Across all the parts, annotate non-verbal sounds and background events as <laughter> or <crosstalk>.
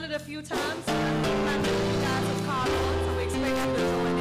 done it a few times. I think guys have on, so we expect to join.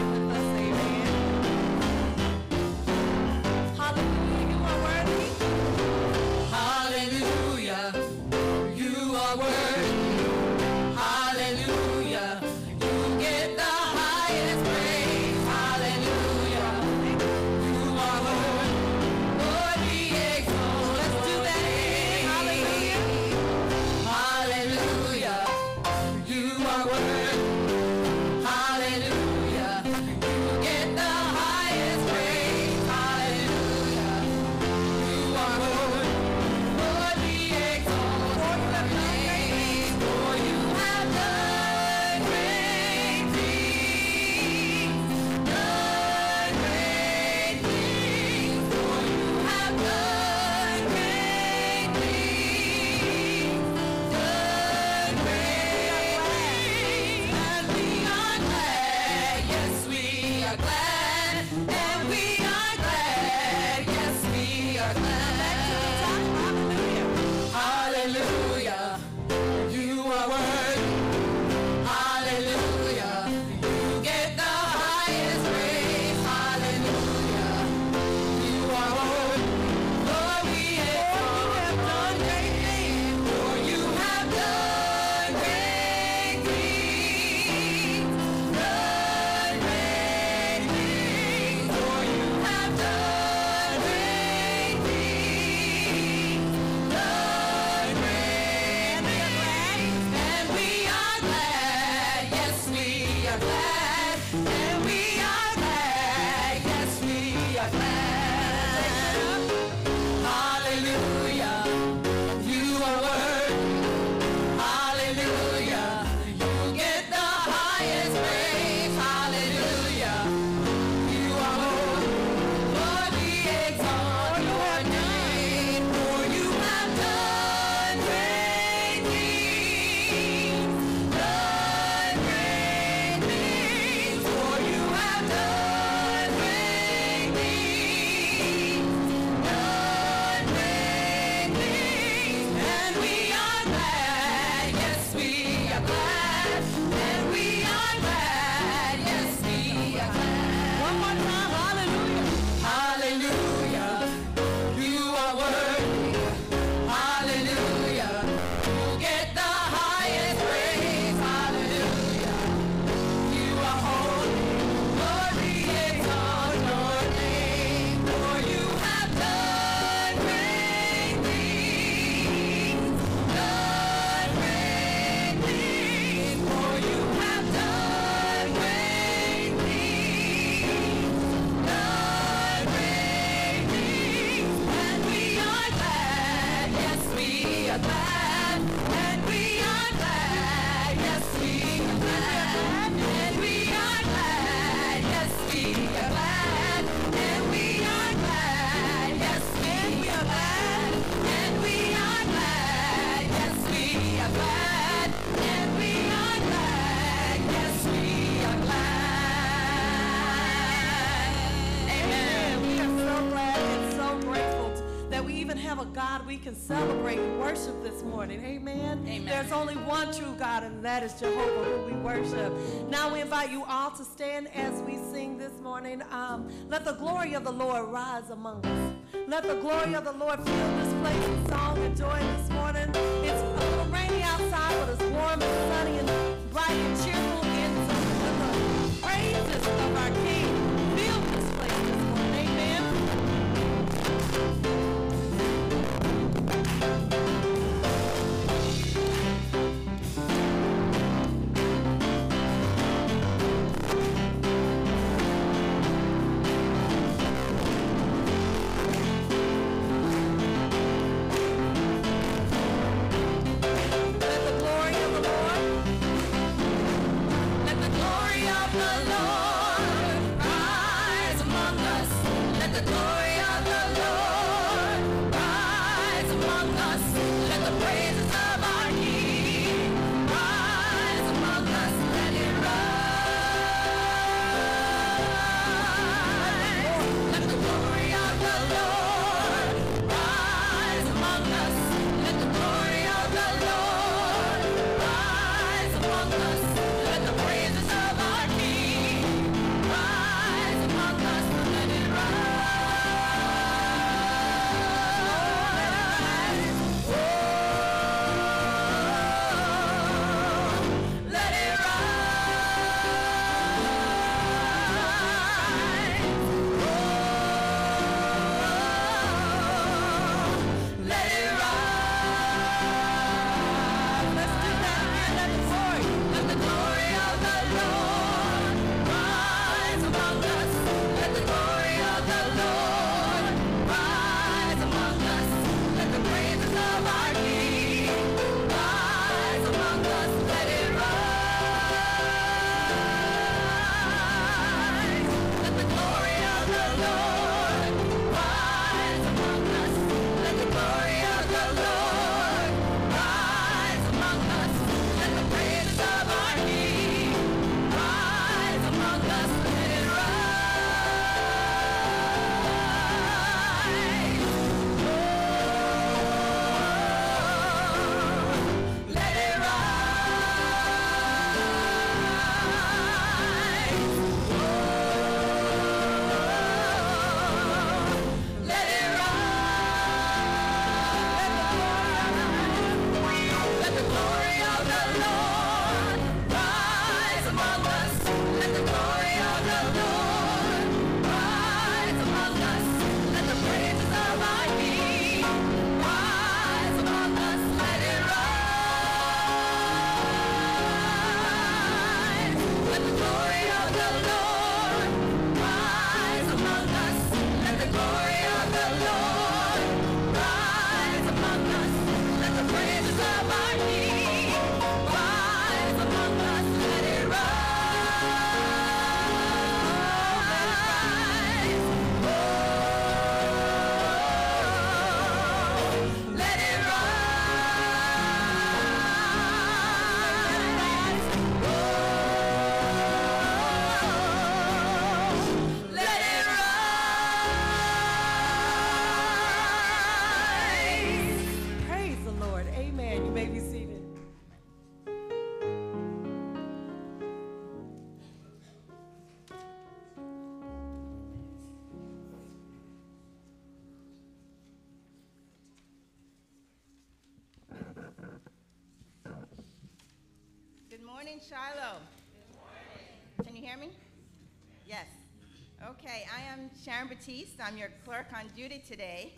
can celebrate and worship this morning. Amen? Amen. There's only one true God, and that is Jehovah, who we worship. Now we invite you all to stand as we sing this morning. Um, Let the glory of the Lord rise among us. Let the glory of the Lord fill this place with song and joy this morning. It's I'm your clerk on duty today.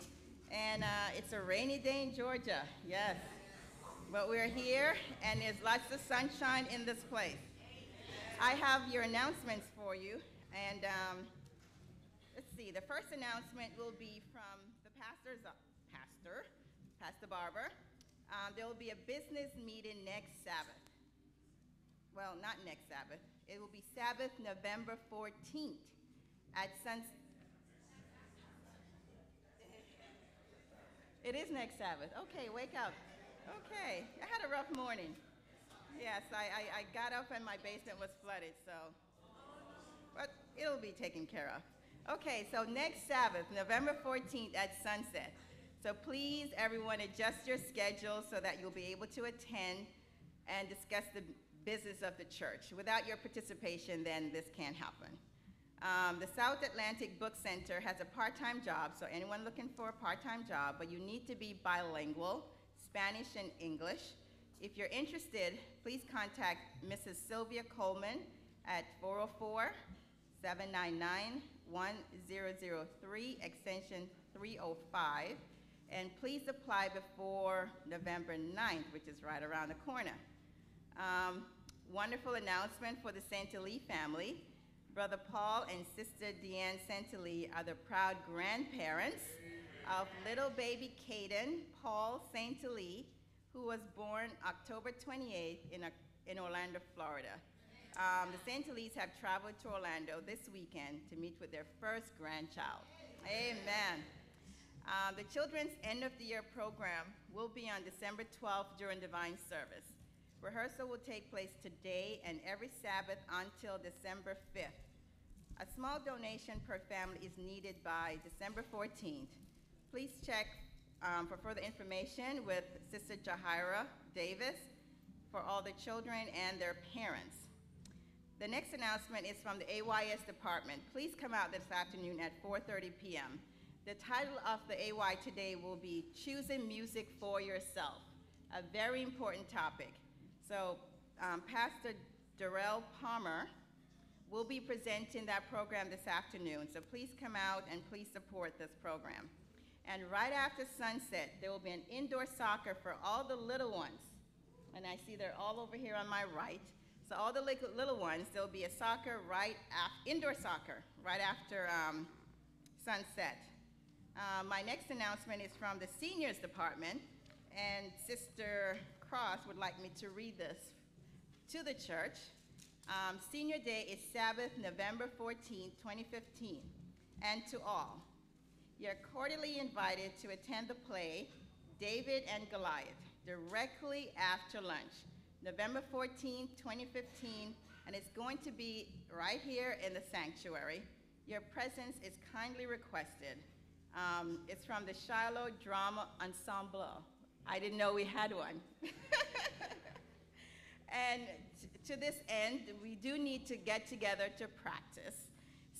And uh, it's a rainy day in Georgia. Yes. But we're here, and there's lots of sunshine in this place. I have your announcements for you. And um, let's see, the first announcement will be from the pastor's uh, pastor, Pastor Barber. Um, there will be a business meeting next Sabbath well, not next Sabbath. It will be Sabbath, November 14th at Sun. It is next Sabbath. Okay, wake up. Okay, I had a rough morning. Yes, I, I, I got up and my basement was flooded, so. But it'll be taken care of. Okay, so next Sabbath, November 14th at sunset. So please, everyone, adjust your schedule so that you'll be able to attend and discuss the business of the church. Without your participation, then this can't happen. Um, the South Atlantic Book Center has a part-time job, so anyone looking for a part-time job, but you need to be bilingual, Spanish and English. If you're interested, please contact Mrs. Sylvia Coleman at 404-799-1003, extension 305. And please apply before November 9th, which is right around the corner. Um, wonderful announcement for the Santilli family. Brother Paul and Sister Deanne Santilli are the proud grandparents of little baby Caden Paul Santilli, who was born October 28th in, uh, in Orlando, Florida. Um, the Santillis have traveled to Orlando this weekend to meet with their first grandchild. Amen. Um, the children's end of the year program will be on December 12th during divine service. Rehearsal will take place today and every Sabbath until December 5th. A small donation per family is needed by December 14th. Please check um, for further information with Sister Jahira Davis for all the children and their parents. The next announcement is from the AYS department. Please come out this afternoon at 4:30 p.m. The title of the AY today will be Choosing Music for Yourself, a very important topic. So um, Pastor Darrell Palmer will be presenting that program this afternoon. So please come out and please support this program. And right after sunset, there will be an indoor soccer for all the little ones. And I see they're all over here on my right. So all the little ones, there'll be a soccer right af- indoor soccer right after um, sunset. Uh, my next announcement is from the seniors department, and Sister Cross would like me to read this to the church. Um, senior Day is Sabbath, November 14, 2015, and to all. You're cordially invited to attend the play David and Goliath directly after lunch, November 14, 2015, and it's going to be right here in the sanctuary. Your presence is kindly requested. Um, it's from the Shiloh Drama Ensemble. I didn't know we had one. <laughs> and to this end, we do need to get together to practice.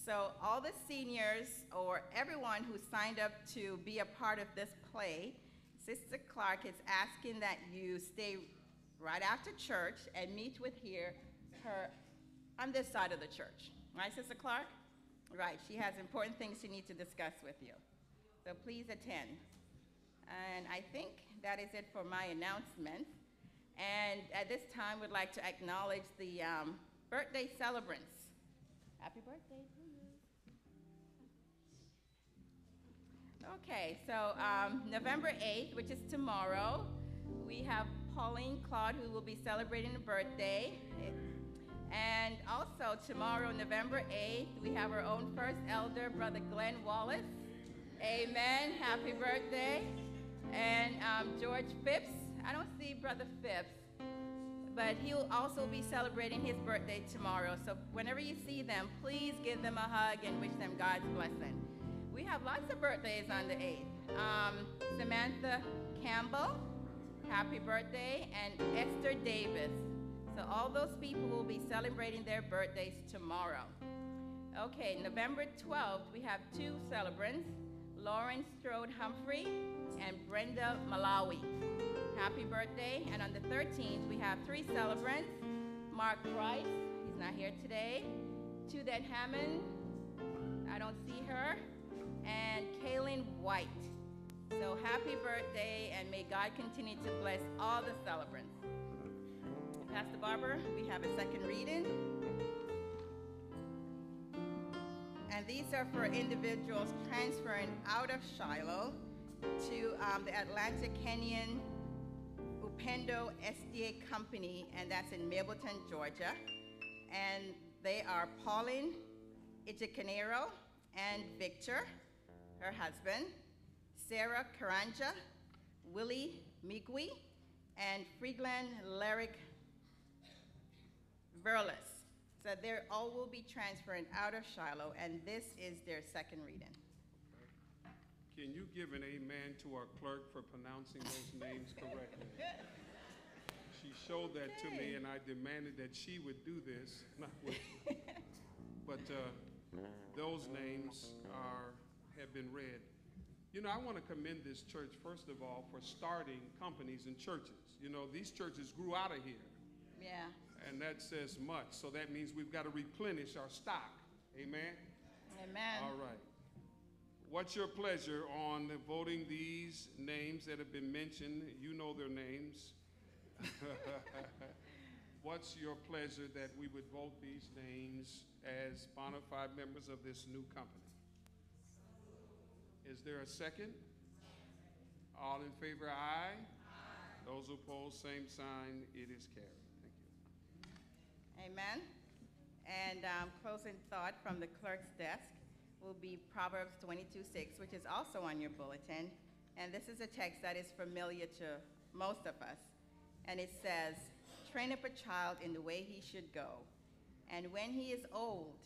So all the seniors or everyone who signed up to be a part of this play, Sister Clark is asking that you stay right after church and meet with here her on this side of the church. Right, Sister Clark? Right, she has important things she needs to discuss with you. So please attend. And I think that is it for my announcement. And at this time, we'd like to acknowledge the um, birthday celebrants. Happy birthday to you. Okay, so um, November 8th, which is tomorrow, we have Pauline Claude who will be celebrating a birthday. And also tomorrow, November 8th, we have our own first elder, Brother Glenn Wallace. Amen. Happy birthday. And um, George Phipps. I don't see Brother Phipps, but he'll also be celebrating his birthday tomorrow. So whenever you see them, please give them a hug and wish them God's blessing. We have lots of birthdays on the 8th. Um, Samantha Campbell, happy birthday, and Esther Davis. So all those people will be celebrating their birthdays tomorrow. Okay, November 12th, we have two celebrants, Lauren Strode Humphrey and Brenda Malawi. Happy birthday. And on the 13th, we have three celebrants, Mark Price, he's not here today, Tudette Hammond, I don't see her, and Kaylin White. So happy birthday, and may God continue to bless all the celebrants. Pastor Barber, we have a second reading. These are for individuals transferring out of Shiloh to um, the Atlantic Kenyan Upendo SDA Company, and that's in Mableton, Georgia. And they are Pauline Ichicanero and Victor, her husband, Sarah Karanja, Willie Migui, and Friedland Lyric Verlis. So they all will be transferring out of Shiloh, and this is their second reading. Can you give an amen to our clerk for pronouncing those names correctly? She showed that to me, and I demanded that she would do this, not with. <laughs> But uh, those names are, have been read. You know, I want to commend this church, first of all, for starting companies and churches. You know, these churches grew out of here, Yeah. And that says much. So that means we've got to replenish our stock. Amen? Amen. All right. What's your pleasure on voting these names that have been mentioned? You know their names. <laughs> What's your pleasure that we would vote these names as bona fide members of this new company? Is there a second? All in favor, aye. Those opposed, same sign. It is carried. Amen. And um, closing thought from the clerk's desk will be Proverbs 22 6, which is also on your bulletin. And this is a text that is familiar to most of us. And it says, Train up a child in the way he should go, and when he is old,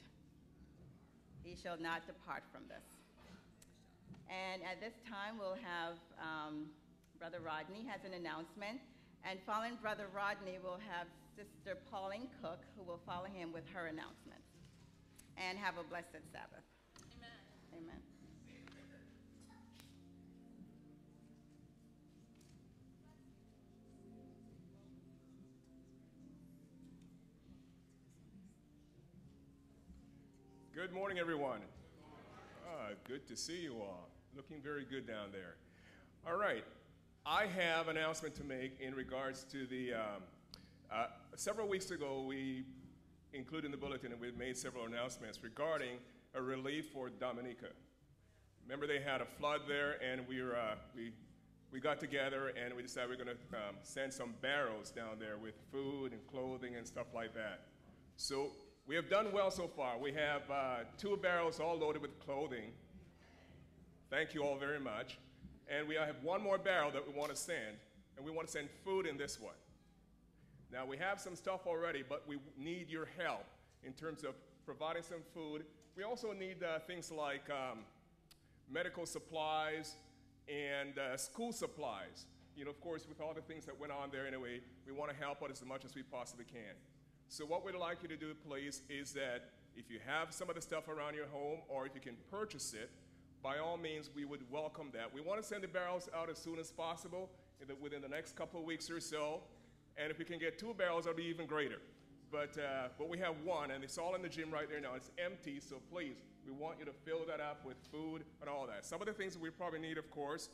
he shall not depart from this. And at this time, we'll have um, Brother Rodney has an announcement. And following Brother Rodney, we'll have Sister Pauline Cook, who will follow him with her announcements. And have a blessed Sabbath. Amen. Amen. Good morning, everyone. Ah, good to see you all. Looking very good down there. All right, I have an announcement to make in regards to the. Um, uh, several weeks ago, we included in the bulletin and we made several announcements regarding a relief for Dominica. Remember, they had a flood there, and we, were, uh, we, we got together and we decided we are going to um, send some barrels down there with food and clothing and stuff like that. So we have done well so far. We have uh, two barrels all loaded with clothing. Thank you all very much. And we have one more barrel that we want to send, and we want to send food in this one. Now, we have some stuff already, but we need your help in terms of providing some food. We also need uh, things like um, medical supplies and uh, school supplies. You know, of course, with all the things that went on there anyway, we want to help out as much as we possibly can. So what we'd like you to do, please, is that if you have some of the stuff around your home or if you can purchase it, by all means, we would welcome that. We want to send the barrels out as soon as possible, within the next couple of weeks or so. And if we can get two barrels, that'll be even greater. But, uh, but we have one, and it's all in the gym right there now. It's empty, so please, we want you to fill that up with food and all that. Some of the things that we probably need, of course,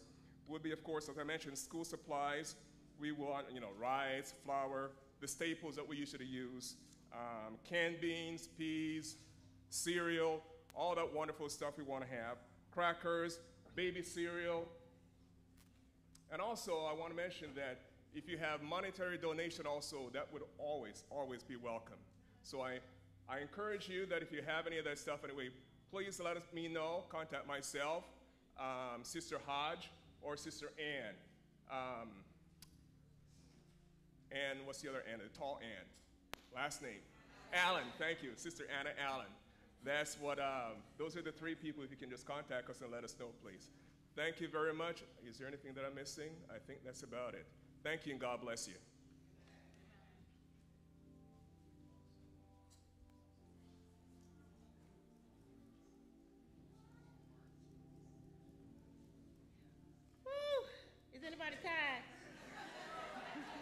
would be, of course, as I mentioned, school supplies. We want, you know, rice, flour, the staples that we usually use, um, canned beans, peas, cereal, all that wonderful stuff we want to have crackers, baby cereal. And also, I want to mention that if you have monetary donation also, that would always, always be welcome. So I, I encourage you that if you have any of that stuff anyway, please let us, me know. Contact myself, um, Sister Hodge, or Sister Ann. Um, and what's the other Ann? The tall Ann. Last name. Allen, thank you. Sister Anna Allen. That's what, um, those are the three people. If you can just contact us and let us know, please. Thank you very much. Is there anything that I'm missing? I think that's about it. Thank you and God bless you. Woo! Is anybody tired? <laughs>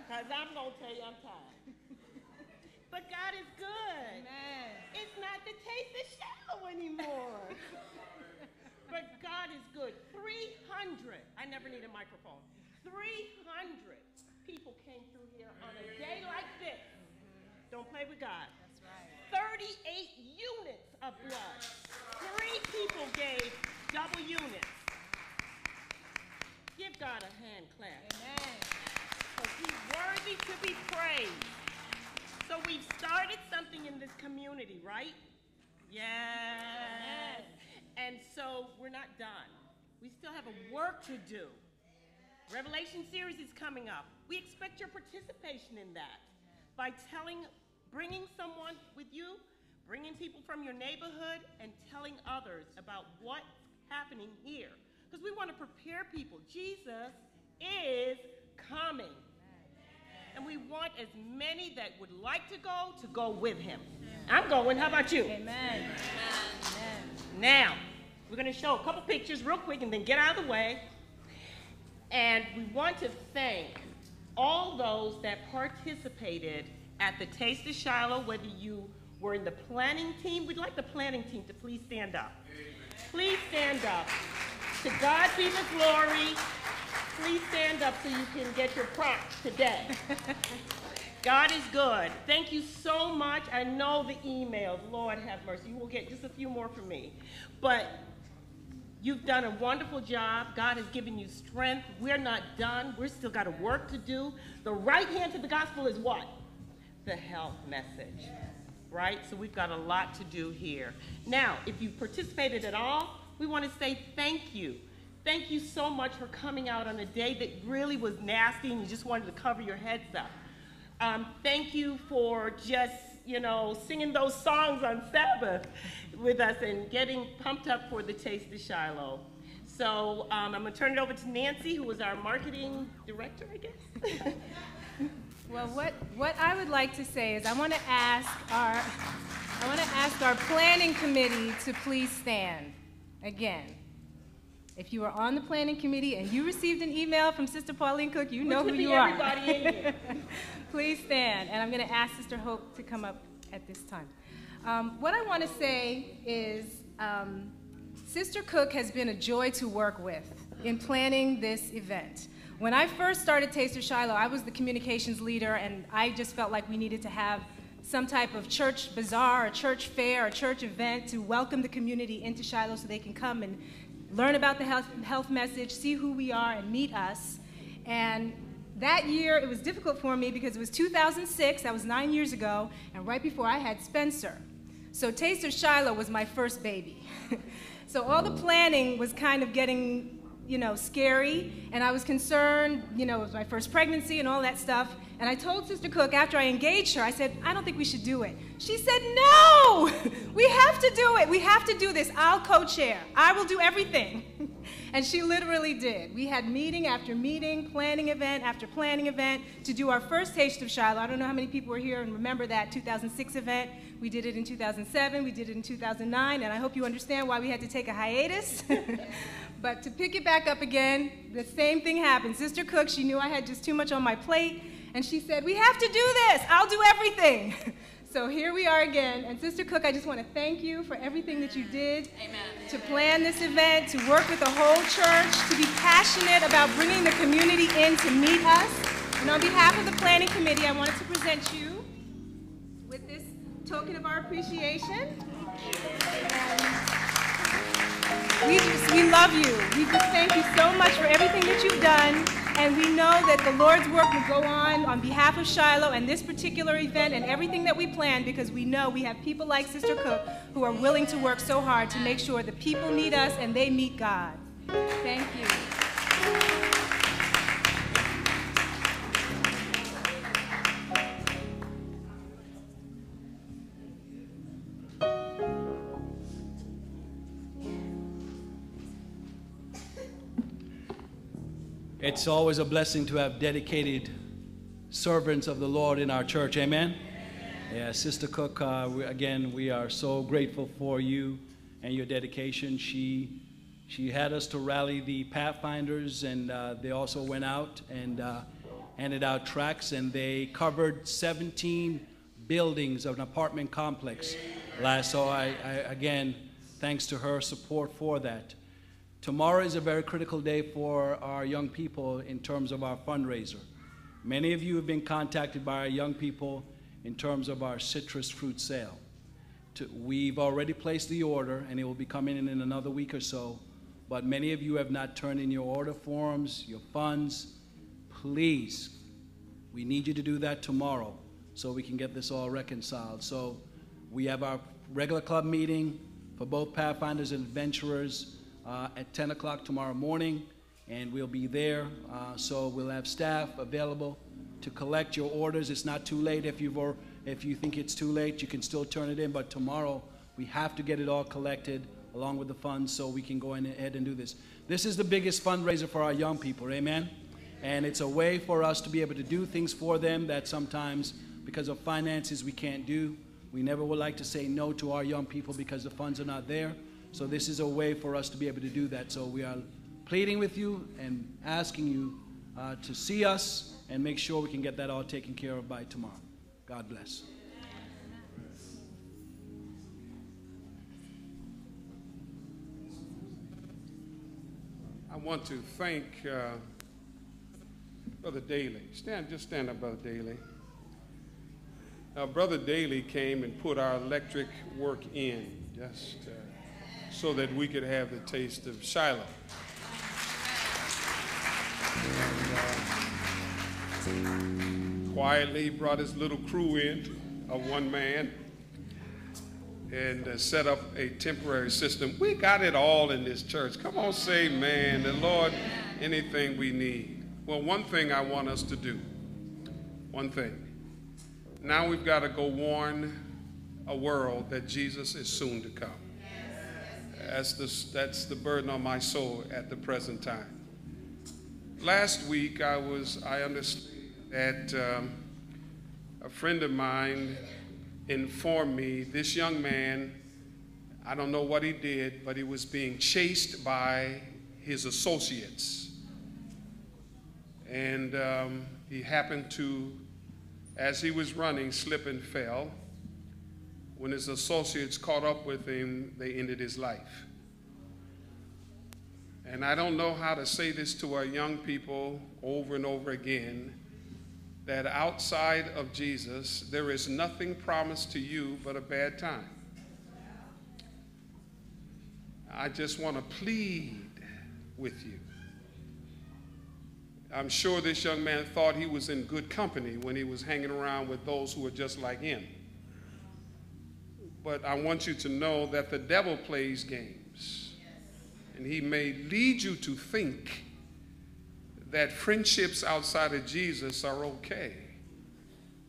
Because I'm going to tell you I'm tired. but God is good. Amen. It's not the taste of Shiloh anymore. <laughs> but God is good. 300, I never need a microphone. 300 people came through here on a day like this. Mm-hmm. Don't play with God. That's right. 38 units of blood. Three people gave double units. Give God a hand clap. Amen. Because he's worthy to be praised. So we've started something in this community, right? Yes. And so we're not done. We still have a work to do. Revelation series is coming up. We expect your participation in that by telling, bringing someone with you, bringing people from your neighborhood, and telling others about what's happening here. Because we want to prepare people. Jesus is coming. And we want as many that would like to go to go with him. I'm going. How about you? Amen. Now, we're going to show a couple pictures real quick and then get out of the way. And we want to thank all those that participated at the Taste of Shiloh, whether you were in the planning team. We'd like the planning team to please stand up. Please stand up. To God be the glory. Please stand up so you can get your props today. <laughs> God is good. Thank you so much. I know the emails. Lord have mercy. You will get just a few more from me. But you've done a wonderful job. God has given you strength. We're not done. We're still got a work to do. The right hand to the gospel is what? The health message. Right? So we've got a lot to do here. Now, if you participated at all, we want to say thank you. Thank you so much for coming out on a day that really was nasty and you just wanted to cover your heads up. Um, thank you for just, you know, singing those songs on Sabbath with us and getting pumped up for the Taste of Shiloh. So um, I'm going to turn it over to Nancy, who was our marketing director, I guess. <laughs> Well, what, what I would like to say is I want to ask our I want to ask our planning committee to please stand again. If you are on the planning committee and you received an email from Sister Pauline Cook, you know Which who would be you are. everybody in here. <laughs> please stand. And I'm going to ask Sister Hope to come up at this time. Um, what I want to say is um, Sister Cook has been a joy to work with in planning this event. When I first started Taste of Shiloh, I was the communications leader, and I just felt like we needed to have some type of church bazaar, a church fair, a church event to welcome the community into Shiloh so they can come and learn about the health, health message, see who we are, and meet us. And that year, it was difficult for me because it was 2006, that was nine years ago, and right before I had Spencer. So Taste of Shiloh was my first baby. <laughs> so all the planning was kind of getting, you know, scary, and I was concerned, you know, it was my first pregnancy and all that stuff. And I told Sister Cook after I engaged her, I said, I don't think we should do it. She said, No, <laughs> we have to do it. We have to do this. I'll co chair, I will do everything. <laughs> And she literally did. We had meeting after meeting, planning event after planning event to do our first Taste of Shiloh. I don't know how many people were here and remember that 2006 event. We did it in 2007, we did it in 2009, and I hope you understand why we had to take a hiatus. <laughs> but to pick it back up again, the same thing happened. Sister Cook, she knew I had just too much on my plate, and she said, We have to do this, I'll do everything. <laughs> So here we are again. And Sister Cook, I just want to thank you for everything that you did Amen. to plan this event, to work with the whole church, to be passionate about bringing the community in to meet us. And on behalf of the planning committee, I wanted to present you token of our appreciation. We just, we love you. We just thank you so much for everything that you've done. And we know that the Lord's work will go on on behalf of Shiloh and this particular event and everything that we plan because we know we have people like Sister Cook who are willing to work so hard to make sure the people meet us and they meet God. Thank you. It's always a blessing to have dedicated servants of the Lord in our church. Amen? Yeah, Sister Cook, uh, we, again, we are so grateful for you and your dedication. She, she had us to rally the Pathfinders, and uh, they also went out and uh, handed out tracts, and they covered 17 buildings of an apartment complex last. So, I, I again, thanks to her support for that. Tomorrow is a very critical day for our young people in terms of our fundraiser. Many of you have been contacted by our young people in terms of our citrus fruit sale. We've already placed the order, and it will be coming in in another week or so. But many of you have not turned in your order forms, your funds. Please, we need you to do that tomorrow so we can get this all reconciled. So we have our regular club meeting for both Pathfinders and Adventurers uh, at 10 o'clock tomorrow morning, and we'll be there. Uh, so we'll have staff available to collect your orders. It's not too late. If, you've or, if you think it's too late, you can still turn it in, but tomorrow we have to get it all collected along with the funds so we can go ahead and do this. This is the biggest fundraiser for our young people, amen? And it's a way for us to be able to do things for them that sometimes, because of finances, we can't do. We never would like to say no to our young people because the funds are not there. So this is a way for us to be able to do that. So we are pleading with you and asking you uh, to see us and make sure we can get that all taken care of by tomorrow. God bless. I want to thank uh, Brother Daly. Stand, just stand up, Brother Daly. Now, Brother Daly came and put our electric work in. Just uh, so that we could have the taste of Shiloh. And, uh, quietly brought his little crew in of one man and uh, set up a temporary system. We got it all in this church. Come on, say, man, the Lord, anything we need. Well, one thing I want us to do, one thing. Now we've got to go warn a world that Jesus is soon to come. That's the, that's the burden on my soul at the present time. Last week, I was, I understood that um, a friend of mine informed me this young man, I don't know what he did, but he was being chased by his associates. And um, he happened to, as he was running, slip and fell when his associates caught up with him, they ended his life. And I don't know how to say this to our young people over and over again that outside of Jesus, there is nothing promised to you but a bad time. I just want to plead with you. I'm sure this young man thought he was in good company when he was hanging around with those who were just like him. But I want you to know that the devil plays games. And he may lead you to think that friendships outside of Jesus are okay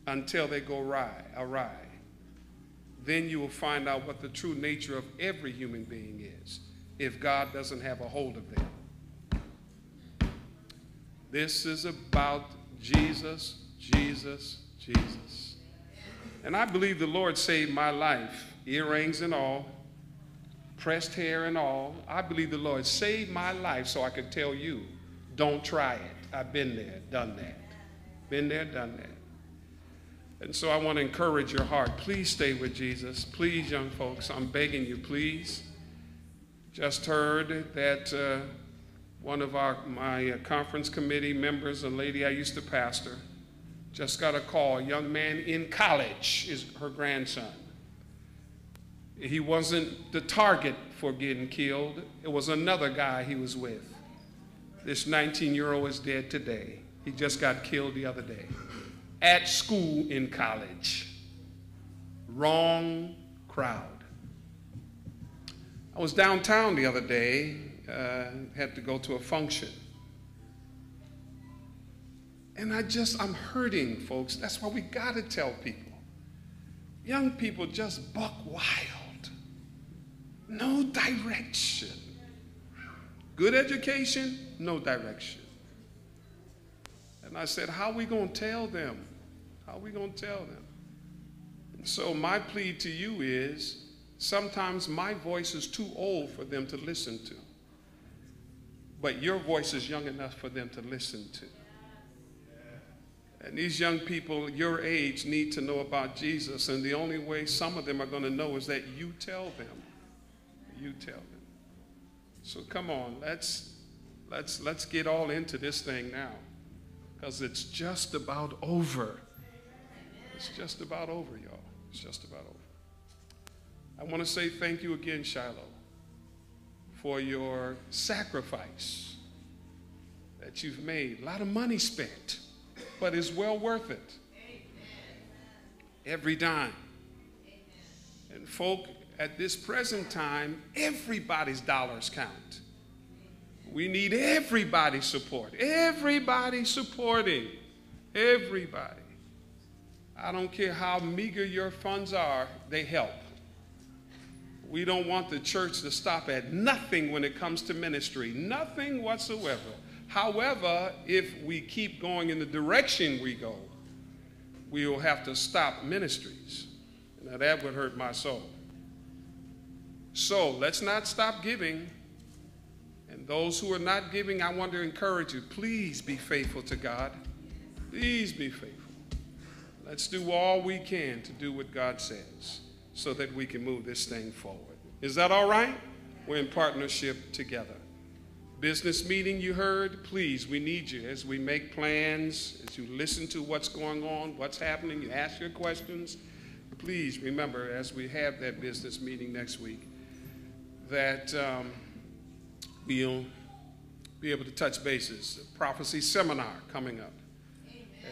until they go awry. awry. Then you will find out what the true nature of every human being is if God doesn't have a hold of them. This is about Jesus, Jesus, Jesus. And I believe the Lord saved my life, earrings and all, pressed hair and all. I believe the Lord saved my life so I could tell you, don't try it. I've been there, done that. Been there, done that. And so I want to encourage your heart. Please stay with Jesus. Please, young folks, I'm begging you, please. Just heard that uh, one of our, my uh, conference committee members, a lady I used to pastor, just got a call. A young man in college is her grandson. He wasn't the target for getting killed, it was another guy he was with. This 19 year old is dead today. He just got killed the other day at school in college. Wrong crowd. I was downtown the other day, uh, had to go to a function. And I just, I'm hurting, folks. That's why we got to tell people. Young people just buck wild. No direction. Good education, no direction. And I said, How are we going to tell them? How are we going to tell them? And so, my plea to you is sometimes my voice is too old for them to listen to, but your voice is young enough for them to listen to. And these young people your age need to know about Jesus, and the only way some of them are going to know is that you tell them. You tell them. So come on, let's let's let's get all into this thing now because it's just about over. It's just about over, y'all. It's just about over. I want to say thank you again, Shiloh, for your sacrifice that you've made. A lot of money spent, but it's well worth it. Every dime. And, folk, at this present time, everybody's dollars count. We need everybody's support. Everybody supporting. Everybody. I don't care how meager your funds are, they help. We don't want the church to stop at nothing when it comes to ministry, nothing whatsoever. However, if we keep going in the direction we go, we will have to stop ministries. Now, that would hurt my soul. So let's not stop giving. And those who are not giving, I want to encourage you please be faithful to God. Please be faithful. Let's do all we can to do what God says so that we can move this thing forward. Is that all right? We're in partnership together. Business meeting you heard, please, we need you as we make plans, as you listen to what's going on, what's happening, you ask your questions. Please remember, as we have that business meeting next week, that um, we'll be able to touch bases. A prophecy seminar coming up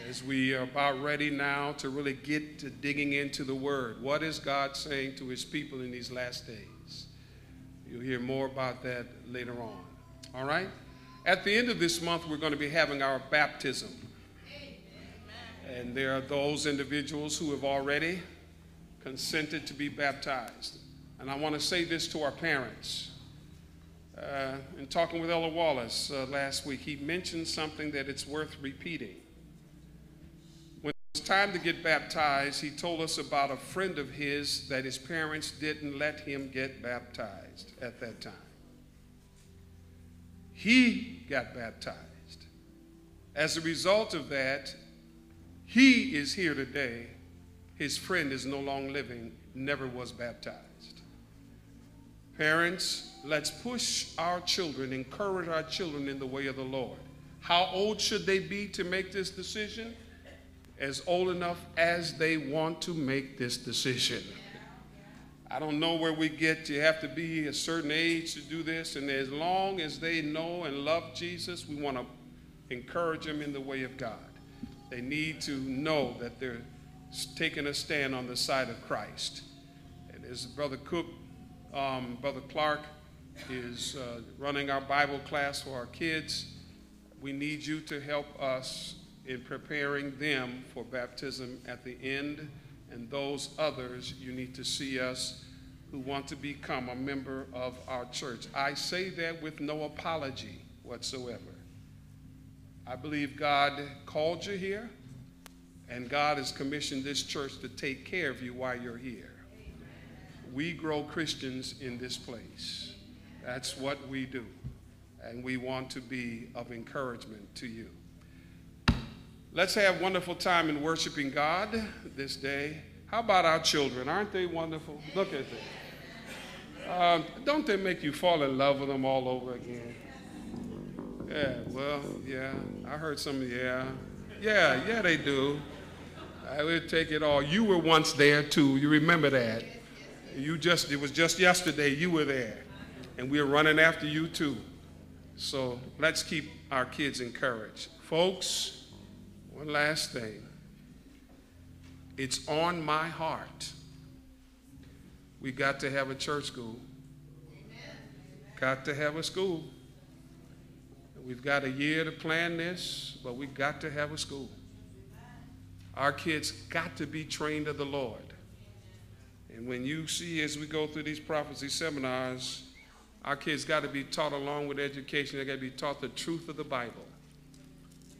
as we are about ready now to really get to digging into the Word. What is God saying to His people in these last days? You'll hear more about that later on. All right? At the end of this month, we're going to be having our baptism. And there are those individuals who have already consented to be baptized. And I want to say this to our parents. Uh, in talking with Elder Wallace uh, last week, he mentioned something that it's worth repeating When it was time to get baptized, he told us about a friend of his that his parents didn't let him get baptized at that time. He got baptized. As a result of that, he is here today. His friend is no longer living, never was baptized. Parents, let's push our children, encourage our children in the way of the Lord. How old should they be to make this decision? as old enough as they want to make this decision. I don't know where we get. You have to be a certain age to do this. And as long as they know and love Jesus, we want to encourage them in the way of God. They need to know that they're taking a stand on the side of Christ. And as Brother Cook, um, Brother Clark is uh, running our Bible class for our kids, we need you to help us in preparing them for baptism at the end, and those others you need to see us who want to become a member of our church. I say that with no apology whatsoever. I believe God called you here, and God has commissioned this church to take care of you while you're here. We grow Christians in this place. That's what we do. And we want to be of encouragement to you. Let's have a wonderful time in worshiping God this day. How about our children? Aren't they wonderful? Look at them. Uh, don't they make you fall in love with them all over again? Yeah, well, yeah. I heard some, yeah. Yeah, yeah, they do. I would take it all. You were once there too. You remember that. You just, it was just yesterday you were there. And we are running after you too. So let's keep our kids encouraged. Folks, one last thing. It's on my heart. We got to have a church school. Got to have a school. We've got a year to plan this, but we got to have a school. Our kids got to be trained of the Lord. And when you see as we go through these prophecy seminars, our kids got to be taught along with education, they got to be taught the truth of the Bible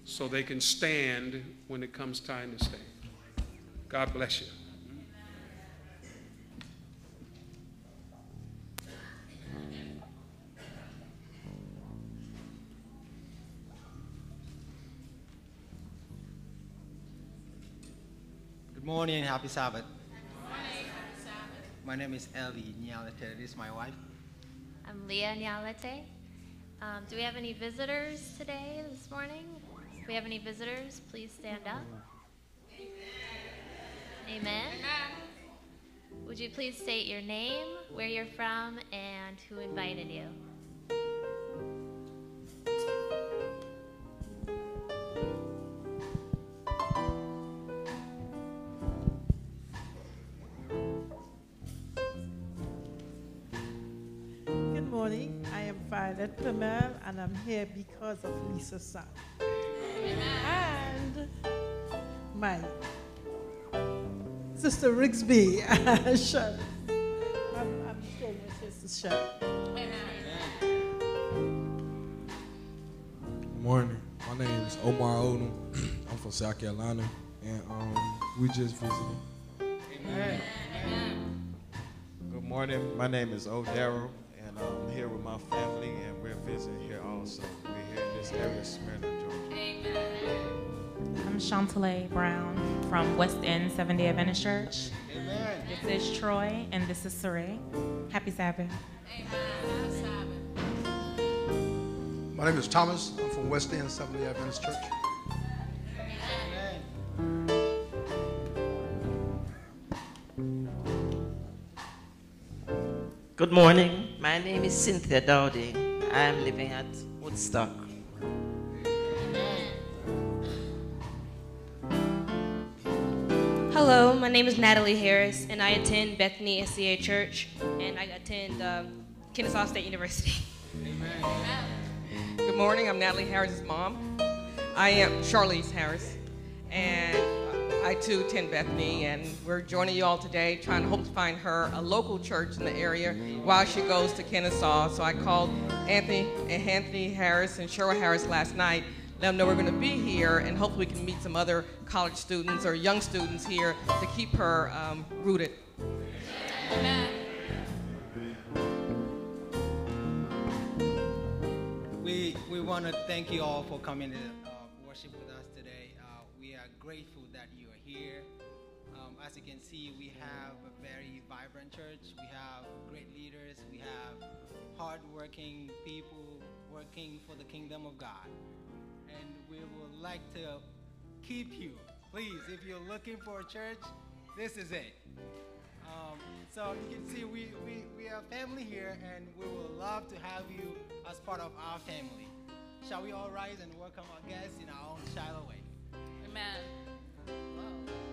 so they can stand when it comes time to stand. God bless you. Good morning, happy Sabbath. Morning, happy Sabbath. My name is Ellie Nyalete. This is my wife. I'm Leah Nyalete. Um, do we have any visitors today, this morning? If we have any visitors, please stand up. Amen. Would you please state your name, where you're from, and who invited you? Good morning. I am Violet Plamel, and I'm here because of Lisa Sun. And my sister Rigsby, <laughs> Sharon. I'm, I'm staying with Sister Sharon. Good morning. My name is Omar Odom. <clears throat> I'm from South Carolina, and um, we just visited. Amen. Good morning. My name is O'Darrow, and I'm here with my family, and we're visiting here also. We're here in this area, Smyrna, Georgia. I'm Chantalee Brown from West End Seventh Day Adventist Church. Amen. This is Troy, and this is Saray. Happy Sabbath. My name is Thomas. I'm from West End Seventh Day Adventist Church. Good morning. My name is Cynthia Dowdy. I am living at Woodstock. Hello, my name is Natalie Harris, and I attend Bethany SDA Church, and I attend um, Kennesaw State University. Good morning. I'm Natalie Harris's mom. I am Charlize Harris, and I too attend Bethany, and we're joining you all today, trying to hope to find her a local church in the area while she goes to Kennesaw. So I called Anthony and Anthony Harris and Cheryl Harris last night. Let them know we're going to be here, and hopefully we can meet some other college students or young students here to keep her um, rooted. We, we want to thank you all for coming to uh, worship with us today. Uh, we are grateful that you are here. Um, as you can see, we have a very vibrant church. We have great leaders. We have hardworking people working for the kingdom of God. We would like to keep you. Please, if you're looking for a church, this is it. Um, so you can see we, we, we are family here and we would love to have you as part of our family. Shall we all rise and welcome our guests in our own Shiloh way? Amen.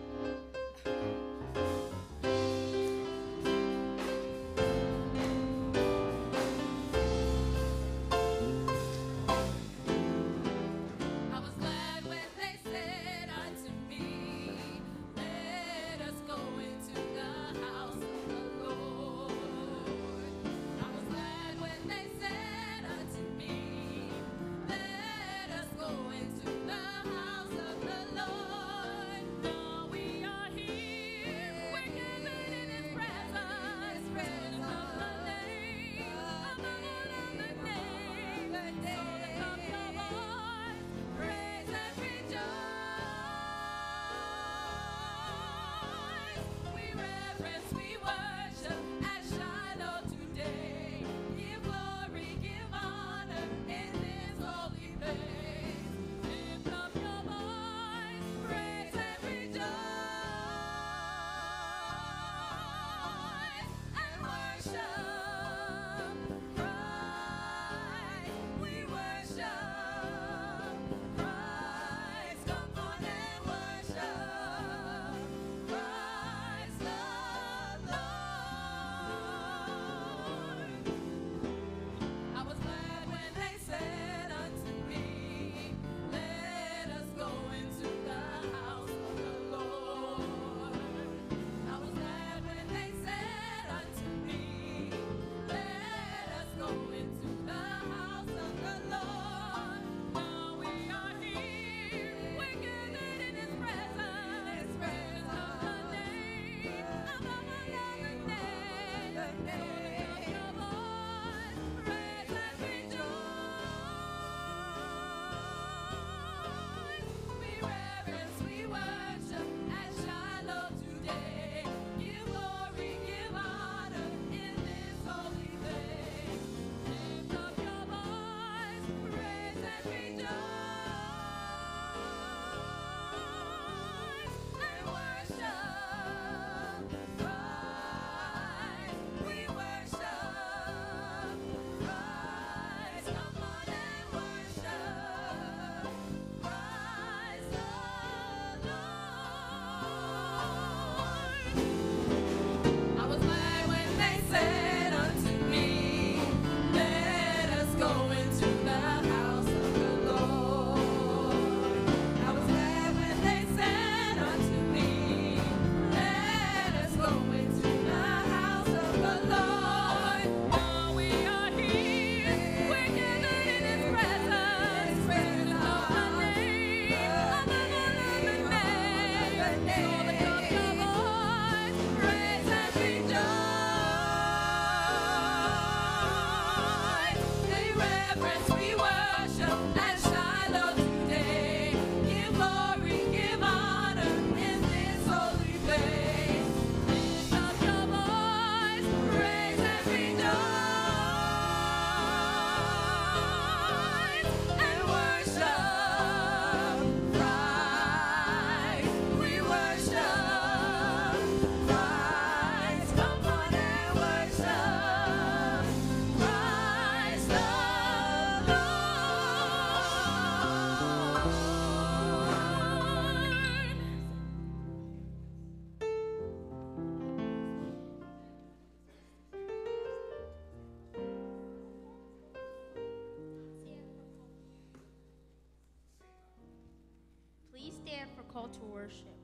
to worship.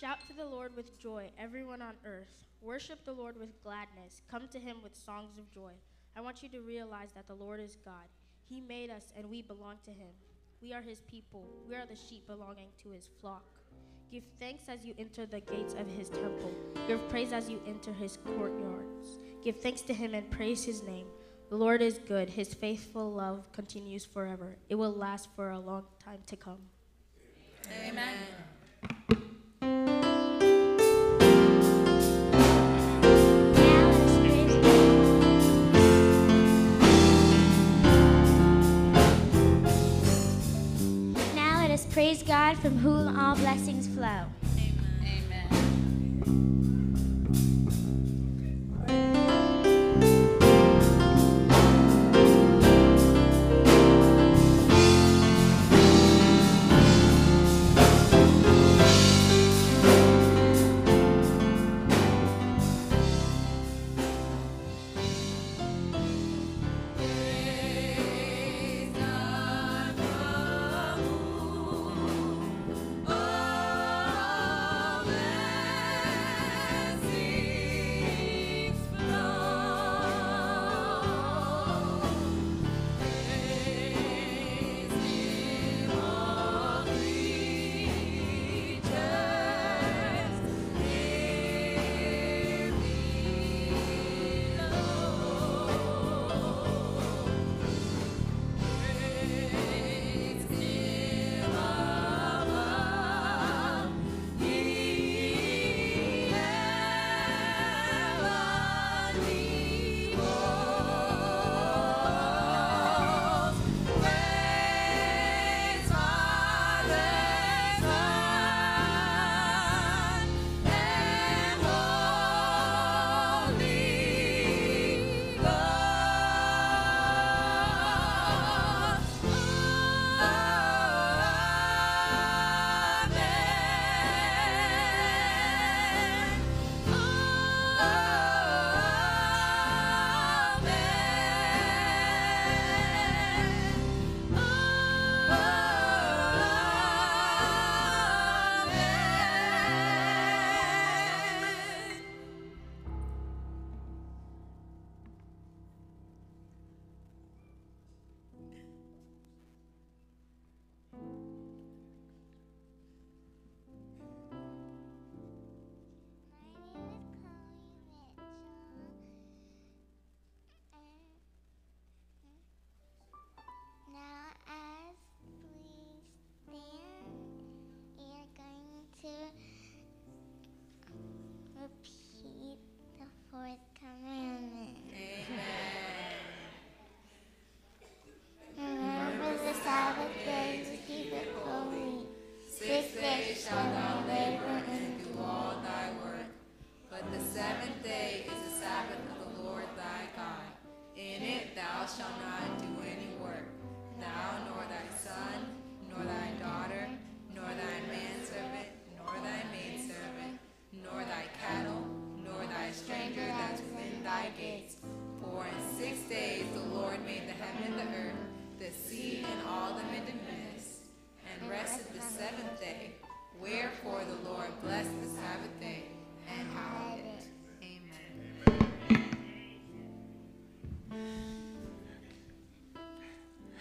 Shout to the Lord with joy, everyone on earth. Worship the Lord with gladness. Come to him with songs of joy. I want you to realize that the Lord is God. He made us and we belong to him. We are his people. We are the sheep belonging to his flock. Give thanks as you enter the gates of his temple. Give praise as you enter his courtyards. Give thanks to him and praise his name. The Lord is good. His faithful love continues forever. It will last for a long time to come. Amen. Now let us praise God from whom all blessings flow.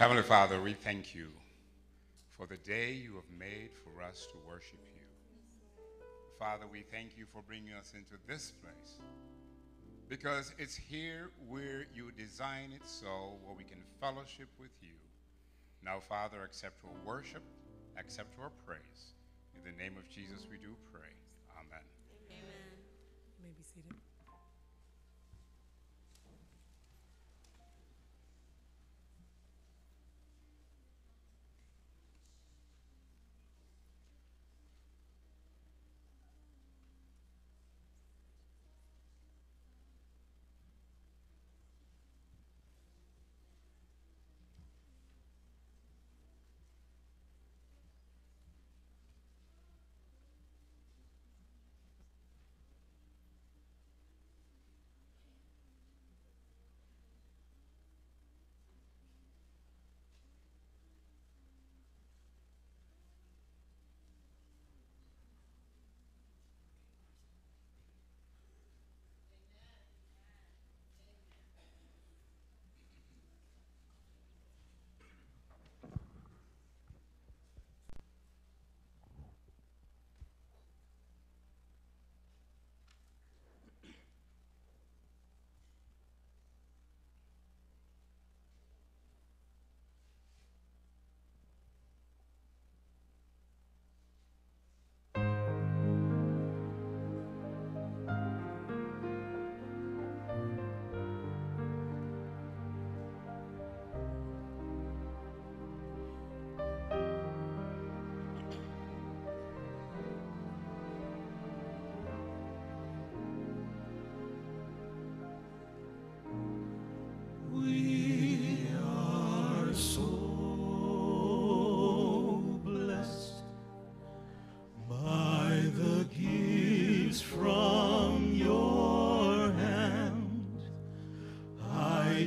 Heavenly Father, we thank you for the day you have made for us to worship you. Father, we thank you for bringing us into this place because it's here where you design it so where we can fellowship with you. Now, Father, accept our worship, accept our praise. In the name of Jesus, we do pray. Amen. Amen. You may be seated.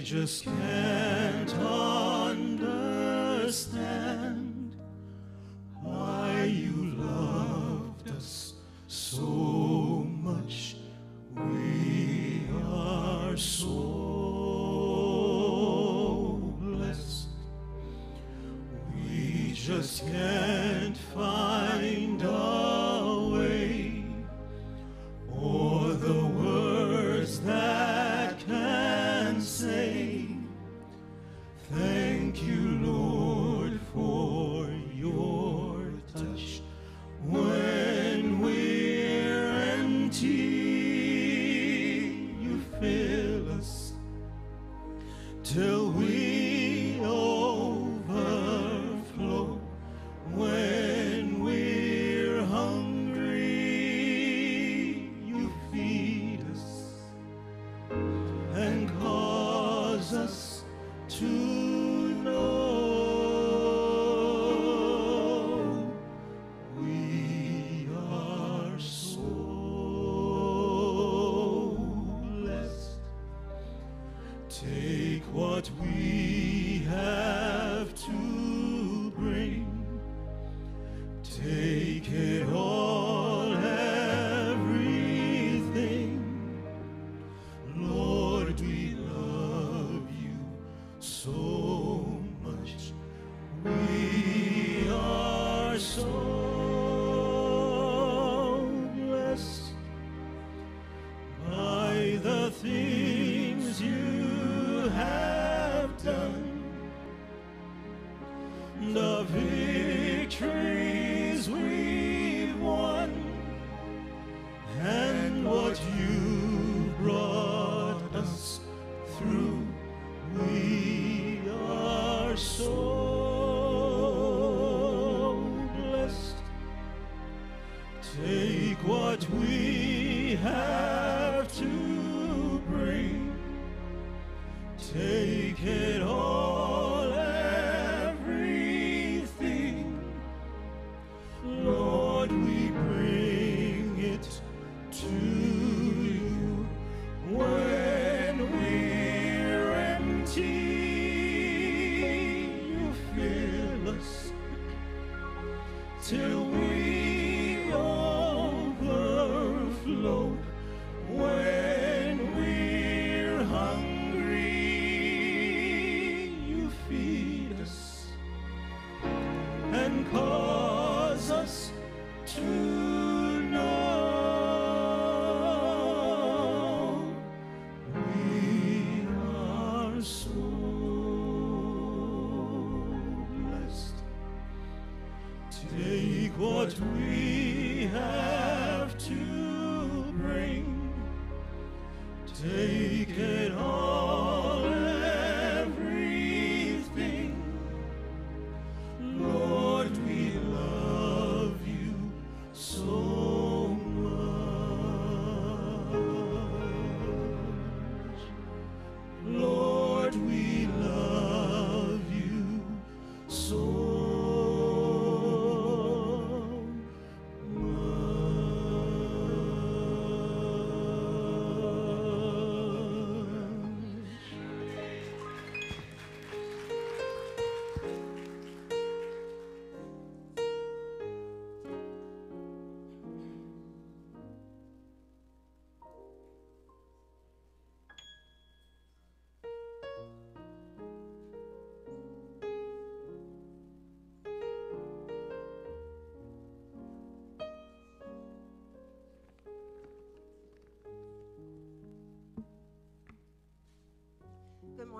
Just can't understand why you loved us so much. We are so blessed. We just can't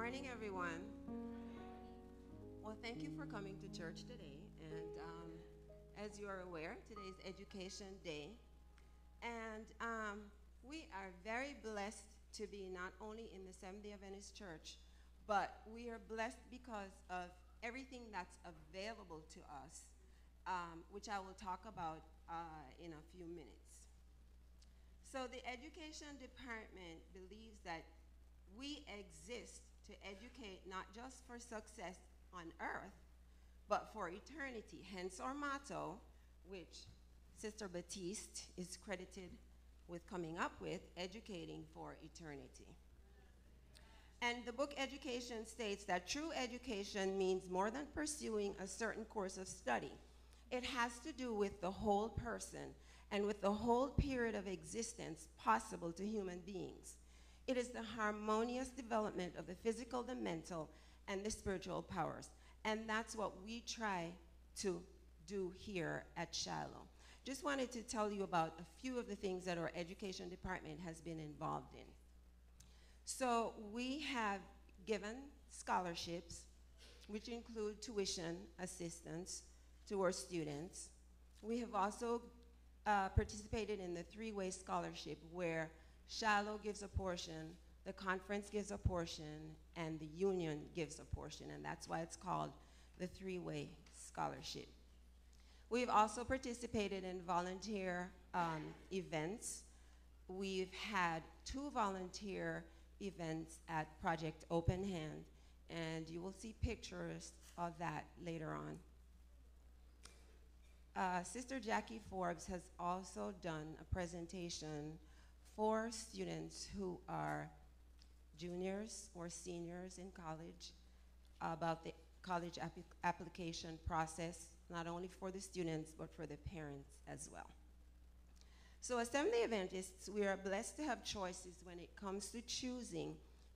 morning, everyone. Well, thank you for coming to church today. And um, as you are aware, today is Education Day. And um, we are very blessed to be not only in the Seventh day Adventist Church, but we are blessed because of everything that's available to us, um, which I will talk about uh, in a few minutes. So, the Education Department believes that we exist to educate not just for success on earth, but for eternity. Hence our motto, which Sister Batiste is credited with coming up with, educating for eternity. And the book Education states that true education means more than pursuing a certain course of study. It has to do with the whole person and with the whole period of existence possible to human beings. It is the harmonious development of the physical, the mental, and the spiritual powers. And that's what we try to do here at Shiloh. Just wanted to tell you about a few of the things that our education department has been involved in. So we have given scholarships, which include tuition assistance to our students. We have also uh, participated in the three-way scholarship where Shiloh gives a portion, the conference gives a portion, and the union gives a portion, and that's why it's called the three-way scholarship. We've also participated in volunteer um, events. We've had two volunteer events at Project Open Hand, and you will see pictures of that later on. Uh, Sister Jackie Forbes has also done a presentation for students who are juniors or seniors in college about the college app application process, not only for the students, but for the parents as well. So Assembly Adventists, we are blessed to have choices when it comes to choosing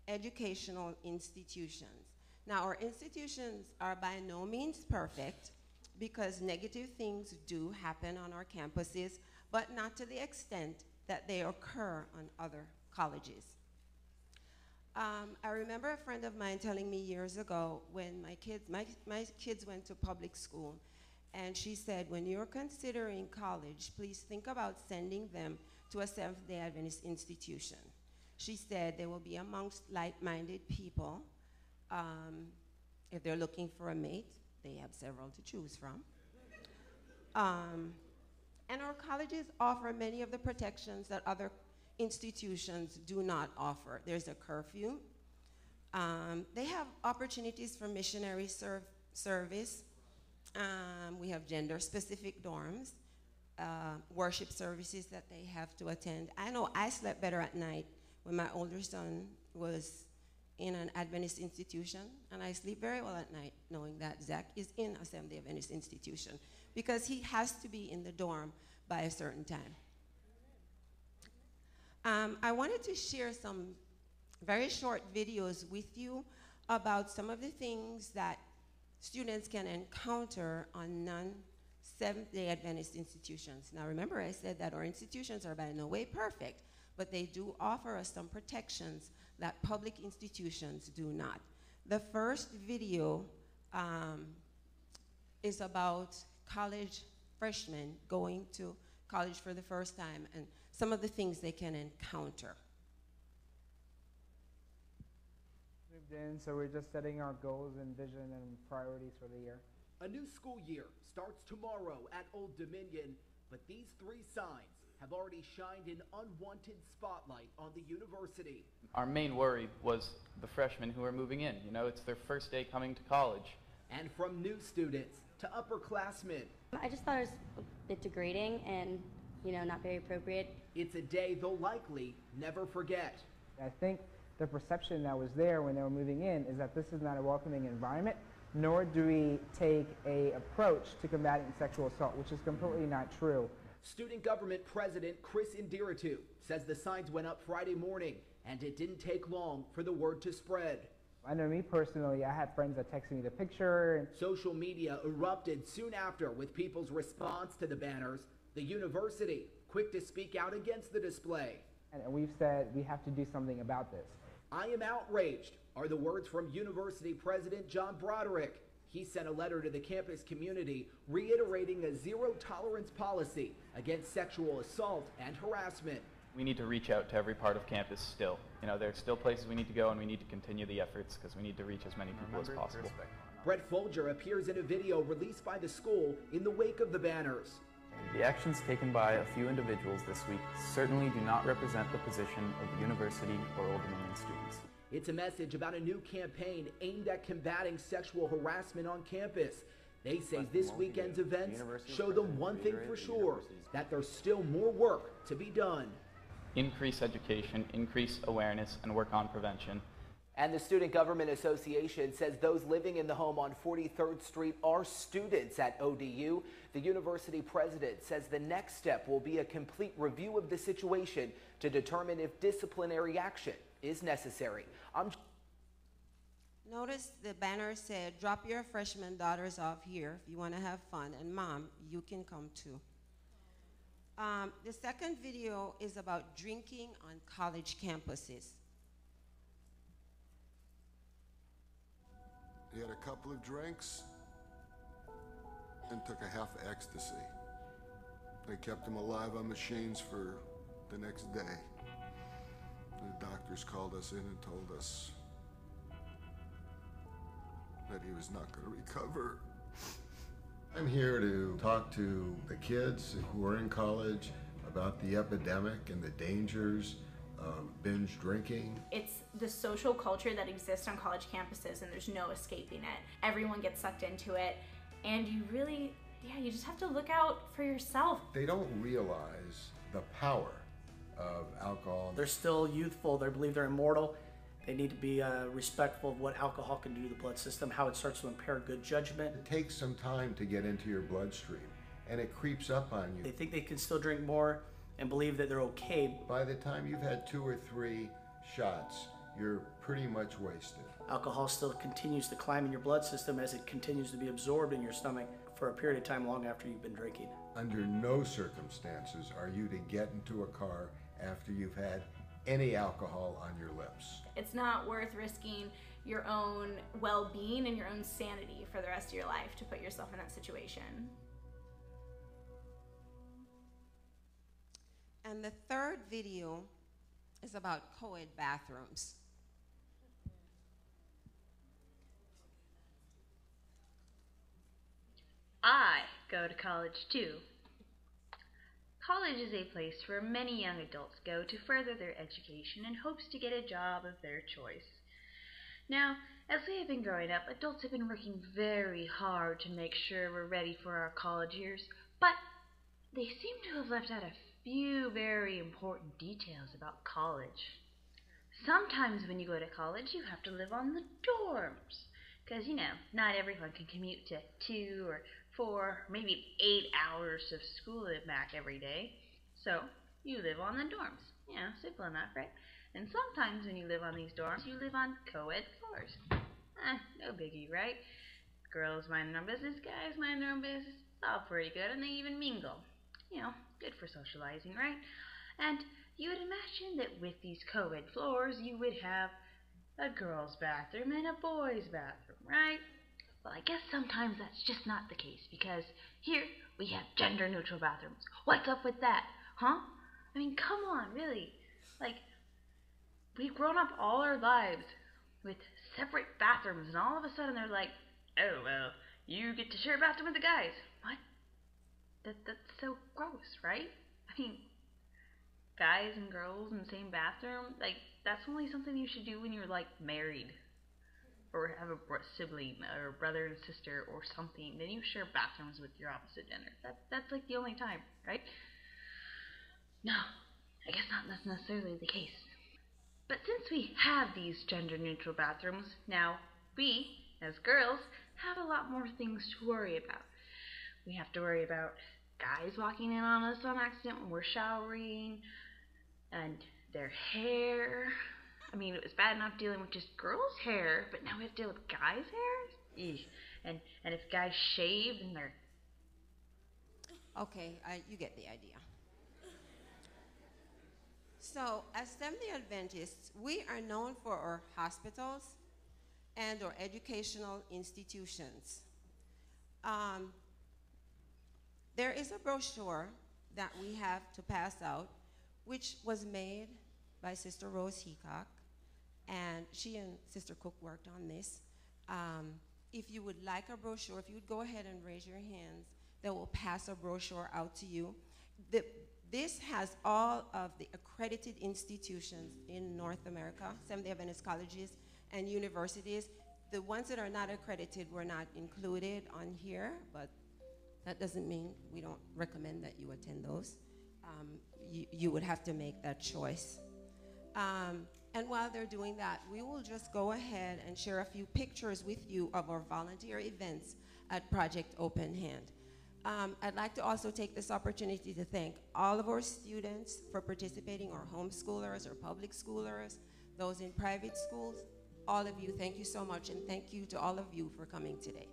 educational institutions. Now, our institutions are by no means perfect because negative things do happen on our campuses, but not to the extent that they occur on other colleges. Um, I remember a friend of mine telling me years ago when my kids, my, my kids went to public school, and she said, when you're considering college, please think about sending them to a Seventh-day Adventist institution. She said they will be amongst like-minded people. Um, if they're looking for a mate, they have several to choose from. Um, and our colleges offer many of the protections that other institutions do not offer. There's a curfew. Um, they have opportunities for missionary serv service. Um, we have gender-specific dorms, uh, worship services that they have to attend. I know I slept better at night when my older son was in an Adventist institution, and I sleep very well at night knowing that Zach is in a Seventh-day Adventist institution because he has to be in the dorm by a certain time. Um, I wanted to share some very short videos with you about some of the things that students can encounter on non-Seventh-day Adventist institutions. Now remember I said that our institutions are by no way perfect, but they do offer us some protections that public institutions do not. The first video um, is about college freshmen going to college for the first time and some of the things they can encounter. Moved in, so we're just setting our goals and vision and priorities for the year. A new school year starts tomorrow at Old Dominion, but these three signs have already shined an unwanted spotlight on the university. Our main worry was the freshmen who are moving in. You know, it's their first day coming to college. And from new students to upperclassmen. I just thought it was a bit degrading and, you know, not very appropriate. It's a day they'll likely never forget. I think the perception that was there when they were moving in is that this is not a welcoming environment, nor do we take a approach to combating sexual assault, which is completely not true. Student government president Chris Indiritu says the signs went up Friday morning and it didn't take long for the word to spread. I know me personally, I had friends that texted me the picture. Social media erupted soon after with people's response to the banners. The university, quick to speak out against the display. And we've said we have to do something about this. I am outraged, are the words from University President John Broderick. He sent a letter to the campus community reiterating a zero tolerance policy against sexual assault and harassment. We need to reach out to every part of campus still. You know, there's still places we need to go and we need to continue the efforts because we need to reach as many people as possible. Brett Folger appears in a video released by the school in the wake of the banners. The actions taken by a few individuals this week certainly do not represent the position of the university or Old Dominion students. It's a message about a new campaign aimed at combating sexual harassment on campus. They say this weekend's events show them one thing for sure that there's still more work to be done. Increase education, increase awareness, and work on prevention. And the Student Government Association says those living in the home on 43rd Street are students at ODU. The university president says the next step will be a complete review of the situation to determine if disciplinary action is necessary. I'm Notice the banner said, drop your freshman daughters off here if you want to have fun, and mom, you can come too. Um, the second video is about drinking on college campuses. He had a couple of drinks and took a half ecstasy. They kept him alive on machines for the next day. The doctors called us in and told us that he was not going to recover. I'm here to talk to the kids who are in college about the epidemic and the dangers of binge drinking. It's the social culture that exists on college campuses, and there's no escaping it. Everyone gets sucked into it, and you really, yeah, you just have to look out for yourself. They don't realize the power of alcohol. They're still youthful, they believe they're immortal. They need to be uh, respectful of what alcohol can do to the blood system, how it starts to impair good judgment. It takes some time to get into your bloodstream, and it creeps up on you. They think they can still drink more and believe that they're okay. By the time you've had two or three shots, you're pretty much wasted. Alcohol still continues to climb in your blood system as it continues to be absorbed in your stomach for a period of time long after you've been drinking. Under no circumstances are you to get into a car after you've had any alcohol on your lips. It's not worth risking your own well being and your own sanity for the rest of your life to put yourself in that situation. And the third video is about co ed bathrooms. I go to college too. College is a place where many young adults go to further their education in hopes to get a job of their choice. Now, as we have been growing up, adults have been working very hard to make sure we're ready for our college years, but they seem to have left out a few very important details about college. Sometimes when you go to college, you have to live on the dorms. Because, you know, not everyone can commute to two or four, maybe eight hours of school and back every day. So, you live on the dorms. Yeah, simple enough, right? And sometimes when you live on these dorms, you live on co ed floors. Eh, no biggie, right? Girls mind their own business, guys mind their own business. It's all pretty good, and they even mingle. You know, good for socializing, right? And you would imagine that with these co ed floors, you would have a girl's bathroom and a boy's bathroom, right? Well, I guess sometimes that's just not the case because here we have gender neutral bathrooms. What's up with that? Huh? I mean, come on, really. Like, we've grown up all our lives with separate bathrooms, and all of a sudden they're like, oh, well, you get to share a bathroom with the guys. What? That, that's so gross, right? I mean, guys and girls in the same bathroom, like, that's only something you should do when you're, like, married or have a sibling or a brother and sister or something, then you share bathrooms with your opposite gender. That, that's like the only time, right? No, I guess not that's necessarily the case. But since we have these gender neutral bathrooms, now we, as girls, have a lot more things to worry about. We have to worry about guys walking in on us on accident when we're showering, and their hair, I mean, it was bad enough dealing with just girls' hair, but now we have to deal with guys' hair. Eesh. And and if guys shave, then they're Okay, I, you get the idea. So, as Seventh-day Adventists, we are known for our hospitals and our educational institutions. Um, there is a brochure that we have to pass out, which was made by Sister Rose Heacock, and she and Sister Cook worked on this. Um, if you would like a brochure, if you would go ahead and raise your hands, they will pass a brochure out to you. The, this has all of the accredited institutions in North America, Seventh-day Adventist colleges and universities. The ones that are not accredited were not included on here, but that doesn't mean we don't recommend that you attend those. Um, you, you would have to make that choice. Um, And while they're doing that, we will just go ahead and share a few pictures with you of our volunteer events at Project Open Hand. Um, I'd like to also take this opportunity to thank all of our students for participating, our homeschoolers, our public schoolers, those in private schools. All of you, thank you so much, and thank you to all of you for coming today.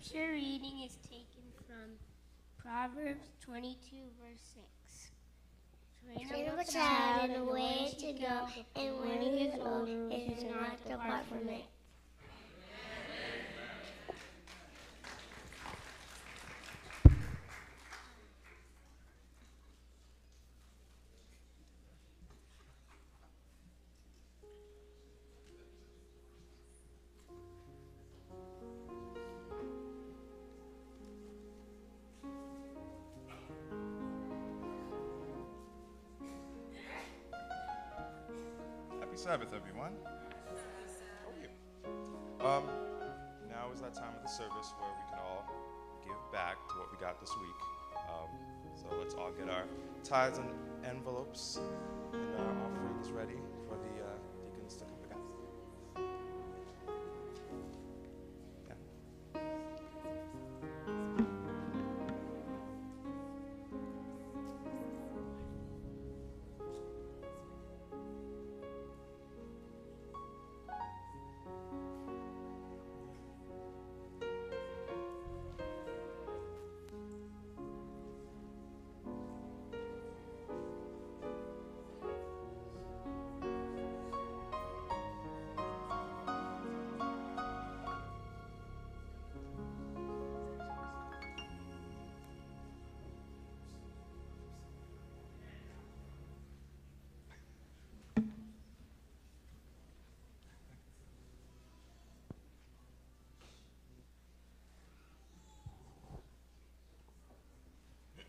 Scripture reading is taken from Proverbs 22, verse 6. Train up a child in the way to go, and when he is old, he does not depart from it. Sabbath, everyone. How are you? Um, now is that time of the service where we can all give back to what we got this week. Um, so let's all get our tithes and envelopes, and our offerings ready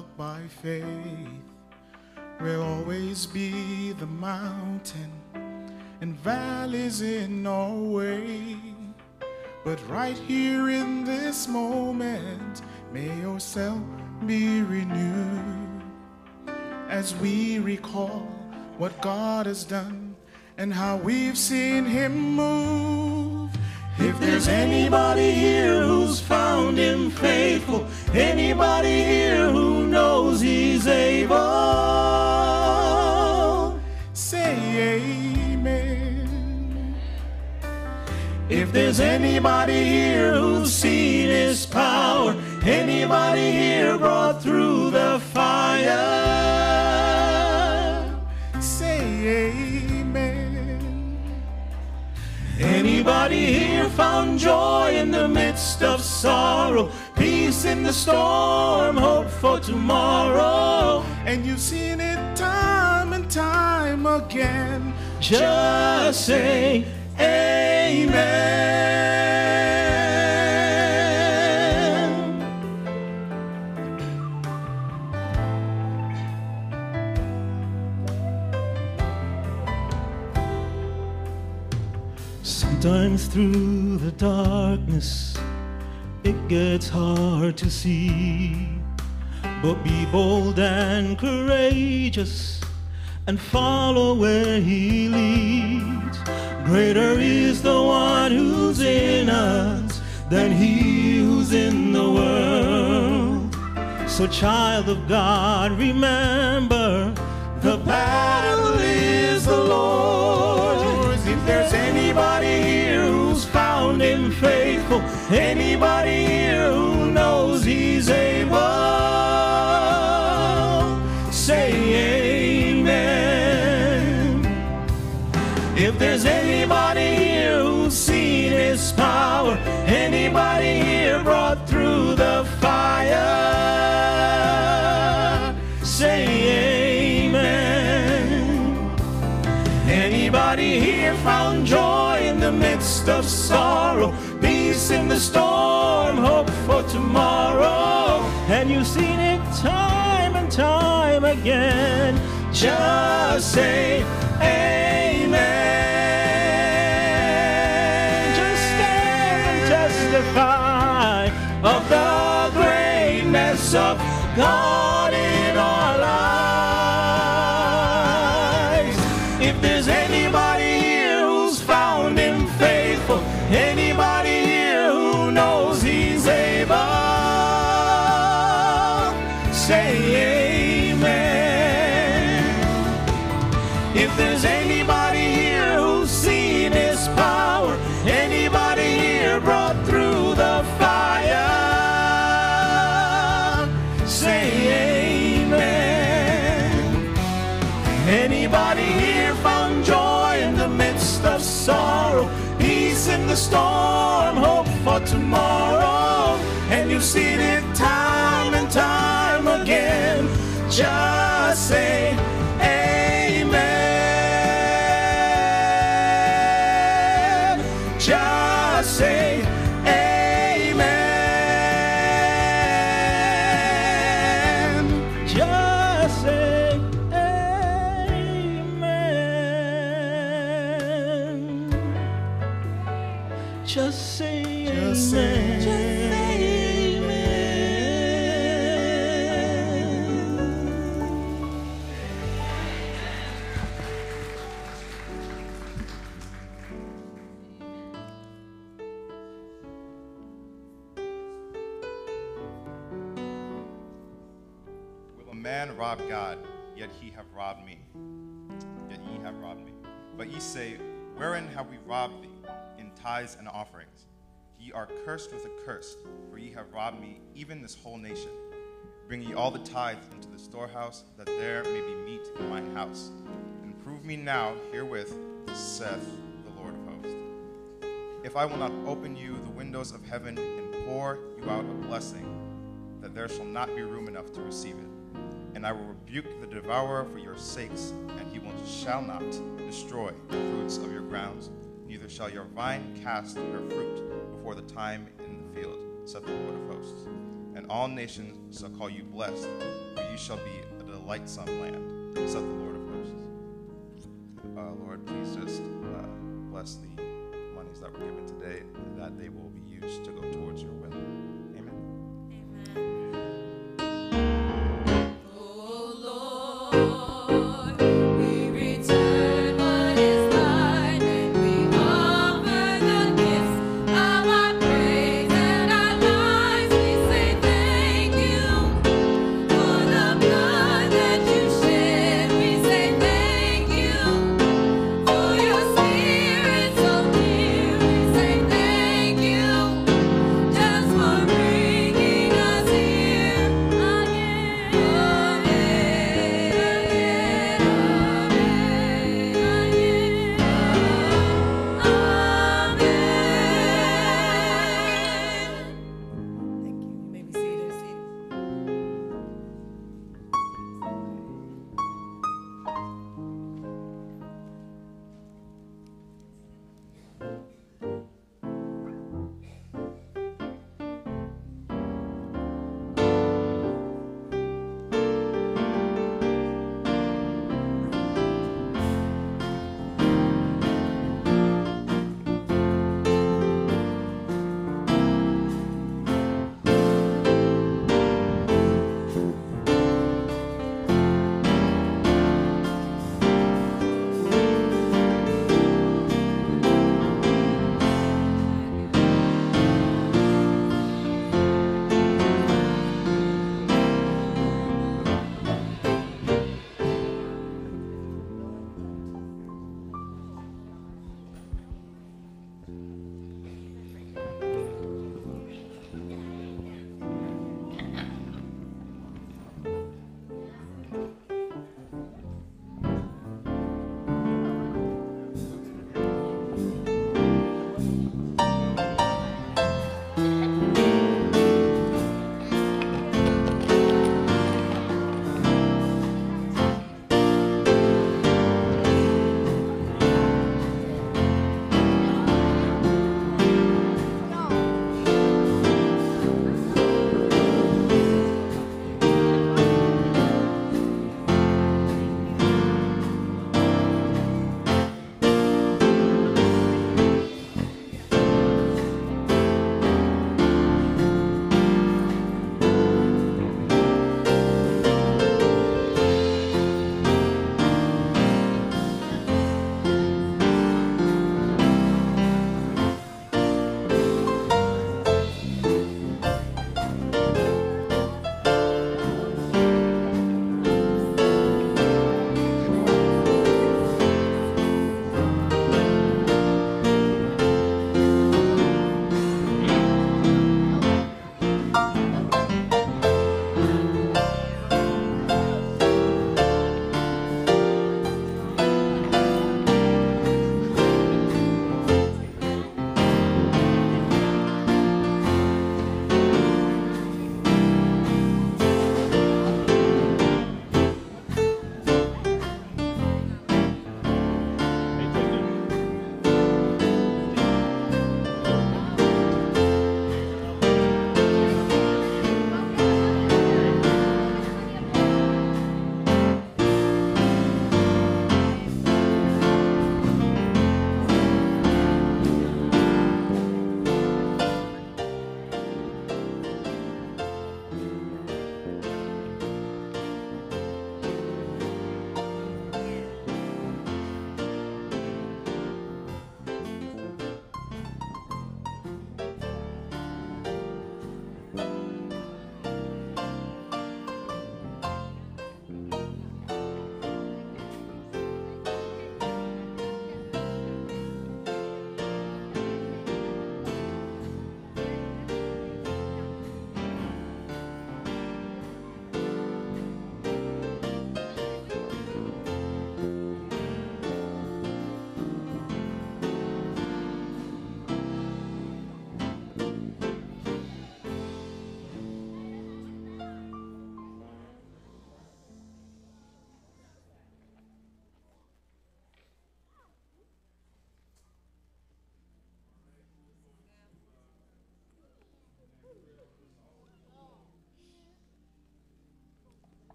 walk by faith. We'll always be the mountain and valleys in our way. But right here in this moment, may yourself be renewed. as we recall what God has done and how we've seen Him move. If there's anybody here who's found him faithful, anybody here who he's able, say amen. If there's anybody here who's seen his power, anybody here brought through the fire, say amen. Anybody here found joy in the midst of sorrow, peace in the storm, hope for tomorrow? And you've seen it time and time again. Just say amen. Sometimes through the darkness, gets hard to see. But be bold and courageous and follow where He leads. Greater is the one who's in us than he who's in the world. So, child of God, remember the battle anybody here who knows he's able, say amen. If there's anybody here who's seen his power, anybody here brought through the fire, say amen. Anybody here found joy in the midst of sorrow, in the storm, hope for tomorrow, and you've seen it time and time again. Just say amen. Just stand and testify of the greatness of God tomorrow, and you've seen it time and time again. Just say Wherein have we robbed thee? In tithes and offerings. Ye are cursed with a curse, for ye have robbed me, even this whole nation. Bring ye all the tithes into the storehouse, that there may be meat in my house. And prove me now herewith, saith the Lord of hosts. If I will not open you the windows of heaven and pour you out a blessing, that there shall not be room enough to receive it. And I will rebuke the devourer for your sakes, and he will, shall not destroy the fruits of your grounds, neither shall your vine cast her fruit before the time in the field, saith the Lord of hosts. And all nations shall call you blessed, for you shall be a delightsome land, saith the Lord of hosts. Uh, Lord, please just uh, bless the monies that were given today, that they will be used to go towards your will.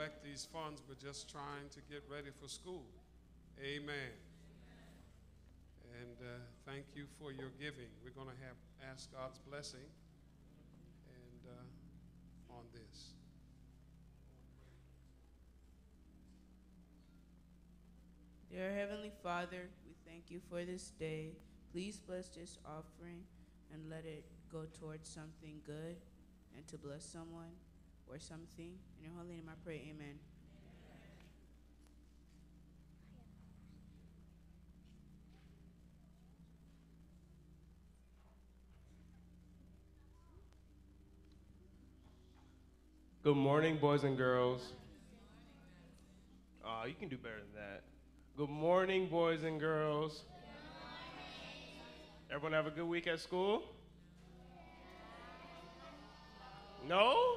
Collect these funds, we're just trying to get ready for school. Amen. And uh, thank you for your giving. We're going to have ask God's blessing and uh, on this. Dear Heavenly Father, we thank you for this day. Please bless this offering and let it go towards something good and to bless someone or something. In your holy name I pray, amen. Good morning, boys and girls. Oh, you can do better than that. Good morning, boys and girls. Everyone have a good week at school? No?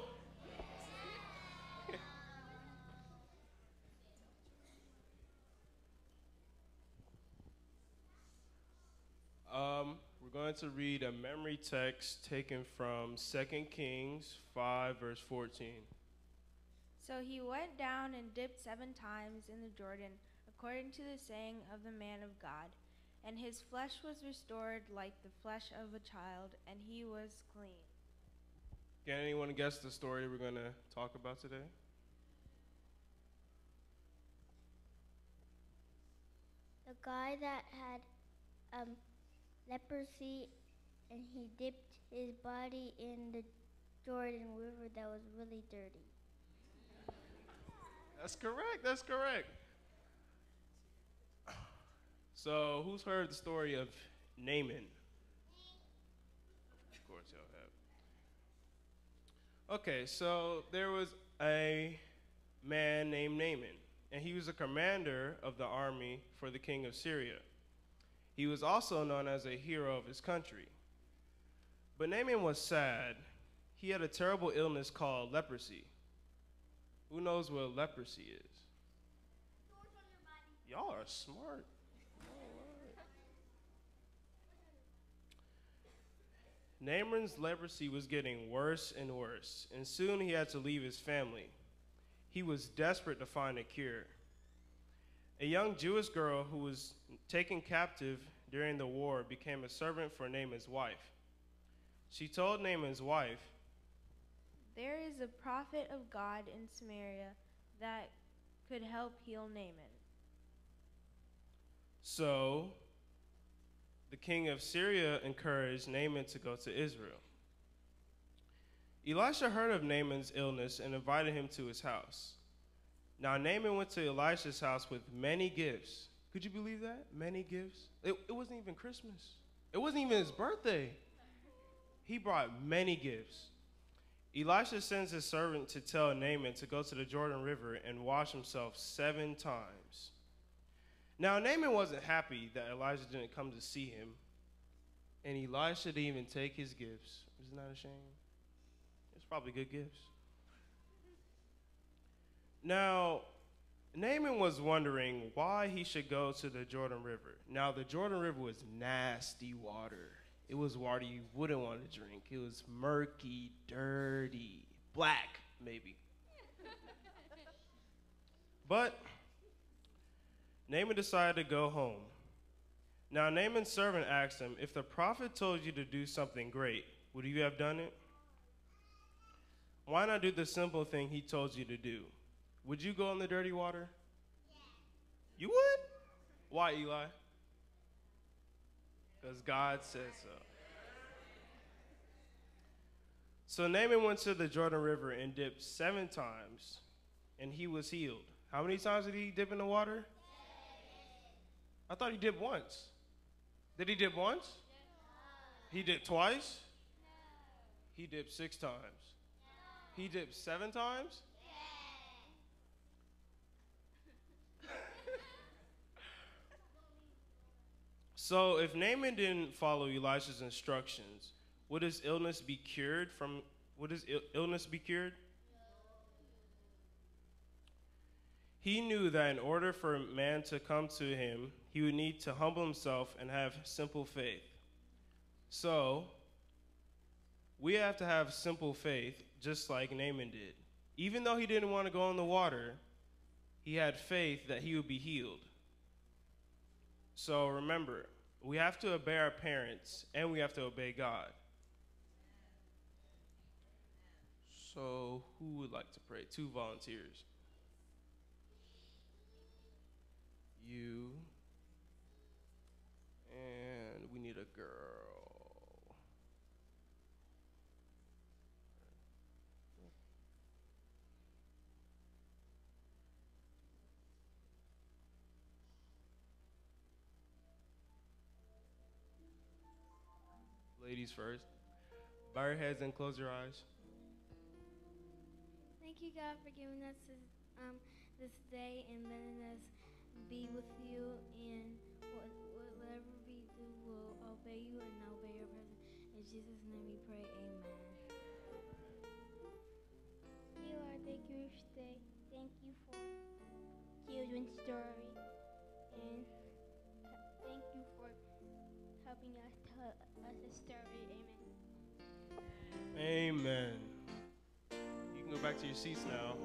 Um, we're going to read a memory text taken from 2 Kings 5, verse 14. So he went down and dipped seven times in the Jordan, according to the saying of the man of God. And his flesh was restored like the flesh of a child, and he was clean. Can anyone guess the story we're going to talk about today? The guy that had um, leprosy and he dipped his body in the Jordan River that was really dirty. That's correct. That's correct. So, who's heard the story of Naaman? Of course, y'all have. Okay, so there was a man named Naaman, and he was a commander of the army for the king of Syria. He was also known as a hero of his country. But Naaman was sad. He had a terrible illness called leprosy. Who knows what leprosy is? Y'all are smart. Naaman's leprosy was getting worse and worse, and soon he had to leave his family. He was desperate to find a cure. A young Jewish girl who was taken captive during the war became a servant for Naaman's wife. She told Naaman's wife, There is a prophet of God in Samaria that could help heal Naaman. So the king of Syria encouraged Naaman to go to Israel. Elisha heard of Naaman's illness and invited him to his house. Now, Naaman went to Elisha's house with many gifts. Could you believe that? Many gifts. It, it wasn't even Christmas, it wasn't even his birthday. He brought many gifts. Elisha sends his servant to tell Naaman to go to the Jordan River and wash himself seven times. Now, Naaman wasn't happy that Elijah didn't come to see him, and Elisha didn't even take his gifts. Isn't that a shame? It's probably good gifts. Now, Naaman was wondering why he should go to the Jordan River. Now, the Jordan River was nasty water. It was water you wouldn't want to drink. It was murky, dirty, black, maybe. <laughs> but Naaman decided to go home. Now, Naaman's servant asked him, If the prophet told you to do something great, would you have done it? Why not do the simple thing he told you to do? Would you go in the dirty water? Yeah. You would? Why, Eli? Because God said so. So Naaman went to the Jordan River and dipped seven times, and he was healed. How many times did he dip in the water? I thought he dipped once. Did he dip once? He dipped twice? He dipped six times. He dipped seven times? So if Naaman didn't follow Elisha's instructions, would his illness be cured from would his Ill- illness be cured? He knew that in order for man to come to him, he would need to humble himself and have simple faith. So, We have to have simple faith, just like Naaman did. Even though he didn't want to go in the water, he had faith that he would be healed. So remember, we have to obey our parents and we have to obey God. So, who would like to pray? Two volunteers. You. And we need a girl. Ladies first. Bow your heads and close your eyes. Thank you, God, for giving us this, um, this day and letting us be with you. And whatever we do, we'll obey you and obey your presence. In Jesus' name we pray, amen. You are the Jewish day. Thank you for children's story. And us a story. Amen. Amen. You can go back to your seats now.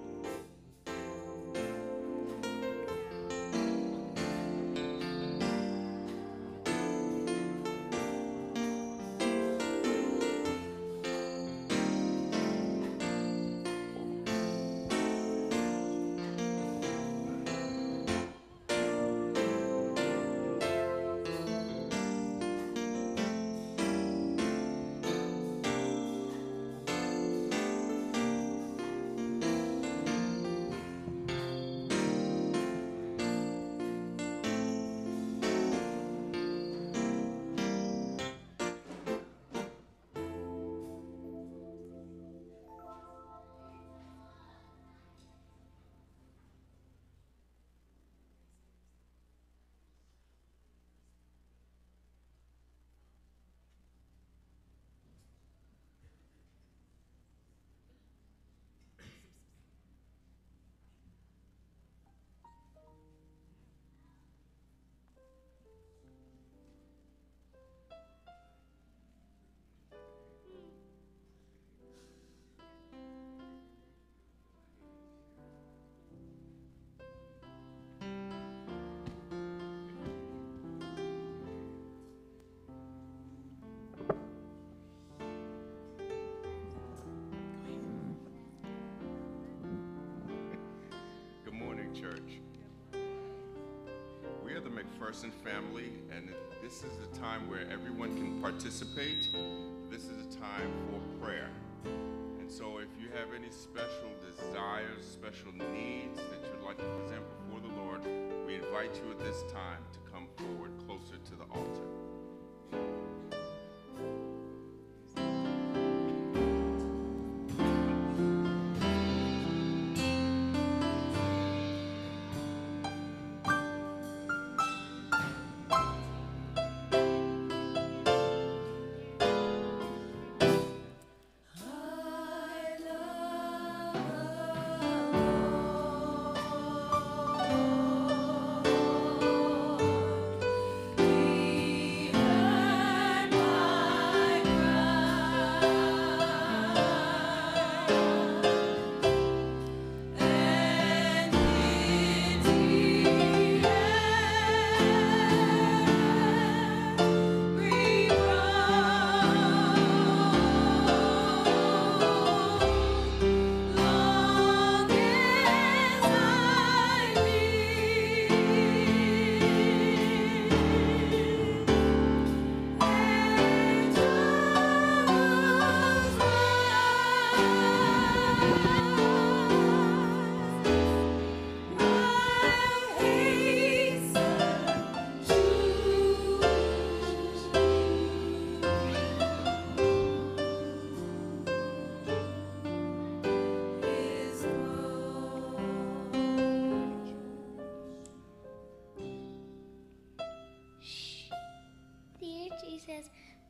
The McPherson family, and this is a time where everyone can participate. This is a time for prayer. And so, if you have any special desires, special needs that you'd like to present before the Lord, we invite you at this time to come forward closer to the altar.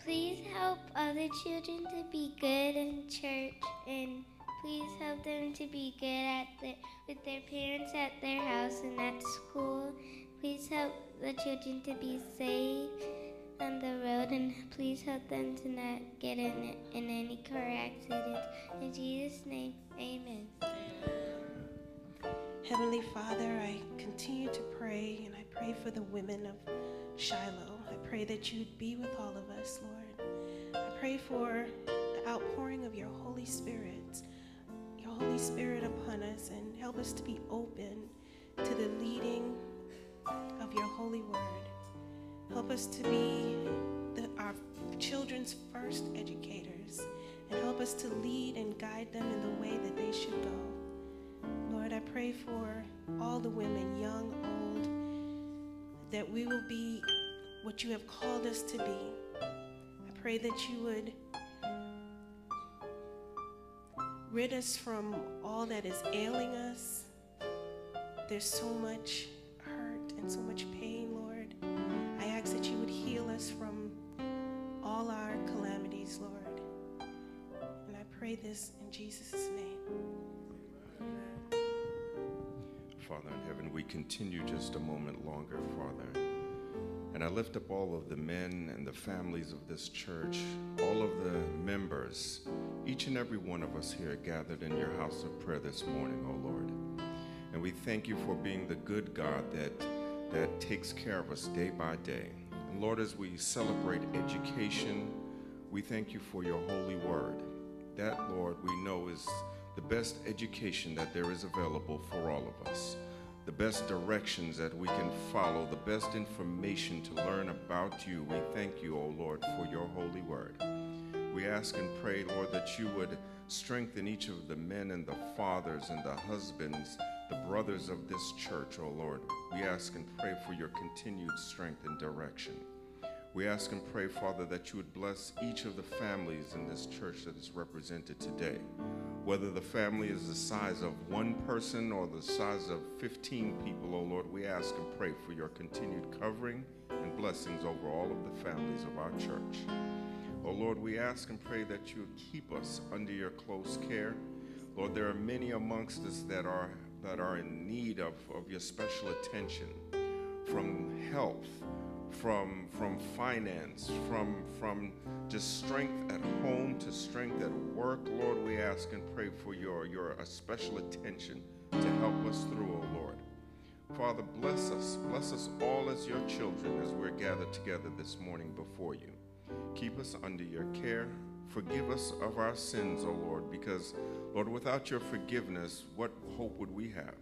Please help other children to be good in church and please help them to be good at the, with their parents at their house and at school. Please help the children to be safe. on the road and please help them to not get in, in any car accidents. In Jesus' name, amen. Heavenly Father, I continue to pray and I pray for the women of Shiloh. I pray that you'd be with all of us, Lord. I pray for the outpouring of your Holy Spirit, your Holy Spirit upon us, and help us to be open to the leading of your holy word. Help us to be the, our children's first educators and help us to lead and guide them in the way that they should go. Lord, I pray for all the women, young, old, that we will be what you have called us to be. Pray that you would rid us from all that is ailing us. There's so much hurt and so much pain, Lord. I ask that you would heal us from all our calamities, Lord. And I pray this in Jesus' name. Father in heaven, we continue just a moment longer, Father. And I lift up all of the men and the families of this church, all of the members, each and every one of us here gathered in your house of prayer this morning, O oh Lord. And we thank you for being the good God that, that takes care of us day by day. And Lord, as we celebrate education, we thank you for your holy word. That, Lord, we know is the best education that there is available for all of us, the best directions that we can follow, the best information to learn about you. We thank you, O oh Lord, for your holy word. We ask and pray, Lord, that you would strengthen each of the men and the fathers and the husbands, the brothers of this church, O oh Lord. We ask and pray for your continued strength and direction. We ask and pray, Father, that you would bless each of the families in this church that is represented today. Whether the family is the size of one person or the size of 15 people, oh Lord, we ask and pray for your continued covering and blessings over all of the families of our church. Oh Lord, we ask and pray that you keep us under your close care. Lord, there are many amongst us that are that are in need of, of your special attention from health from from finance, from from just strength at home to strength at work. Lord, we ask and pray for your your special attention to help us through, oh Lord. Father, bless us. Bless us all as your children as we're gathered together this morning before you. Keep us under your care. Forgive us of our sins, O Lord, because, Lord, without your forgiveness, what hope would we have?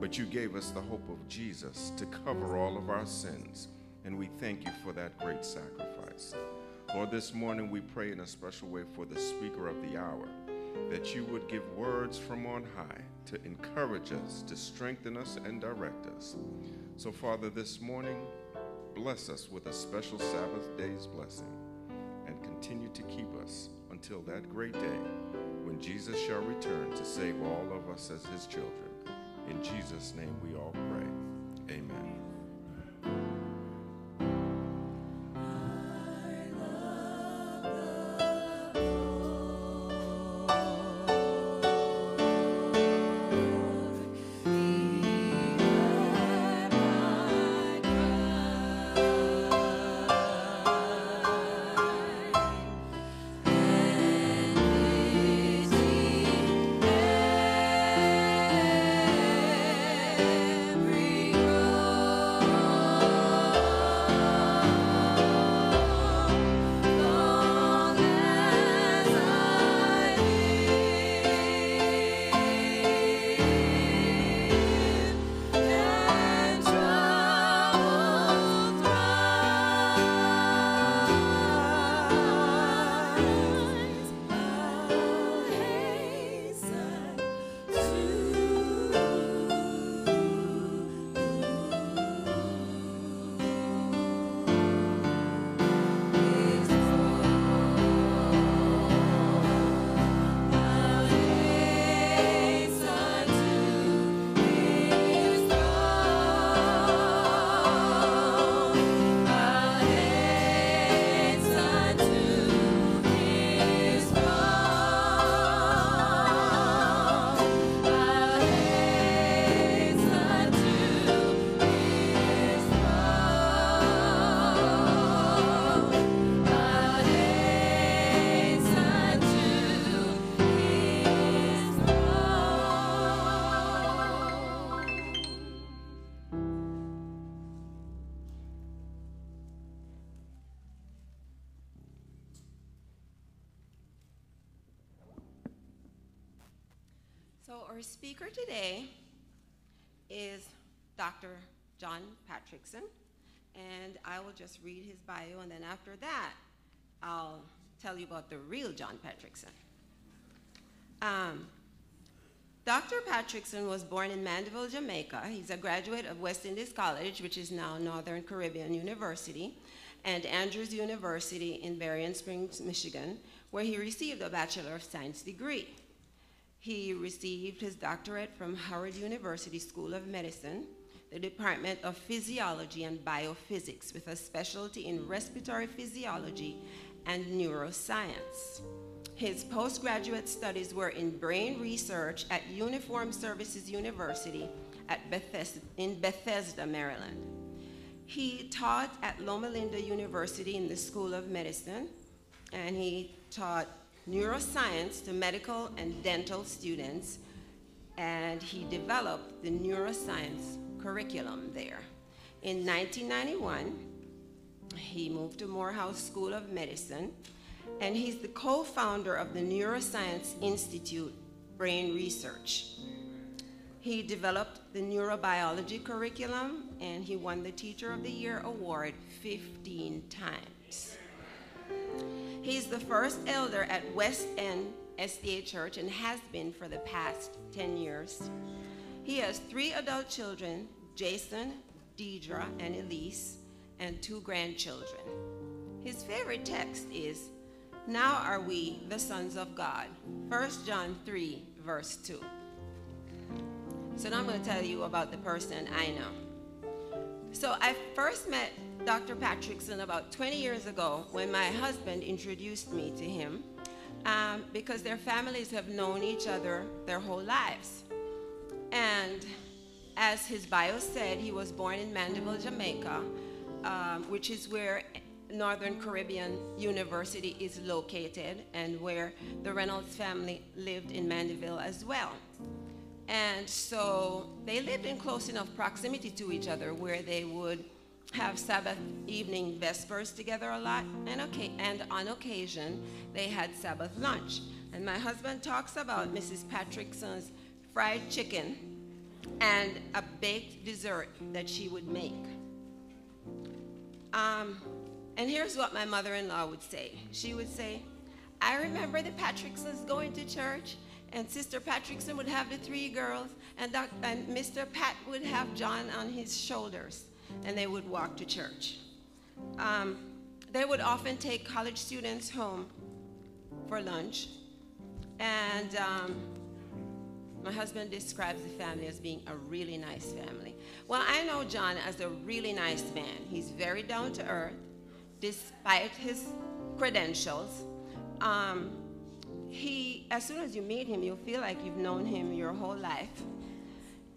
But you gave us the hope of Jesus to cover all of our sins and we thank you for that great sacrifice. Lord, this morning we pray in a special way for the speaker of the hour, that you would give words from on high to encourage us, to strengthen us, and direct us. So, Father, this morning, bless us with a special Sabbath day's blessing and continue to keep us until that great day when Jesus shall return to save all of us as his children. In Jesus' name we all pray. Amen. Our speaker today is Dr. John Patrickson, and I will just read his bio, and then after that, I'll tell you about the real John Patrickson. Um, Dr. Patrickson was born in Mandeville, Jamaica. He's a graduate of West Indies College, which is now Northern Caribbean University, and Andrews University in Berrien Springs, Michigan, where he received a Bachelor of Science degree. He received his doctorate from Howard University School of Medicine, the Department of Physiology and Biophysics, with a specialty in respiratory physiology and neuroscience. His postgraduate studies were in brain research at Uniform Services University at Bethesda, in Bethesda, Maryland. He taught at Loma Linda University in the School of Medicine, and he taught neuroscience to medical and dental students, and he developed the neuroscience curriculum there. In 1991, he moved to Morehouse School of Medicine, and he's the co-founder of the Neuroscience Institute Brain Research. He developed the neurobiology curriculum, and he won the Teacher of the Year award 15 times. He's the first elder at West End SDA Church and has been for the past 10 years. He has three adult children, Jason, Deidre, and Elise, and two grandchildren. His favorite text is, Now are we the sons of God. 1 John 3, verse 2. So now I'm going to tell you about the person I know. So I first met Dr. Patrickson about 20 years ago when my husband introduced me to him um, because their families have known each other their whole lives. And as his bio said, he was born in Mandeville, Jamaica, um, which is where Northern Caribbean University is located and where the Reynolds family lived in Mandeville as well. And so they lived in close enough proximity to each other where they would have Sabbath evening vespers together a lot, and, okay, and on occasion they had Sabbath lunch. And my husband talks about Mrs. Patrickson's fried chicken and a baked dessert that she would make. Um, and here's what my mother-in-law would say. She would say, I remember the Patricksons going to church, and Sister Patrickson would have the three girls, and, and Mr. Pat would have John on his shoulders, and they would walk to church. Um, they would often take college students home for lunch, and um, my husband describes the family as being a really nice family. Well, I know John as a really nice man. He's very down to earth, despite his credentials. Um, he, as soon as you meet him, you'll feel like you've known him your whole life.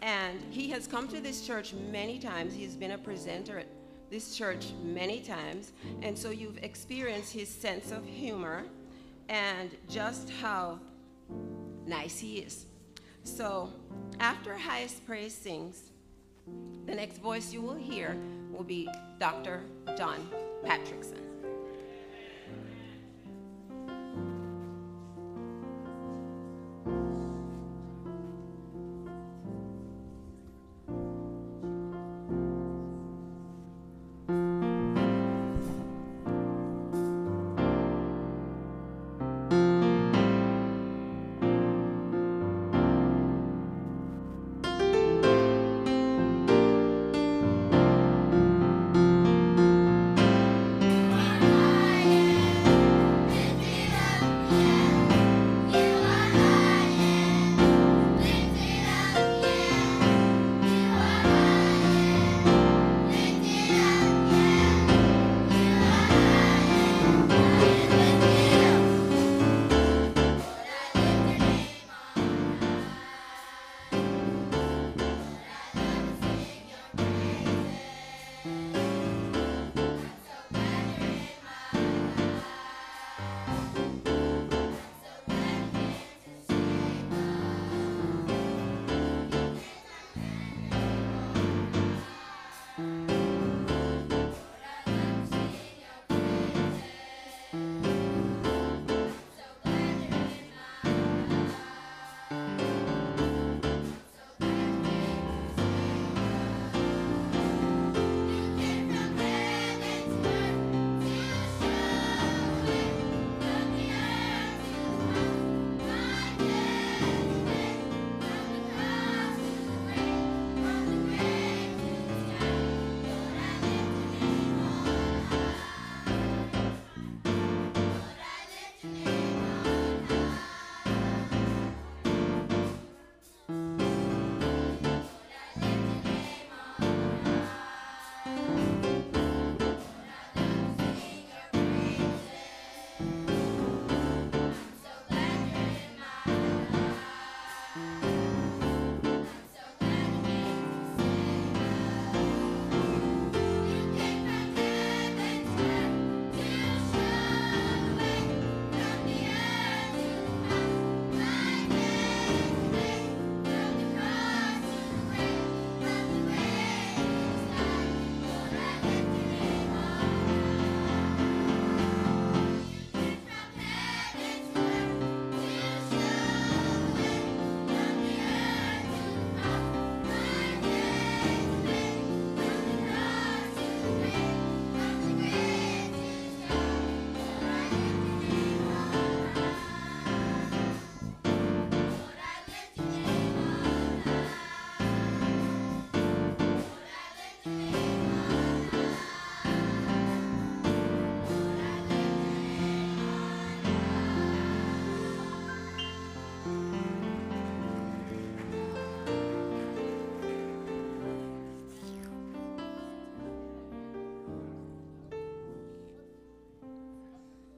And he has come to this church many times. He's been a presenter at this church many times. And so you've experienced his sense of humor and just how nice he is. So after Highest Praise sings, the next voice you will hear will be Dr. John Patrickson.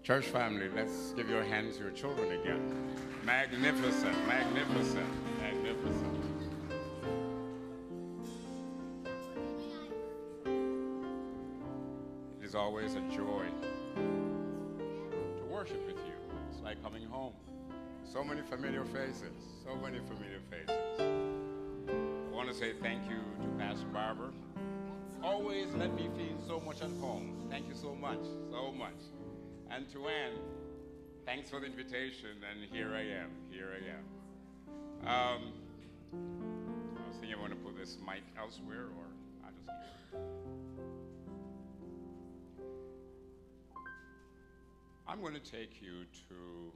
Church family, let's give your hands to your children again. Magnificent, magnificent, magnificent. It is always a joy to worship with you. It's like coming home. So many familiar faces, so many familiar faces. I want to say thank you to Pastor Barber. Always let me feel so much at home. Thank you so much, so much. And to Anne, thanks for the invitation, and here I am, here I am. Um, I was thinking I want to put this mic elsewhere, or I'll just keep it. I'm going to take you to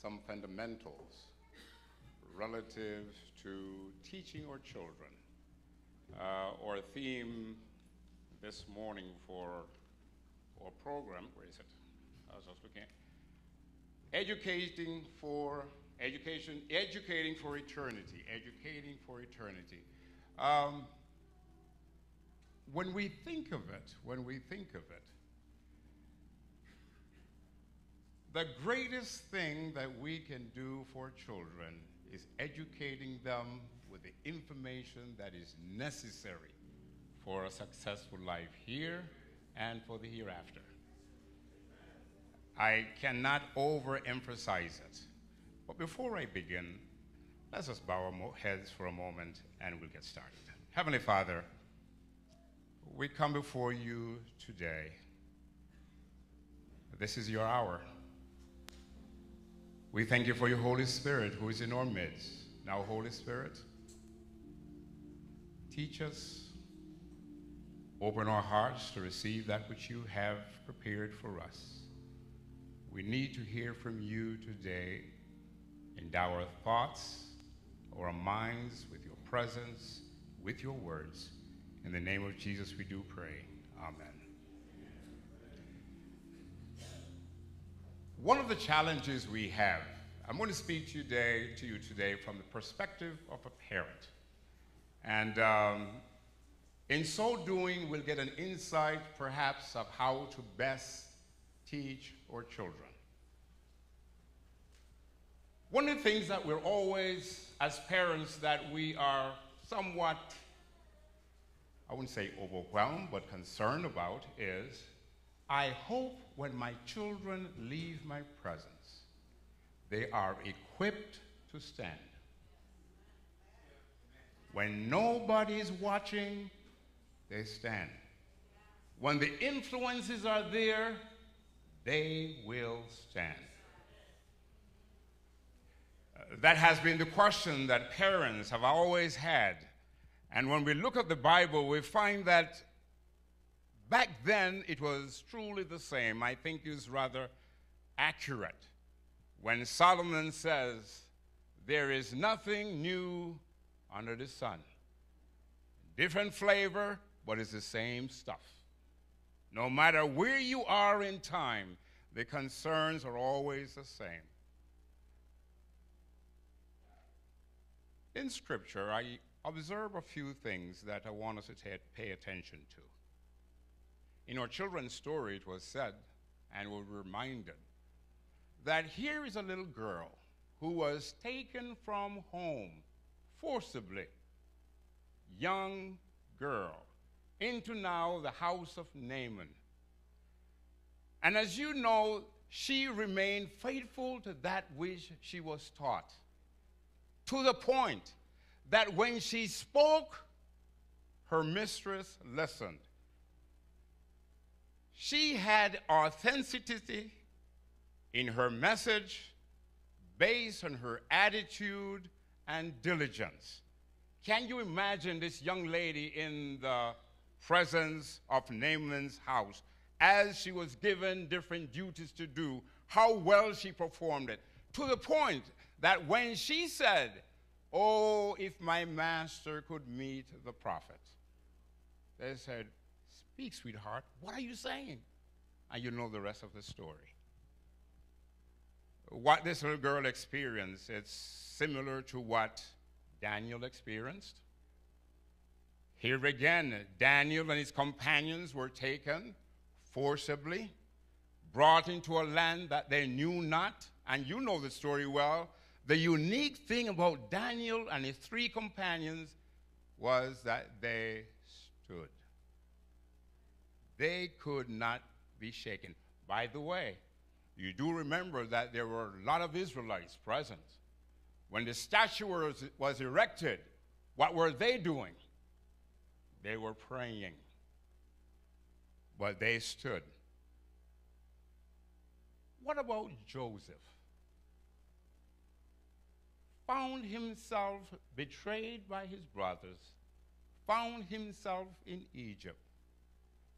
some fundamentals relative to teaching our children, uh, or a theme this morning for our program. Where is it? I was just looking. Educating for education, educating for eternity, educating for eternity. Um, when we think of it, when we think of it, the greatest thing that we can do for children is educating them with the information that is necessary for a successful life here and for the hereafter. I cannot overemphasize it. But before I begin, let's just bow our heads for a moment and we'll get started. Heavenly Father, we come before you today. This is your hour. We thank you for your Holy Spirit who is in our midst. Now, Holy Spirit, teach us, open our hearts to receive that which you have prepared for us. We need to hear from you today. Endow our thoughts, or our minds with your presence, with your words. In the name of Jesus, we do pray. Amen. One of the challenges we have, I'm going to speak today to you today from the perspective of a parent. And um, in so doing, we'll get an insight perhaps of how to best teach our children. One of the things that we're always, as parents, that we are somewhat, I wouldn't say overwhelmed, but concerned about is I hope when my children leave my presence, they are equipped to stand. When nobody is watching, they stand. When the influences are there, they will stand. Uh, that has been the question that parents have always had. And when we look at the Bible, we find that back then it was truly the same. I think is rather accurate when Solomon says, There is nothing new under the sun. Different flavor, but it's the same stuff. No matter where you are in time, the concerns are always the same. In Scripture, I observe a few things that I want us to pay attention to. In our children's story, it was said, and we're reminded, that here is a little girl who was taken from home forcibly, young girl, into now the house of Naaman. And as you know, she remained faithful to that which she was taught, to the point that when she spoke, her mistress listened. She had authenticity in her message based on her attitude and diligence. Can you imagine this young lady in the presence of Naaman's house as she was given different duties to do, how well she performed it? To the point that when she said, Oh, if my master could meet the prophet, they said, Speak, sweetheart, what are you saying? And you know the rest of the story what this little girl experienced, it's similar to what Daniel experienced. Here again, Daniel and his companions were taken forcibly, brought into a land that they knew not. And you know the story well. The unique thing about Daniel and his three companions was that they stood. They could not be shaken. By the way, you do remember that there were a lot of Israelites present. When the statue was, was erected, what were they doing? They were praying. But they stood. What about Joseph? Found himself betrayed by his brothers, found himself in Egypt.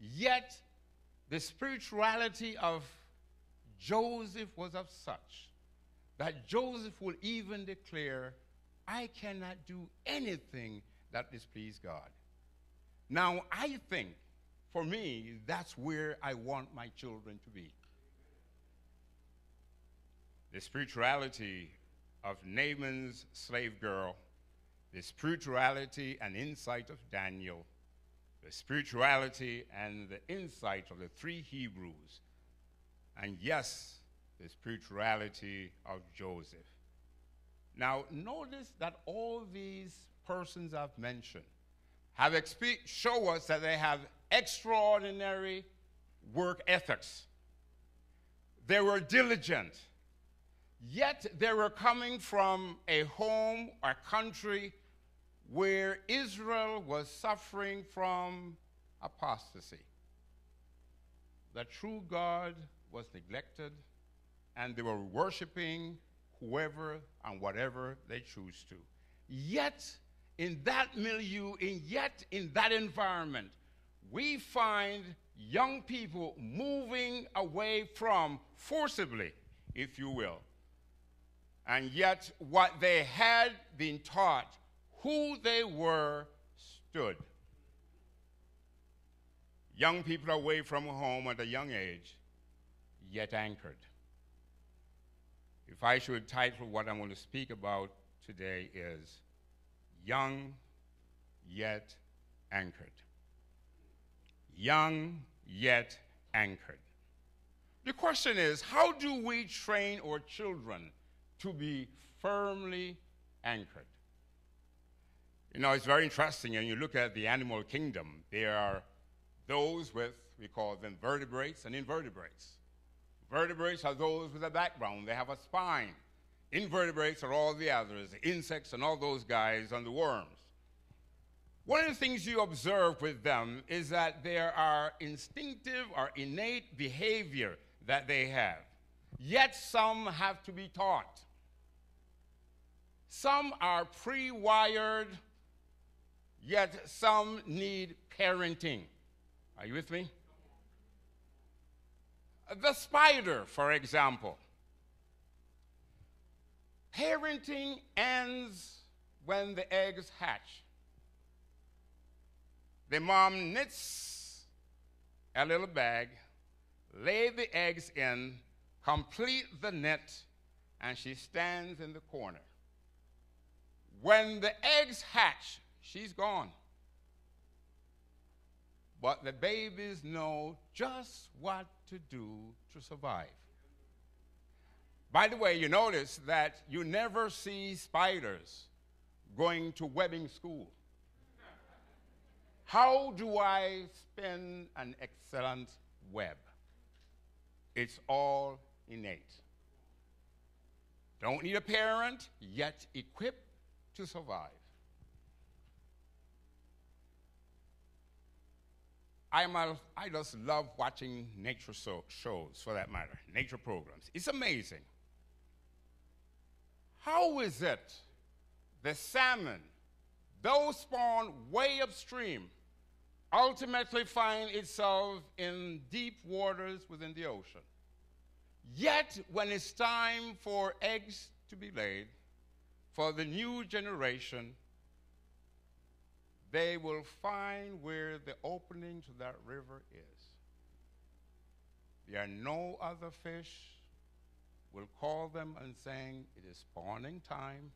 Yet, the spirituality of Joseph was of such that Joseph will even declare, I cannot do anything that displease God. Now, I think, for me, that's where I want my children to be. The spirituality of Naaman's slave girl, the spirituality and insight of Daniel, the spirituality and the insight of the three Hebrews, and yes, the spirituality of Joseph. Now, notice that all these persons I've mentioned have expe- show us that they have extraordinary work ethics. They were diligent, yet they were coming from a home or country where Israel was suffering from apostasy. The true God was neglected, and they were worshiping whoever and whatever they choose to. Yet, in that milieu, in yet in that environment, we find young people moving away from forcibly, if you will. And yet, what they had been taught, who they were, stood. Young people away from home at a young age yet anchored. If I should title what I'm going to speak about today is Young Yet Anchored. Young Yet Anchored. The question is how do we train our children to be firmly anchored? You know, it's very interesting, and you look at the animal kingdom, there are those with, we call them vertebrates and invertebrates. Vertebrates are those with a backbone, they have a spine. Invertebrates are all the others, the insects and all those guys and the worms. One of the things you observe with them is that there are instinctive or innate behavior that they have. Yet some have to be taught. Some are pre wired, yet some need parenting. Are you with me? The spider, for example. Parenting ends when the eggs hatch. The mom knits a little bag, lay the eggs in, complete the net, and she stands in the corner. When the eggs hatch, she's gone. But the babies know just what to do to survive. By the way, you notice that you never see spiders going to webbing school. How do I spin an excellent web? It's all innate. Don't need a parent, yet equipped to survive. I'm a, I just love watching nature so, shows, for that matter, nature programs. It's amazing. How is it the salmon, though spawned way upstream, ultimately find itself in deep waters within the ocean? Yet, when it's time for eggs to be laid, for the new generation, they will find where the opening to that river is. There are no other fish will call them and saying, it is spawning time.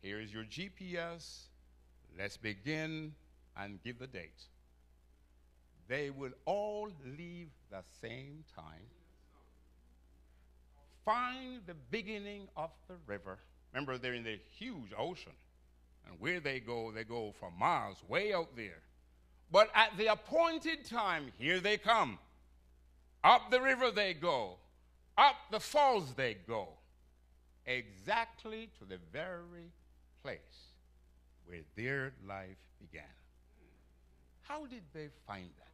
Here is your GPS. Let's begin and give the date. they will all leave the same time, find the beginning of the river. Remember, they're in the huge ocean. And where they go, they go for miles, way out there. But at the appointed time, here they come. Up the river they go, up the falls they go, exactly to the very place where their life began. How did they find that?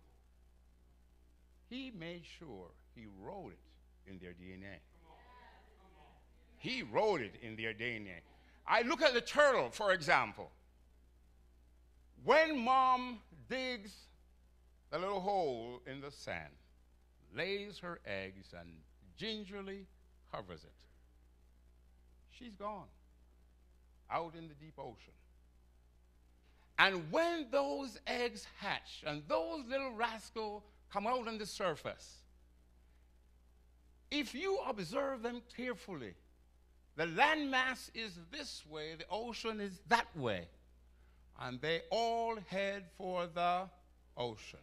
He made sure he wrote it in their DNA. He wrote it in their DNA. I look at the turtle, for example. When mom digs the little hole in the sand, lays her eggs, and gingerly covers it, she's gone out in the deep ocean. And when those eggs hatch and those little rascals come out on the surface, if you observe them carefully, the landmass is this way, the ocean is that way. And they all head for the ocean.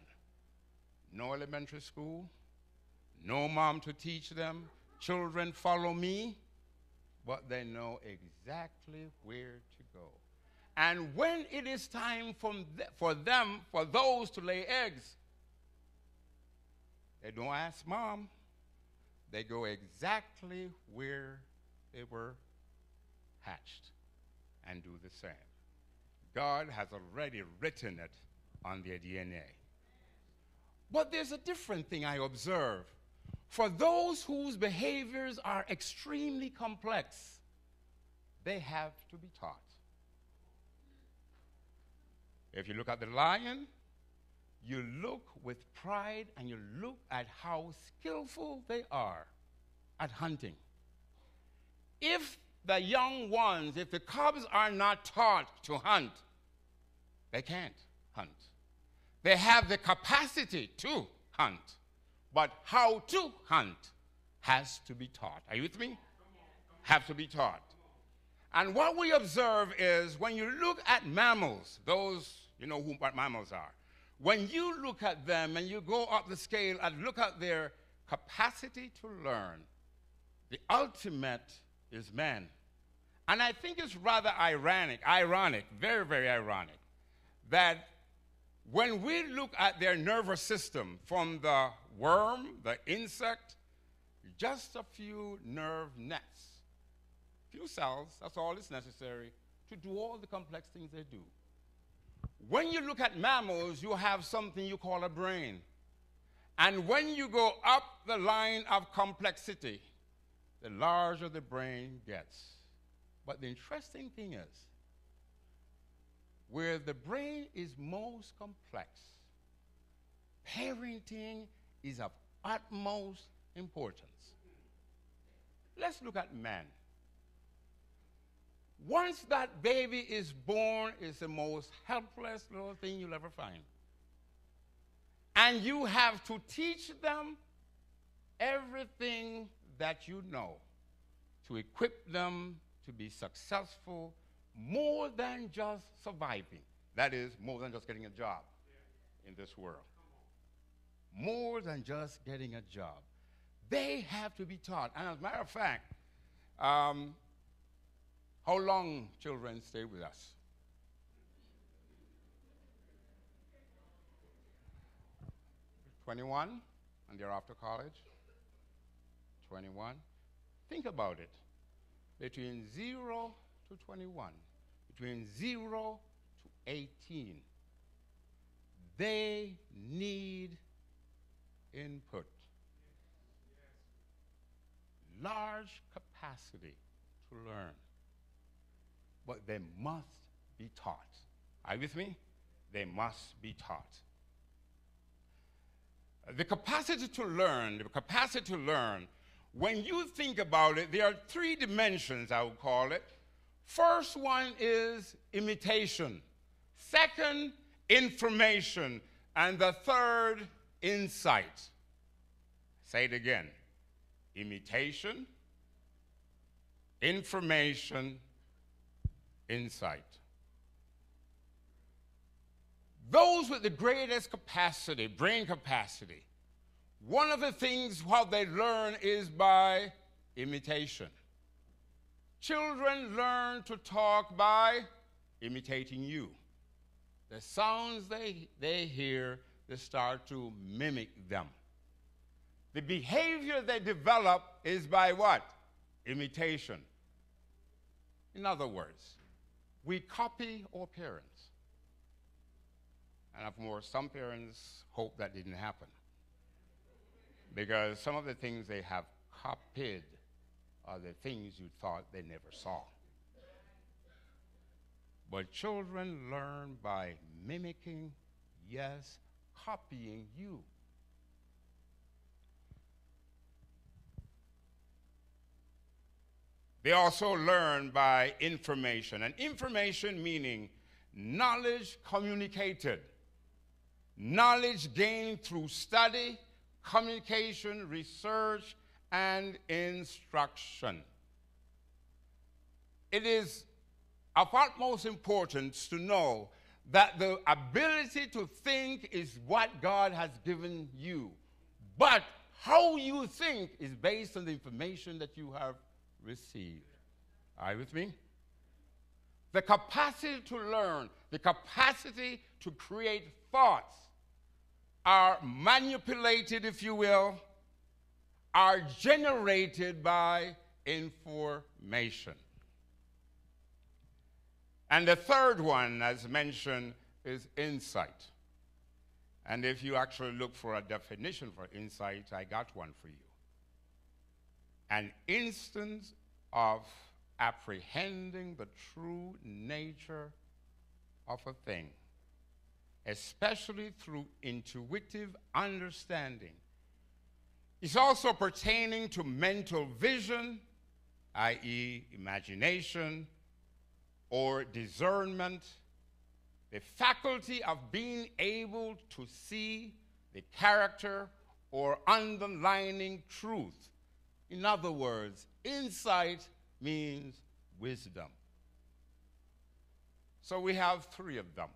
No elementary school, no mom to teach them. Children follow me, but they know exactly where to go. And when it is time for them, for those to lay eggs, they don't ask mom. They go exactly where they were hatched and do the same. God has already written it on their DNA. But there's a different thing I observe. For those whose behaviors are extremely complex, they have to be taught. If you look at the lion, you look with pride and you look at how skillful they are at hunting. If the young ones, if the cubs are not taught to hunt, they can't hunt. They have the capacity to hunt, but how to hunt has to be taught. Are you with me? Have to be taught. And what we observe is when you look at mammals, those, you know who, what mammals are, when you look at them and you go up the scale and look at their capacity to learn, the ultimate is man. And I think it's rather ironic, ironic, very, very ironic, that when we look at their nervous system from the worm, the insect, just a few nerve nets, few cells, that's all that's necessary to do all the complex things they do. When you look at mammals, you have something you call a brain. And when you go up the line of complexity, the larger the brain gets. But the interesting thing is, where the brain is most complex, parenting is of utmost importance. Let's look at man. Once that baby is born, it's the most helpless little thing you'll ever find. And you have to teach them everything that you know to equip them to be successful more than just surviving. That is, more than just getting a job in this world. More than just getting a job. They have to be taught. And as a matter of fact, um, how long children stay with us? Twenty-one, and they're to college. Twenty-one. Think about it. Between zero to twenty-one, between zero to eighteen, they need input. Large capacity to learn but they must be taught. Are you with me? They must be taught. The capacity to learn, the capacity to learn, when you think about it, there are three dimensions, I would call it. First one is imitation, second, information, and the third, insight. Say it again imitation, information, insight. those with the greatest capacity, brain capacity, one of the things how they learn is by imitation. Children learn to talk by imitating you. The sounds they, they hear, they start to mimic them. The behavior they develop is by what? Imitation. In other words, we copy our parents. And of course, some parents hope that didn't happen. Because some of the things they have copied are the things you thought they never saw. But children learn by mimicking, yes, copying you. They also learn by information, and information meaning knowledge communicated, knowledge gained through study, communication, research, and instruction. It is of utmost importance to know that the ability to think is what God has given you. But how you think is based on the information that you have received. Are you with me? The capacity to learn, the capacity to create thoughts are manipulated, if you will, are generated by information. And the third one, as mentioned, is insight. And if you actually look for a definition for insight, I got one for you. An instance of apprehending the true nature of a thing, especially through intuitive understanding. It's also pertaining to mental vision, i.e., imagination, or discernment, the faculty of being able to see the character or underlining truth. In other words, insight means wisdom. So we have three of them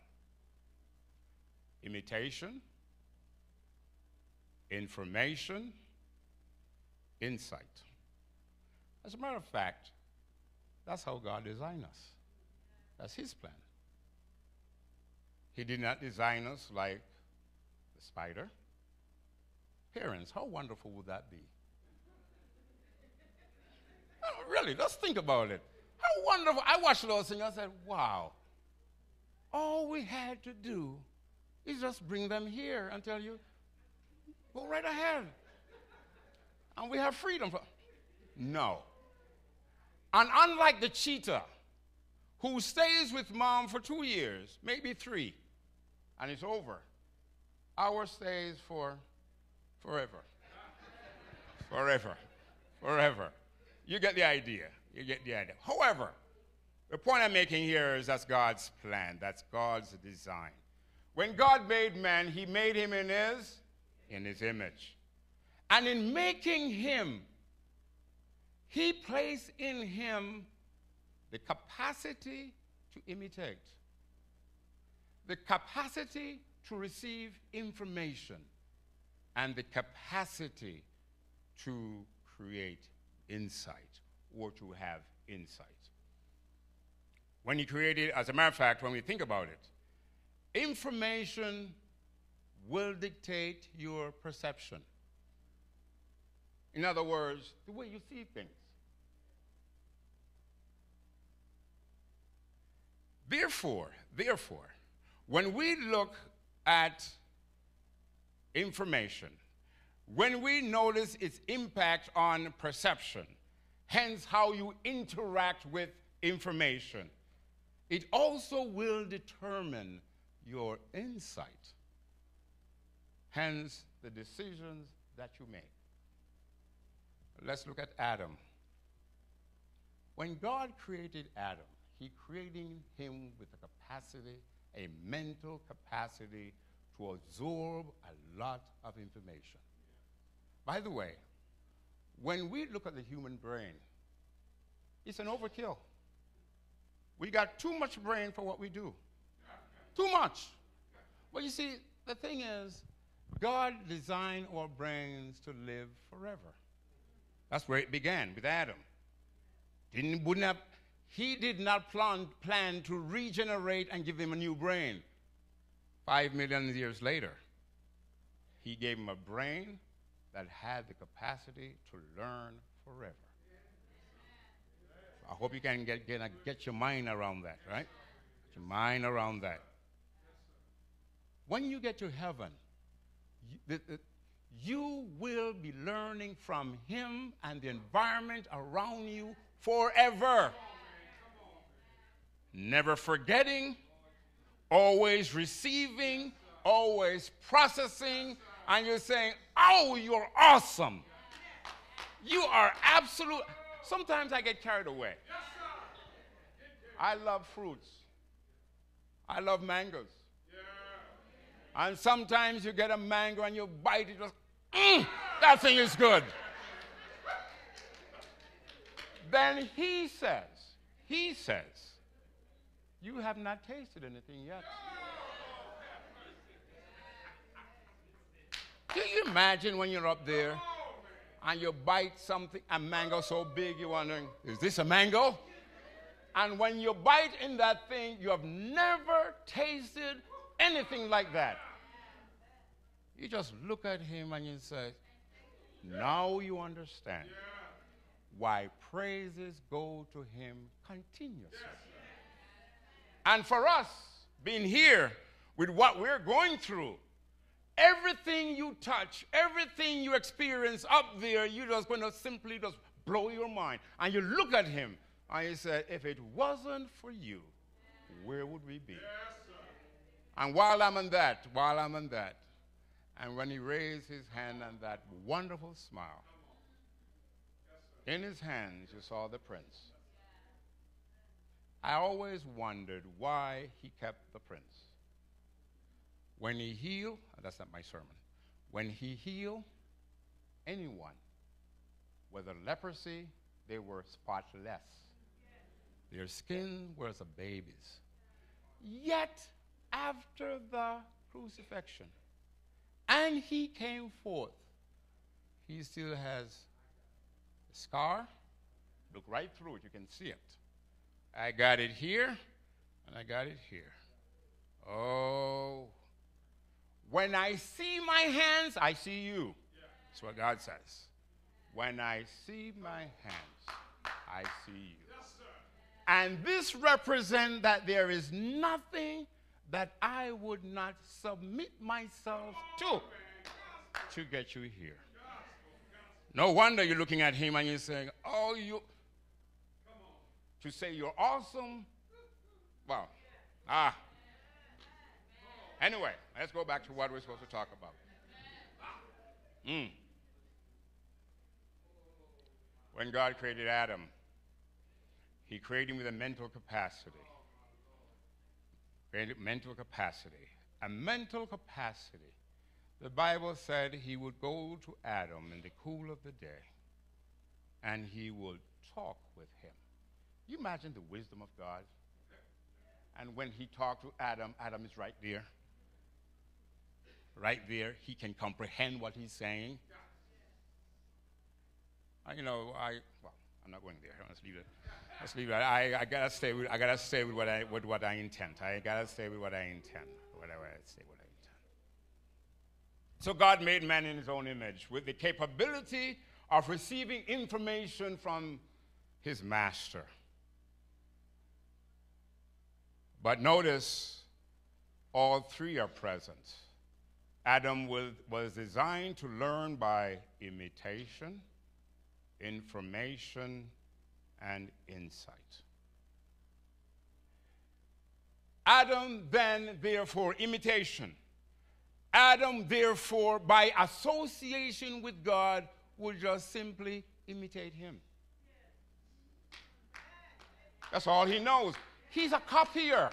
imitation, information, insight. As a matter of fact, that's how God designed us. That's His plan. He did not design us like the spider. Parents, how wonderful would that be? <laughs> Oh, really, let's think about it. How wonderful. I watched those things. I said, wow. All we had to do is just bring them here and tell you, go right ahead. And we have freedom. No. And unlike the cheetah, who stays with mom for two years, maybe three, and it's over, ours stays for forever. forever. Forever. You get the idea. You get the idea. However, the point I'm making here is that's God's plan. That's God's design. When God made man, he made him in his in his image. And in making him, he placed in him the capacity to imitate, the capacity to receive information, and the capacity to create insight or to have insight. When he created, as a matter of fact, when we think about it, information will dictate your perception. In other words, the way you see things. Therefore, therefore, when we look at information, when we notice its impact on perception, hence how you interact with information, it also will determine your insight, hence the decisions that you make. Let's look at Adam. When God created Adam, he created him with a capacity, a mental capacity to absorb a lot of information. By the way, when we look at the human brain, it's an overkill. We got too much brain for what we do. Too much. But you see, the thing is, God designed our brains to live forever. That's where it began with Adam. Didn't, wouldn't have, he did not plan, plan to regenerate and give him a new brain. Five million years later, he gave him a brain that had the capacity to learn forever. I hope you can get, get, get your mind around that, right? Get your mind around that. When you get to heaven, you, the, the, you will be learning from him and the environment around you forever. Never forgetting, always receiving, always processing, and you're saying, Oh, you're awesome. You are absolute. Sometimes I get carried away. I love fruits. I love mangoes. And sometimes you get a mango and you bite it, just, mm, that thing is good. then he says, he says, you have not tasted anything yet. Can you imagine when you're up there and you bite something, a mango so big, you're wondering, is this a mango? And when you bite in that thing, you have never tasted anything like that. You just look at him and you say, now you understand why praises go to him continuously. And for us, being here with what we're going through, everything you touch, everything you experience up there, you're just going to simply just blow your mind. And you look at him and you say, if it wasn't for you, where would we be? and while I'm in that, while I'm in that, and when he raised his hand and that wonderful smile, in his hands you saw the prints. I always wondered why he kept the prints. When he healed, that's not my sermon, when he healed anyone, whether leprosy, they were spotless. Their skin was a baby's. Yet, after the crucifixion, and he came forth, he still has a scar. Look right through it, you can see it. I got it here, and I got it here. Oh. When I see my hands, I see you. That's what God says. When I see my hands, I see you. And this represents that there is nothing that I would not submit myself to to get you here. No wonder you're looking at him and you're saying, Oh, you. To say you're awesome. Well, ah. Anyway, let's go back to what we're supposed to talk about. Mm. When God created Adam, he created him with a mental capacity. Mental capacity. A mental capacity. The Bible said he would go to Adam in the cool of the day and he would talk with him. You imagine the wisdom of God? And when he talked to Adam, Adam is right there. Right there. He can comprehend what he's saying. Uh, you know, I, well, I'm not going there. Let's leave it. Let's. I, I gotta stay with, I gotta stay with what I, with what I intend. I gotta stay with what I intend. Whatever I say, what I intend. So God made man in his own image with the capability of receiving information from his master. But notice all three are present. Adam was designed to learn by imitation, information, and insight. Adam then, therefore, imitation. Adam, therefore, by association with God, would just simply imitate him. That's all he knows. He's a copier.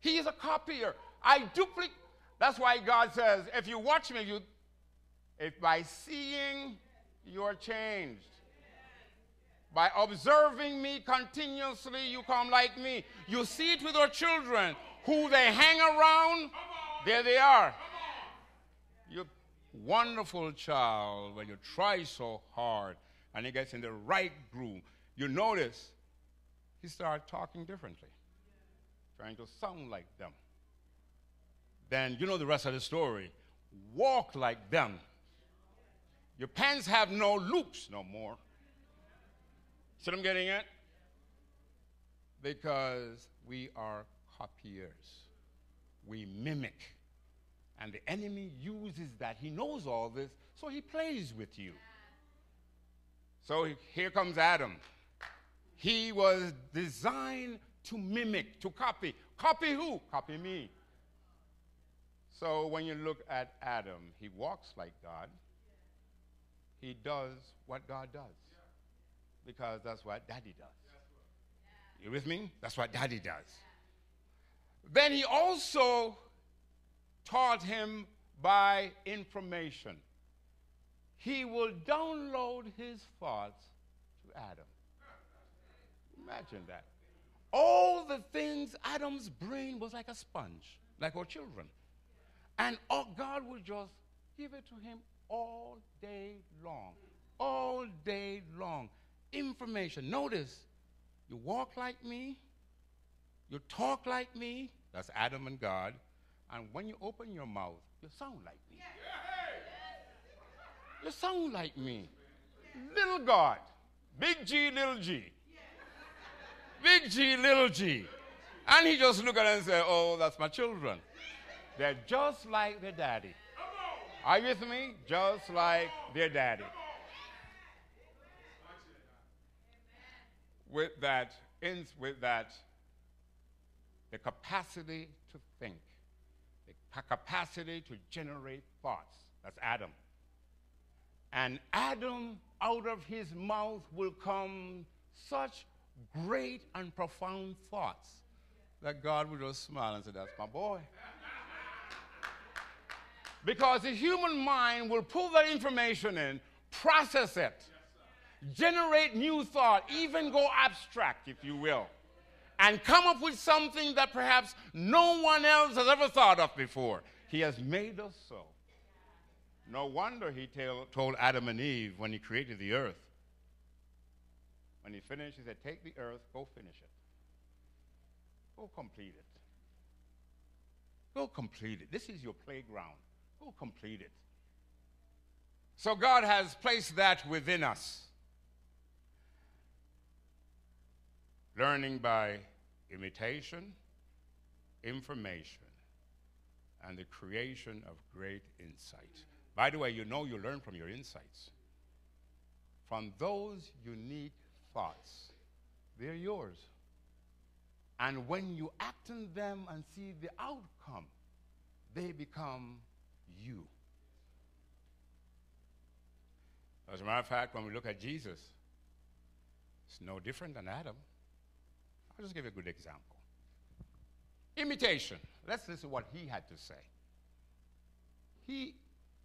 He is a copier. I duplicate. That's why God says, if you watch me, you, if by seeing you're changed. By observing me continuously, you come like me. You see it with your children, who they hang around There they are. You wonderful child when you try so hard and he gets in the right groove. You notice he starts talking differently, trying to sound like them. Then you know the rest of the story. Walk like them. Your pants have no loops no more. See what I'm getting at? Because we are copiers. We mimic. And the enemy uses that. He knows all this, so he plays with you. So here comes Adam. He was designed to mimic, to copy. Copy who? Copy me. So when you look at Adam, he walks like God. He does what God does. Because that's what daddy does. You with me? That's what daddy does. Then he also taught him by information. He will download his thoughts to Adam. Imagine that. All the things, Adam's brain was like a sponge, like our children. And all, God will just give it to him all day long. All day long. Information. Notice, you walk like me, you talk like me, that's Adam and God, and when you open your mouth, you sound like me. You sound like me. Little God, big G, little g. Big G, little g. And he just look at it and say, Oh, that's my children. They're just like their daddy. Are you with me? Just like their daddy. With that, in, with that, the capacity to think, the capacity to generate thoughts. That's Adam. And Adam, out of his mouth will come such great and profound thoughts that God will just smile and say, That's my boy. Because the human mind will pull that information in, process it, generate new thought, even go abstract, if you will, and come up with something that perhaps no one else has ever thought of before. He has made us so. No wonder he tell, told Adam and Eve when he created the earth. When he finished, he said, Take the earth, go finish it. Go complete it. Go complete it. This is your playground. Go complete it. So God has placed that within us. Learning by imitation, information, and the creation of great insight. By the way, you know you learn from your insights. From those unique thoughts, they're yours. And when you act on them and see the outcome, they become you. As a matter of fact, when we look at Jesus, it's no different than Adam. I'll just give you a good example. Imitation. Let's listen to what he had to say. He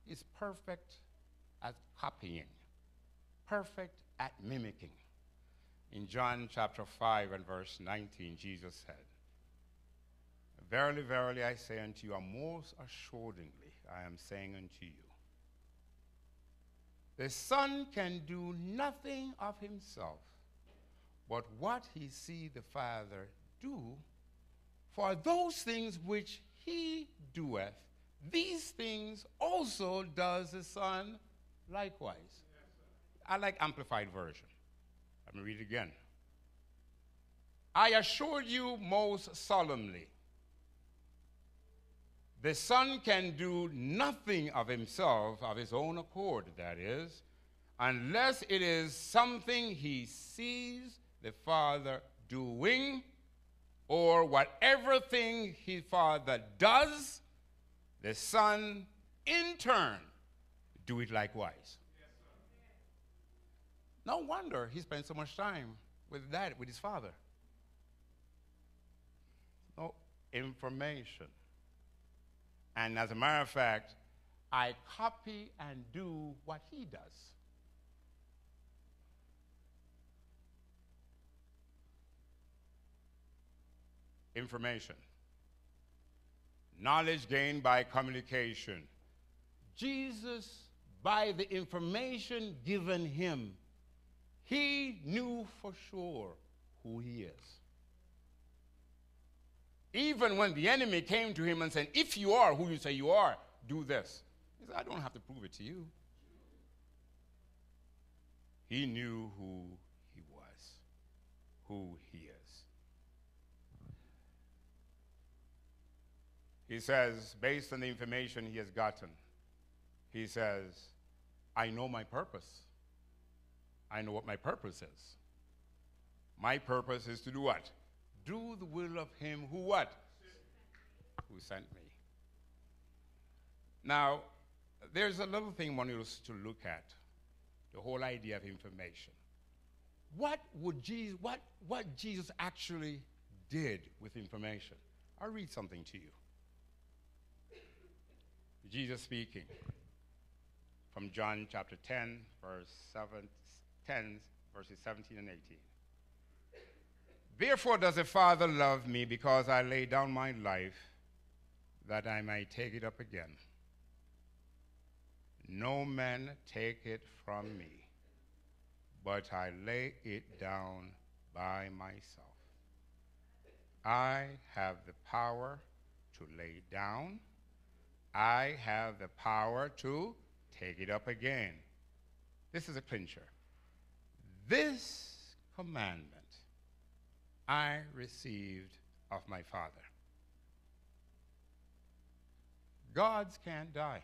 is perfect at copying, perfect at mimicking. In John chapter 5 and verse 19, Jesus said, Verily, verily, I say unto you, and most assuredly I am saying unto you, the Son can do nothing of himself, but what he see the Father do, for those things which he doeth, these things also does the Son likewise. I like Amplified Version. Let me read it again. I assure you most solemnly, the Son can do nothing of himself, of his own accord, that is, unless it is something he sees the Father doing, or whatever thing his Father does, the Son in turn do it likewise. No wonder he spent so much time with that, with his father. No information. And as a matter of fact, I copy and do what he does. Information. knowledge gained by communication. Jesus, by the information given him, he knew for sure who he is. Even when the enemy came to him and said, If you are who you say you are, do this. He said, I don't have to prove it to you. He knew who he was, who he says, based on the information he has gotten, he says, I know my purpose. I know what my purpose is. My purpose is to do what? Do the will of him who what? Who sent me. Now, there's a little thing one needs to look at the whole idea of information. What would Jesus, what, what Jesus actually did with information? I'll read something to you. Jesus speaking from John chapter 10, verse 7, 10, verses 17 and 18. Therefore does the Father love me because I lay down my life that I may take it up again. No man take it from me, but I lay it down by myself. I have the power to lay down. I have the power to take it up again. This is a clincher. This commandment I received of my Father. Gods can't die.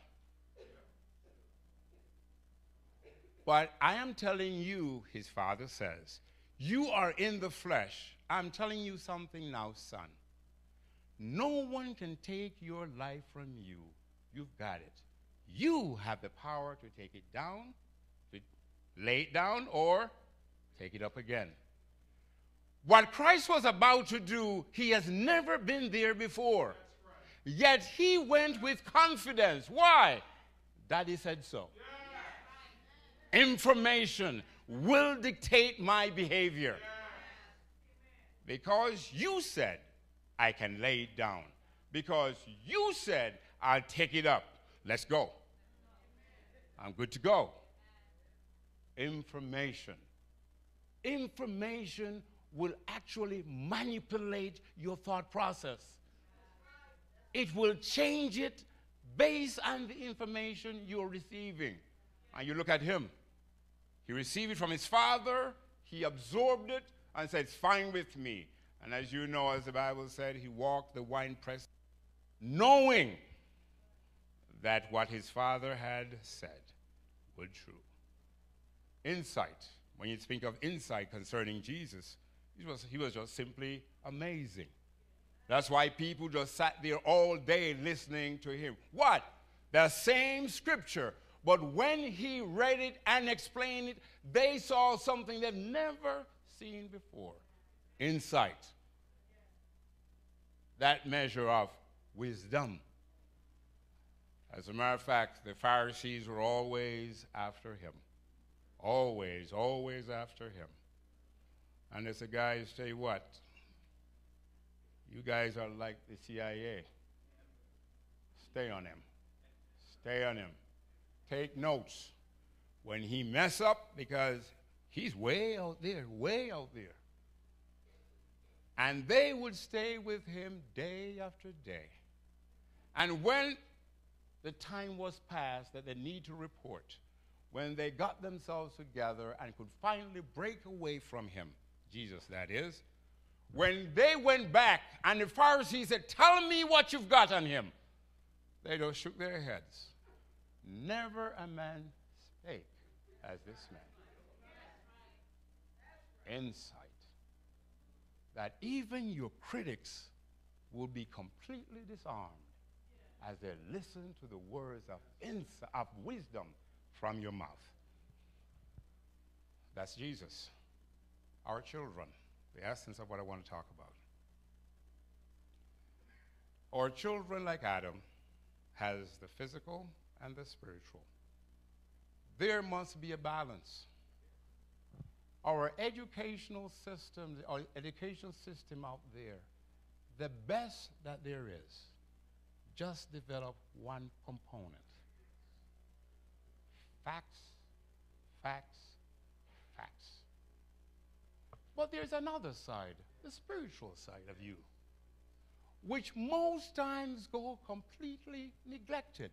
But I am telling you, his father says, you are in the flesh. I'm telling you something now, son. No one can take your life from you. You've got it. You have the power to take it down, to lay it down, or take it up again. What Christ was about to do, he has never been there before. Yet he went with confidence. Why? Daddy said so. Information will dictate my behavior. Because you said I can lay it down. Because you said I'll take it up. Let's go. I'm good to go. Information. Information will actually manipulate your thought process. It will change it based on the information you're receiving. And you look at him. He received it from his father, he absorbed it, and said, It's fine with me. And as you know, as the Bible said, he walked the winepress knowing that what his father had said was true. Insight. When you speak of insight concerning Jesus, he was, he was just simply amazing. That's why people just sat there all day listening to him. What? The same scripture, but when he read it and explained it, they saw something they've never seen before insight. That measure of wisdom. As a matter of fact, the Pharisees were always after him. Always, always after him. And there's a guy who say, What? You guys are like the CIA. Stay on him. Stay on him. Take notes. When he mess up, because he's way out there, way out there. And they would stay with him day after day. And when the time was past that they need to report, when they got themselves together and could finally break away from him, Jesus that is, when they went back and the Pharisees said, Tell me what you've got on him, they just shook their heads. Never a man spake as this man. Insight that even your critics will be completely disarmed as they listen to the words of, insight, of wisdom from your mouth. That's Jesus our children, the essence of what I want to talk about. Our children, like Adam, has the physical and the spiritual. There must be a balance. Our educational system, our educational system out there, the best that there is, just develop one component facts, facts, facts. But there's another side, the spiritual side of you, which most times go completely neglected.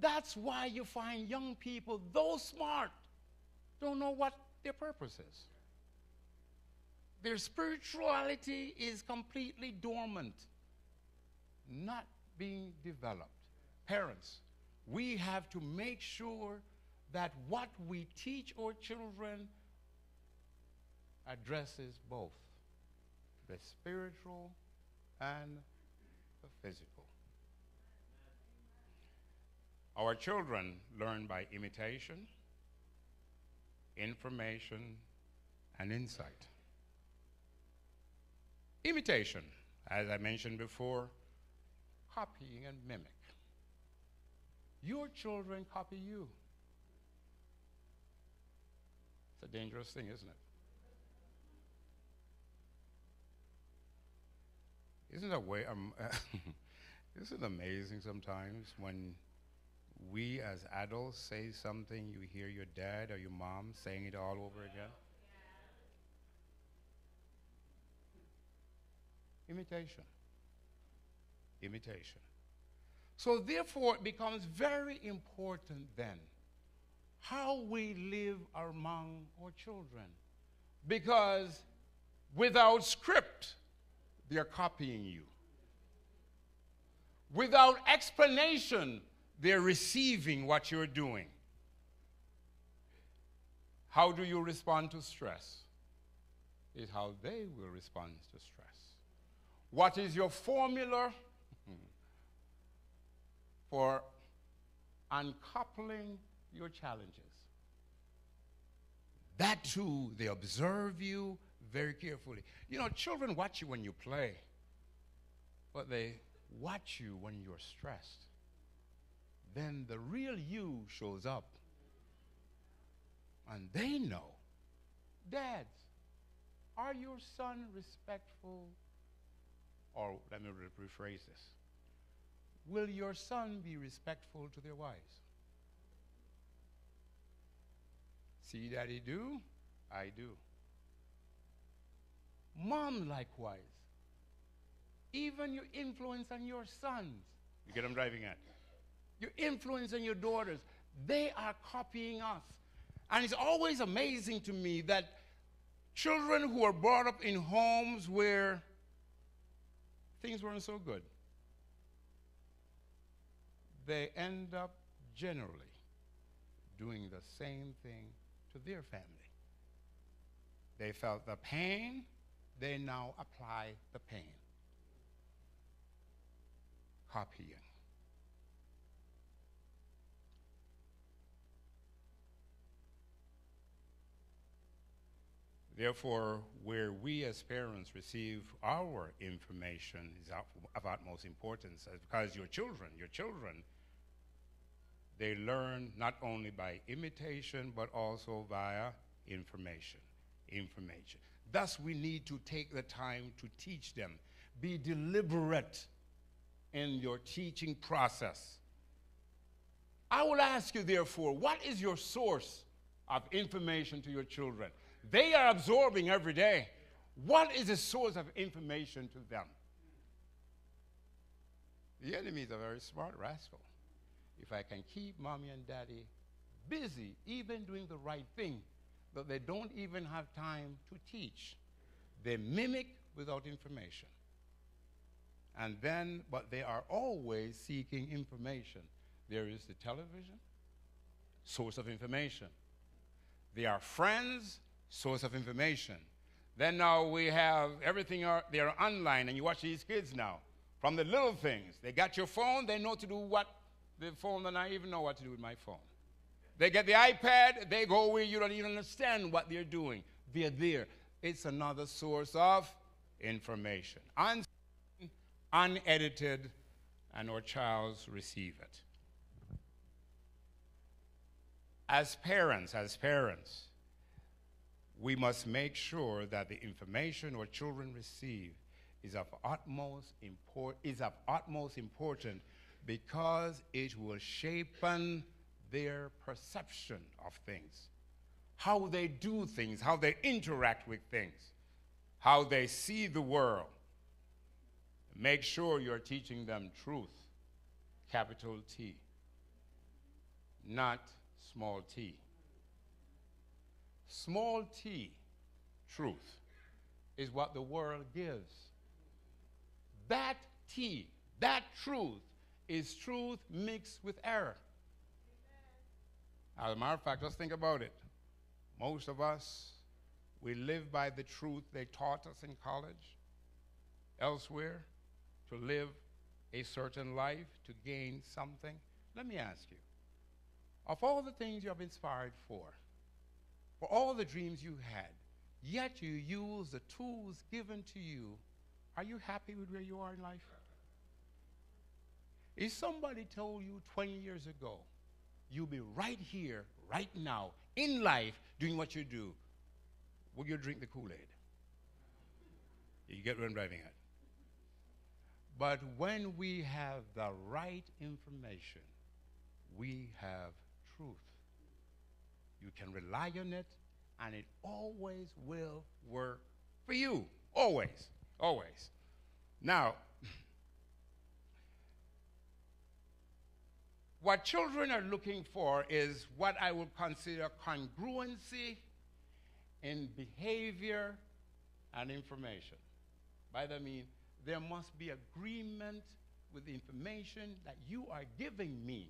That's why you find young people, though smart, don't know what their purpose is. Their spirituality is completely dormant, not being developed. Parents, we have to make sure that what we teach our children addresses both the spiritual and the physical. Our children learn by imitation, information, and insight. Imitation, as I mentioned before, copying and mimic. Your children copy you. It's a dangerous thing, isn't it? Isn't that way? Um, <laughs> isn't it amazing sometimes when we as adults say something, you hear your dad or your mom saying it all over again? Imitation. Imitation. So, therefore, it becomes very important then how we live among our children. Because without script, they're copying you. Without explanation, they're receiving what you're doing. How do you respond to stress? Is how they will respond to stress. What is your formula for uncoupling your challenges? That too, they observe you very carefully. You know, children watch you when you play, but they watch you when you're stressed. Then the real you shows up. And they know. Dads, are your son respectful? Or let me rephrase this. Will your son be respectful to their wives? See daddy do? I do. Mom, likewise. Even your influence on your sons. You get what I'm driving at? Your influence on your daughters. They are copying us. And it's always amazing to me that children who are brought up in homes where things weren't so good, they end up generally doing the same thing to their family. They felt the pain, they now apply the pain. Copying. Therefore, where we as parents receive our information is of utmost importance because your children, your children, they learn not only by imitation but also via information. Information. Thus, we need to take the time to teach them. Be deliberate in your teaching process. I will ask you, therefore, what is your source of information to your children? They are absorbing every day. What is the source of information to them? The enemy is a very smart rascal. If I can keep mommy and daddy busy, even doing the right thing, that they don't even have time to teach, they mimic without information. And then, but they are always seeking information. There is the television, source of information. They are friends, source of information. Then now we have everything are, they're online, and you watch these kids now. From the little things, they got your phone, they know to do what the phone, and I even know what to do with my phone. They get the iPad, they go where you don't even understand what they're doing. They're there. It's another source of information. Un- unedited, and our childs receive it. As parents, as parents, we must make sure that the information our children receive is of utmost import is of utmost importance because it will shapen their perception of things, how they do things, how they interact with things, how they see the world. Make sure you're teaching them truth, capital T, not small t. Small t, truth, is what the world gives. That T, that truth, is truth mixed with error. As a matter of fact, just think about it. Most of us, we live by the truth they taught us in college, elsewhere, to live a certain life, to gain something. Let me ask you of all the things you have inspired for, for all the dreams you had, yet you use the tools given to you, are you happy with where you are in life? If somebody told you 20 years ago, you'll be right here, right now, in life, doing what you do, will you drink the Kool Aid? You get what I'm driving at. But when we have the right information, we have truth. You can rely on it, and it always will work for you. Always. Always. Now, what children are looking for is what I would consider congruency in behavior and information. By that I mean, there must be agreement with the information that you are giving me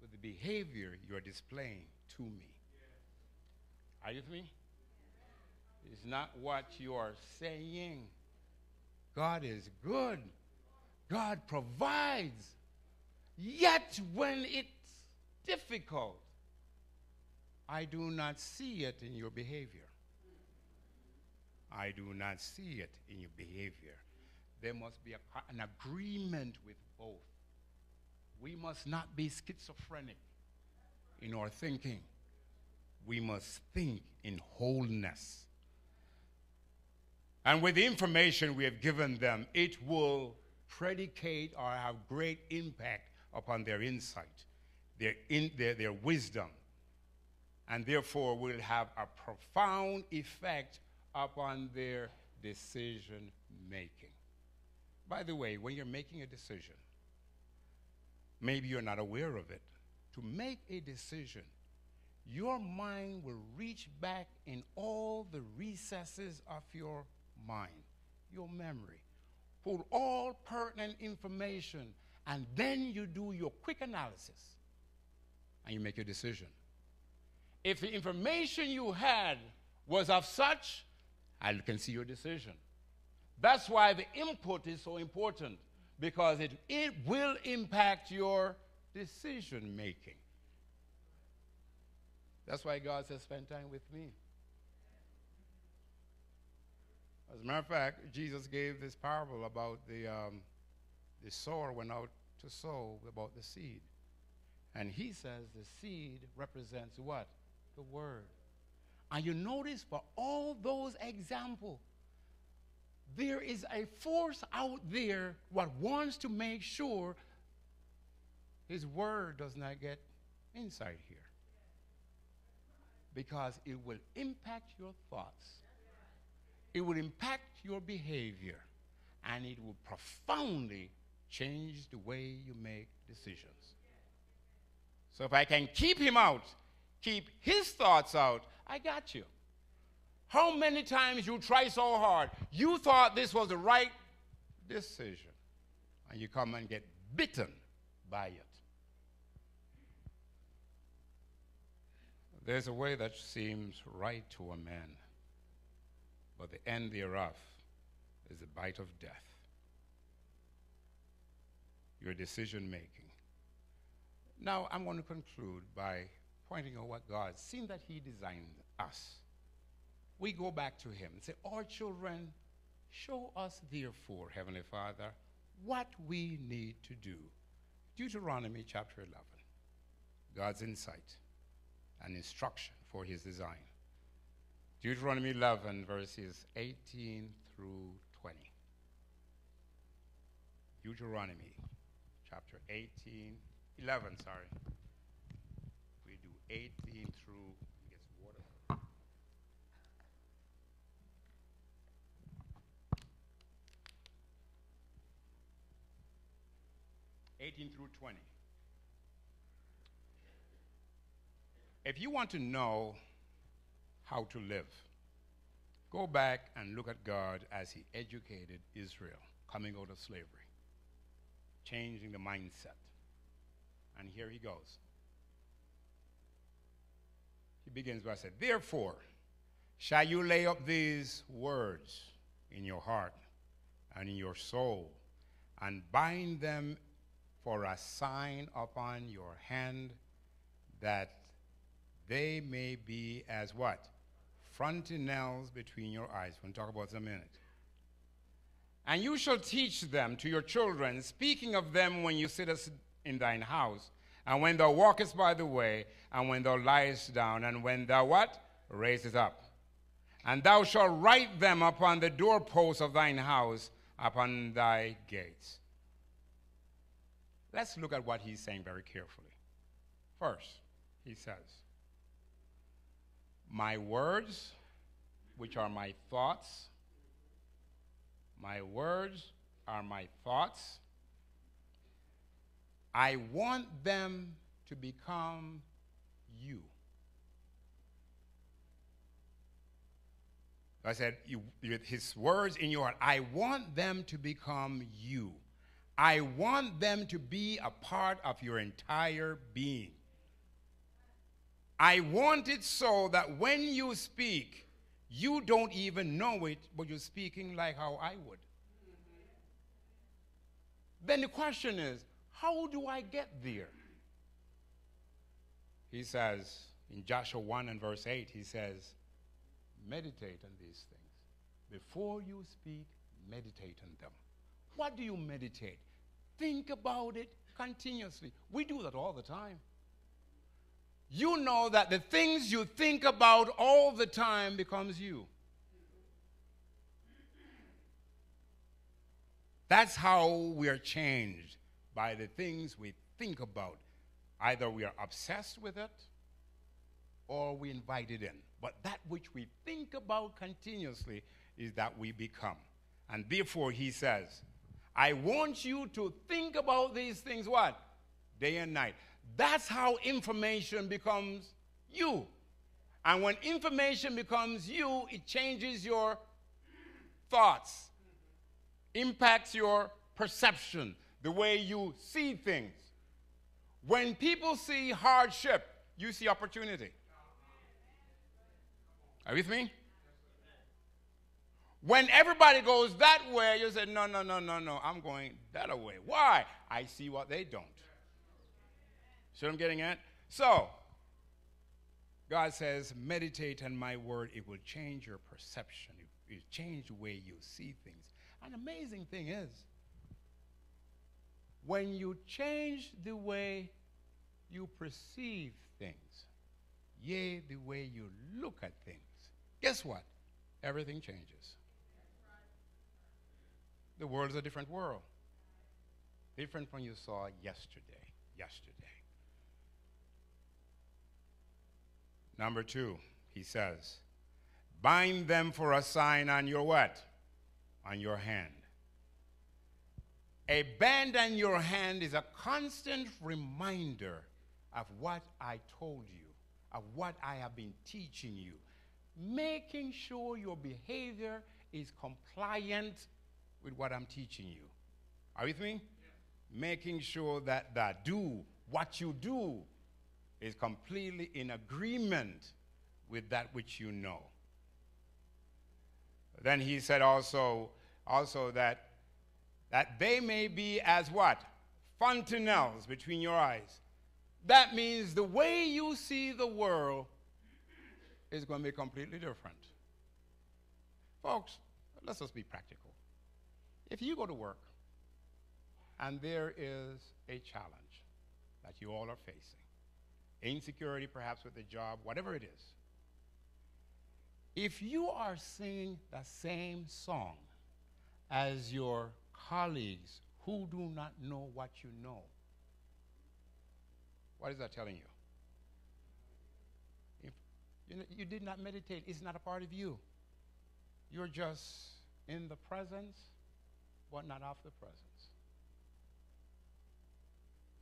with the behavior you're displaying to me. Are you with me? It's not what you are saying. God is good. God provides. Yet when it's difficult, I do not see it in your behavior. I do not see it in your behavior. There must be a, an agreement with both. We must not be schizophrenic in our thinking. We must think in wholeness. And with the information we have given them, it will predicate or have great impact upon their insight, their, in, their, their wisdom, and therefore will have a profound effect upon their decision making. By the way, when you're making a decision, maybe you're not aware of it. To make a decision, your mind will reach back in all the recesses of your mind, your memory, pull all pertinent information, and then you do your quick analysis and you make your decision. If the information you had was of such, I can see your decision. That's why the input is so important because it, it will impact your decision making. That's why God says, spend time with me. As a matter of fact, Jesus gave this parable about the, um, the sower went out to sow about the seed. And he says the seed represents what? The word. And you notice for all those examples, there is a force out there what wants to make sure his word does not get inside here. Because it will impact your thoughts. It will impact your behavior. And it will profoundly change the way you make decisions. So if I can keep him out, keep his thoughts out, I got you. How many times you try so hard, you thought this was the right decision, and you come and get bitten by it. There's a way that seems right to a man, but the end thereof is the bite of death. Your decision making. Now, I'm going to conclude by pointing out what God, seeing that He designed us, we go back to Him and say, Our children, show us therefore, Heavenly Father, what we need to do. Deuteronomy chapter 11, God's insight and instruction for His design. Deuteronomy 11, verses 18 through 20. Deuteronomy chapter 18, 11, sorry. We do 18 through. Eighteen through twenty. If you want to know how to live, go back and look at God as He educated Israel coming out of slavery, changing the mindset. And here he goes. He begins by saying, Therefore, shall you lay up these words in your heart and in your soul, and bind them for a sign upon your hand, that they may be as what? Frontinels between your eyes. We'll talk about this in a minute. And you shall teach them to your children, speaking of them when you sit in thine house, and when thou walkest by the way, and when thou liest down, and when thou what? Raisest up. And thou shalt write them upon the doorposts of thine house, upon thy gates. Let's look at what he's saying very carefully. First, he says, My words, which are my thoughts, my words are my thoughts. I want them to become you. I said, you, his words in your heart, I want them to become you. I want them to be a part of your entire being. I want it so that when you speak, you don't even know it, but you're speaking like how I would. Then the question is, how do I get there? He says in Joshua 1 and verse 8, he says, meditate on these things. Before you speak, meditate on them. What do you meditate? Think about it continuously. We do that all the time. You know that the things you think about all the time becomes you. That's how we are changed by the things we think about. Either we are obsessed with it or we invite it in. But that which we think about continuously is that we become. And therefore, he says, I want you to think about these things what? Day and night. That's how information becomes you. And when information becomes you, it changes your thoughts, impacts your perception, the way you see things. When people see hardship, you see opportunity. Are you with me? When everybody goes that way, you say, no, no, no, no, no, I'm going that way. Why? I see what they don't. See what I'm getting at? So, God says, meditate on my word. It will change your perception, it will change the way you see things. An amazing thing is, when you change the way you perceive things, yea, the way you look at things, guess what? Everything changes. The world is a different world. Different from you saw yesterday. Yesterday. Number two, he says, bind them for a sign on your what? On your hand. A band on your hand is a constant reminder of what I told you, of what I have been teaching you, making sure your behavior is compliant with what I'm teaching you. Are you with me? Making sure that that do, what you do, is completely in agreement with that which you know. Then he said also, also that, that they may be as what? Fontanelles between your eyes. That means the way you see the world is going to be completely different. Folks, let's just be practical. If you go to work and there is a challenge that you all are facing, insecurity perhaps with the job, whatever it is, if you are singing the same song as your colleagues who do not know what you know. What is that telling you? If you, you did not meditate, it's not a part of you. You're just in the presence, but not of the presence.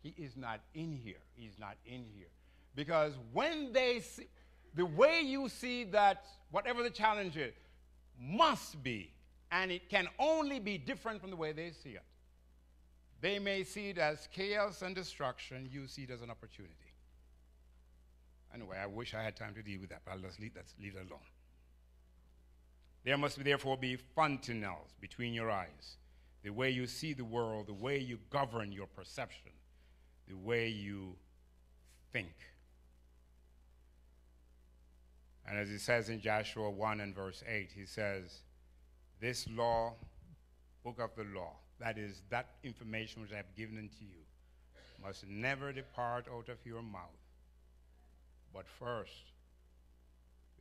He is not in here. He's not in here. Because when they see, the way you see that, whatever the challenge is, must be, and it can only be different from the way they see it. They may see it as chaos and destruction, you see it as an opportunity. Anyway, I wish I had time to deal with that, but I'll just leave, let's leave that alone. There must be, therefore be fontanelles between your eyes. The way you see the world, the way you govern your perception, the way you think. And as he says in Joshua 1 and verse 8, he says, This law, book of the law, that is, that information which I have given unto you, must never depart out of your mouth. But first,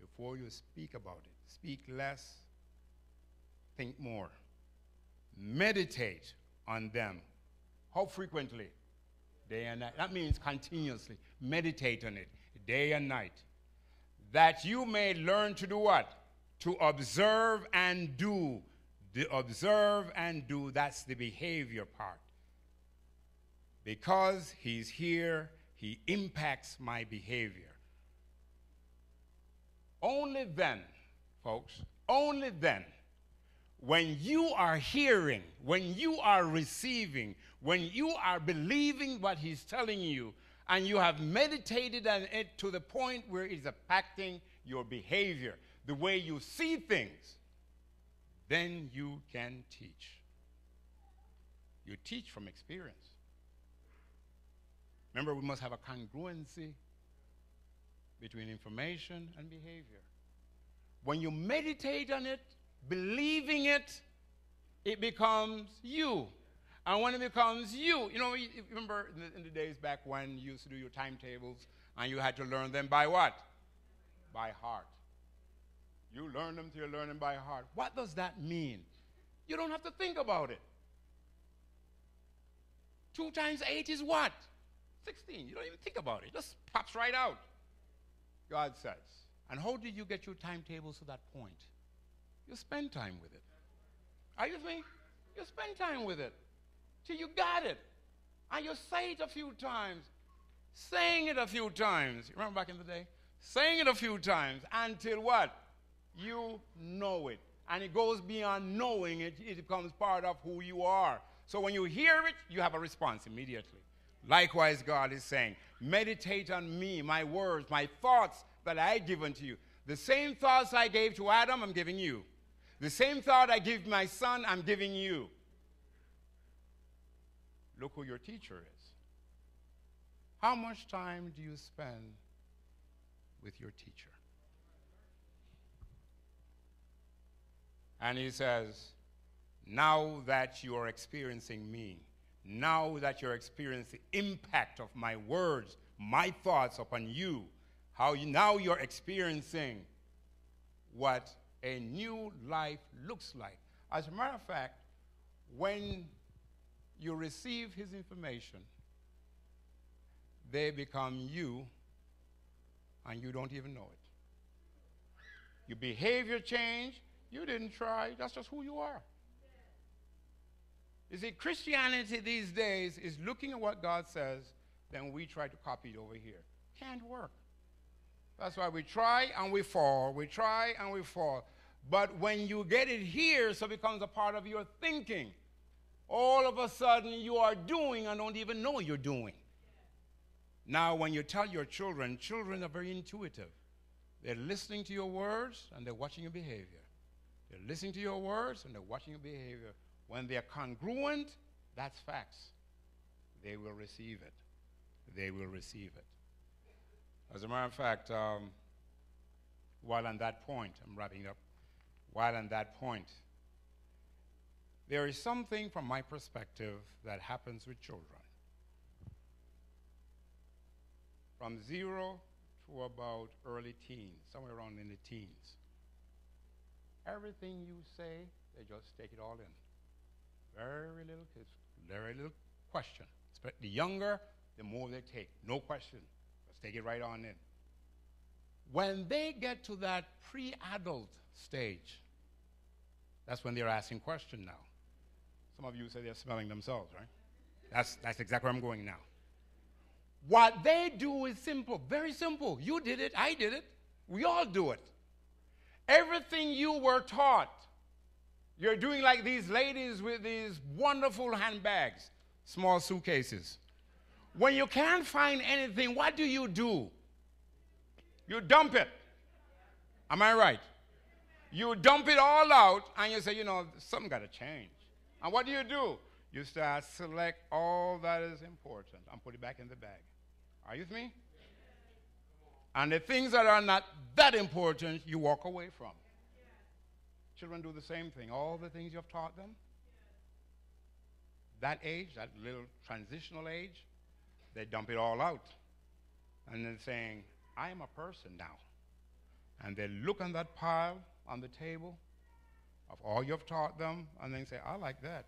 before you speak about it, speak less, think more. Meditate on them. How frequently? Day and night. That means continuously. Meditate on it day and night. That you may learn to do what? To observe and do. The observe and do, that's the behavior part. Because he's here, he impacts my behavior. Only then, folks, only then, when you are hearing, when you are receiving, when you are believing what he's telling you, and you have meditated on it to the point where it's impacting your behavior, the way you see things, then you can teach. You teach from experience. Remember, we must have a congruency between information and behavior. When you meditate on it, believing it, it becomes you. And when it becomes you, you know, remember in the, in the, days back when you used to do your timetables and you had to learn them by what? By heart. You learn them till you learn them by heart. What does that mean? You don't have to think about it. Two times eight is what? 16. You don't even think about it. It just pops right out. God says. And how did you get your timetables to that point? You spend time with it. Are you with me? You spend time with it till you got it. And you say it a few times, saying it a few times. Remember back in the day? Saying it a few times until what? You know it. And it goes beyond knowing it, it becomes part of who you are. So when you hear it, you have a response immediately. Likewise, God is saying, Meditate on me, my words, my thoughts that I give unto you. The same thoughts I gave to Adam, I'm giving you. The same thought I give my son, I'm giving you. Look who your teacher is. How much time do you spend with your teacher? And he says, Now that you are experiencing me, now that you're experiencing the impact of my words, my thoughts upon you, how you, now you're experiencing what a new life looks like. As a matter of fact, when you receive his information, they become you, and you don't even know it. Your behavior change, you didn't try, that's just who you are. You see, Christianity these days is looking at what God says, then we try to copy it over here. Can't work. That's why we try and we fall. We try and we fall. But when you get it here, so it becomes a part of your thinking, all of a sudden you are doing and don't even know you're doing. Now, when you tell your children, children are very intuitive. They're listening to your words and they're watching your behavior. They're listening to your words and they're watching your behavior. When they're congruent, that's facts. They will receive it. They will receive it. As a matter of fact, um, while on that point, I'm wrapping up, while on that point, there is something from my perspective that happens with children. From zero to about early teens, somewhere around in the teens. Everything you say, they just take it all in. Very little kids, very little question. Spe- The younger, the more they take. No question. Let's take it right on in. When they get to that pre adult stage, that's when they're asking questions now. Some of you say they're smelling themselves, right? That's, that's exactly where I'm going now. What they do is simple, very simple. You did it, I did it, we all do it. Everything you were taught, you're doing like these ladies with these wonderful handbags, small suitcases. When you can't find anything, what do you do? You dump it. Am I right? You dump it all out and you say, you know, something got to change. And what do you do? You start select all that is important and put it back in the bag. Are you with me? And the things that are not that important, you walk away from. Children do the same thing. All the things you've taught them, that age, that little transitional age, they dump it all out. And then saying, I am a person now. And they look on that pile on the table of all you've taught them, and then say, I like that.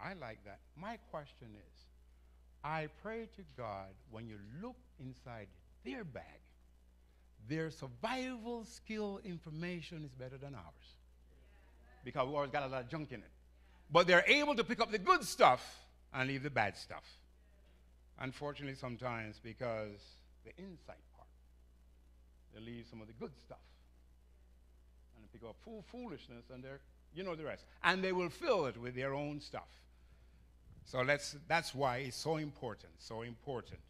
I like that. My question is I pray to God when you look inside their bag, their survival skill information is better than ours. Because we always got a lot of junk in it. But they're able to pick up the good stuff and leave the bad stuff. Unfortunately, sometimes because the insight part, they leave some of the good stuff pick up full foolishness and they're, you know the rest. And they will fill it with their own stuff. So let's, that's why it's so important, so important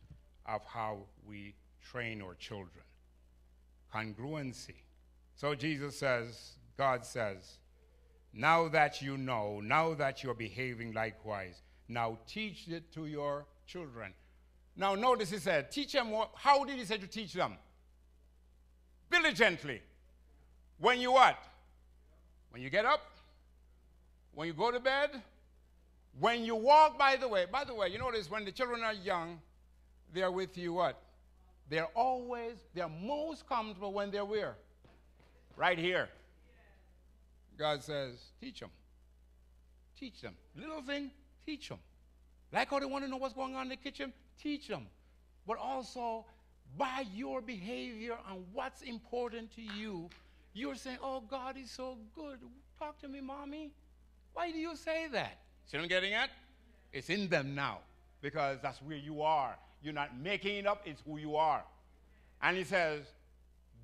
of how we train our children. Congruency. So Jesus says, God says, now that you know, now that you're behaving likewise, now teach it to your children. Now notice he said, teach them what, how did he say to teach them? Diligently. When you what? When you get up? When you go to bed? When you walk by the way. By the way, you notice when the children are young, they're with you what? They're always, they're most comfortable when they're where? Right here. God says, teach them. Teach them. Little thing, teach them. Like how they want to know what's going on in the kitchen, teach them. But also, by your behavior and what's important to you, you're saying, oh, God is so good. Talk to me, mommy. Why do you say that? See what I'm getting at? It's in them now because that's where you are. You're not making it up, it's who you are. And he says,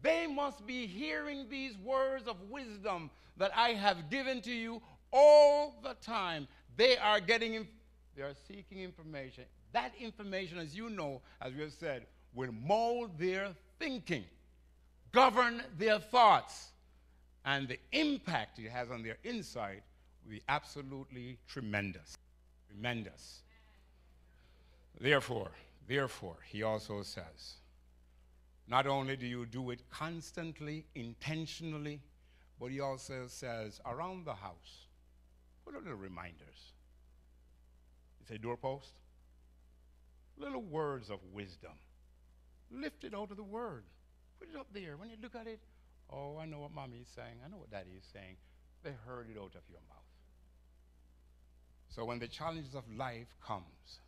they must be hearing these words of wisdom that I have given to you all the time. They are getting, they are seeking information. That information, as you know, as we have said, will mold their thinking, govern their thoughts, and the impact it has on their insight will be absolutely tremendous. Tremendous. Therefore, therefore, he also says, not only do you do it constantly, intentionally, but he also says around the house, put little reminders. It's a doorpost. Little words of wisdom. lifted out of the word. Put it up there. When you look at it, oh, I know what mommy is saying. I know what daddy is saying. They heard it out of your mouth. So when the challenges of life comes,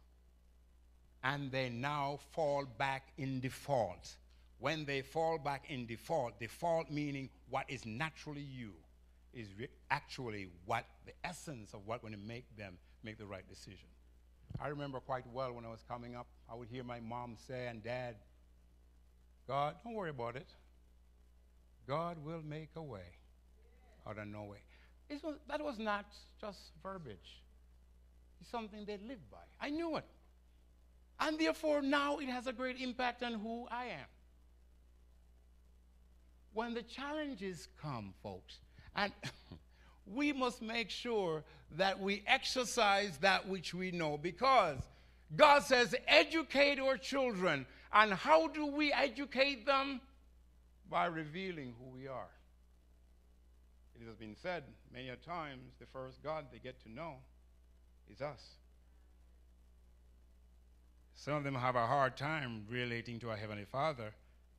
and they now fall back in default, when they fall back in default, default meaning what is naturally you is actually what the essence of what going to make them make the right decision. I remember quite well when I was coming up, I would hear my mom say and dad, God, don't worry about it. God will make a way out of no way. Was, that was not just verbiage. It's something they lived by. I knew it. And therefore, now it has a great impact on who I am. When the challenges come, folks, and <laughs> we must make sure that we exercise that which we know because God says, educate our children. And how do we educate them? By revealing who we are. It has been said many a times the first God they get to know is us. Some of them have a hard time relating to our Heavenly Father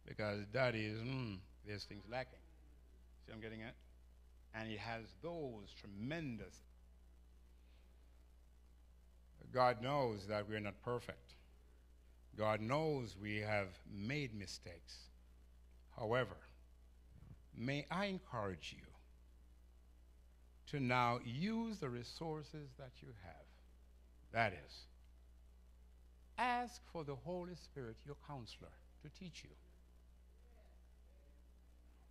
because daddy is, mm, there's things lacking. See I'm getting at? And he has those tremendous God knows that we're not perfect. God knows we have made mistakes. However, may I encourage you to now use the resources that you have. That is, ask for the Holy Spirit, your counselor, to teach you.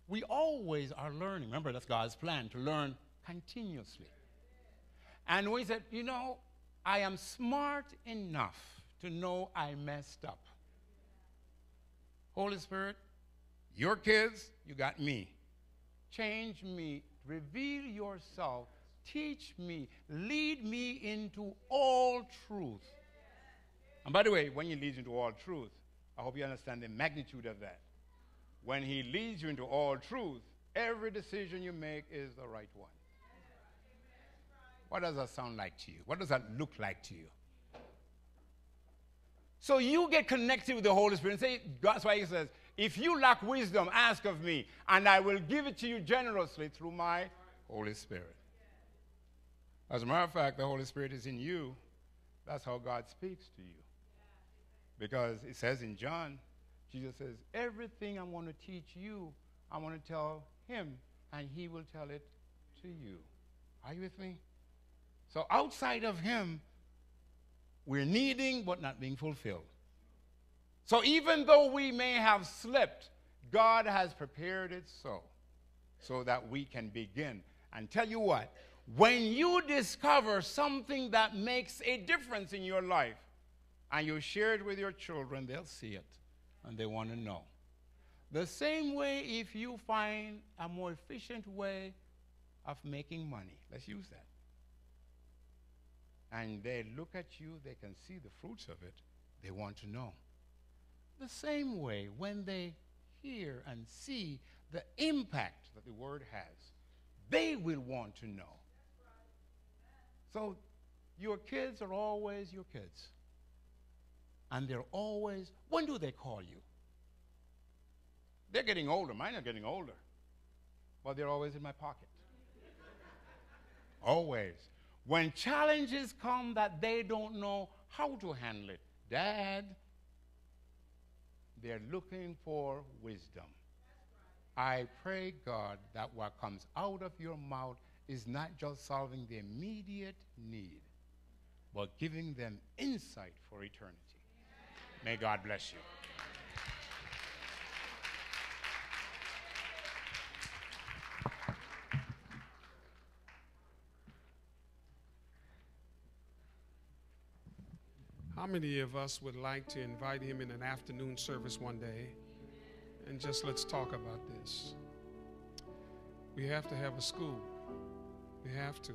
We always are learning. Remember, that's God's plan to learn continuously. And we said, you know, I am smart enough to know I messed up. Holy Spirit, your kids, you got me. Change me, reveal yourself, teach me, lead me into all truth. And by the way, when he leads you into all truth, I hope you understand the magnitude of that. When he leads you into all truth, every decision you make is the right one. What does that sound like to you? What does that look like to you? So you get connected with the Holy Spirit say, that's why he says, if you lack wisdom, ask of me, and I will give it to you generously through my Holy Spirit. As a matter of fact, the Holy Spirit is in you. That's how God speaks to you. Because it says in John, Jesus says, Everything I want to teach you, I want to tell him, and he will tell it to you. Are you with me? So outside of him, we're needing but not being fulfilled. So even though we may have slipped, God has prepared it so, so that we can begin. And tell you what, when you discover something that makes a difference in your life and you share it with your children, they'll see it and they want to know. The same way, if you find a more efficient way of making money, let's use that. And they look at you, they can see the fruits of it, they want to know. The same way, when they hear and see the impact that the word has, they will want to know. So, your kids are always your kids. And they're always, when do they call you? They're getting older. Mine are getting older. But they're always in my pocket. <laughs> always. When challenges come that they don't know how to handle it, Dad, they're looking for wisdom. I pray, God, that what comes out of your mouth is not just solving the immediate need, but giving them insight for eternity. May God bless you. How many of us would like to invite him in an afternoon service one day and just let's talk about this? We have to have a school. We have to.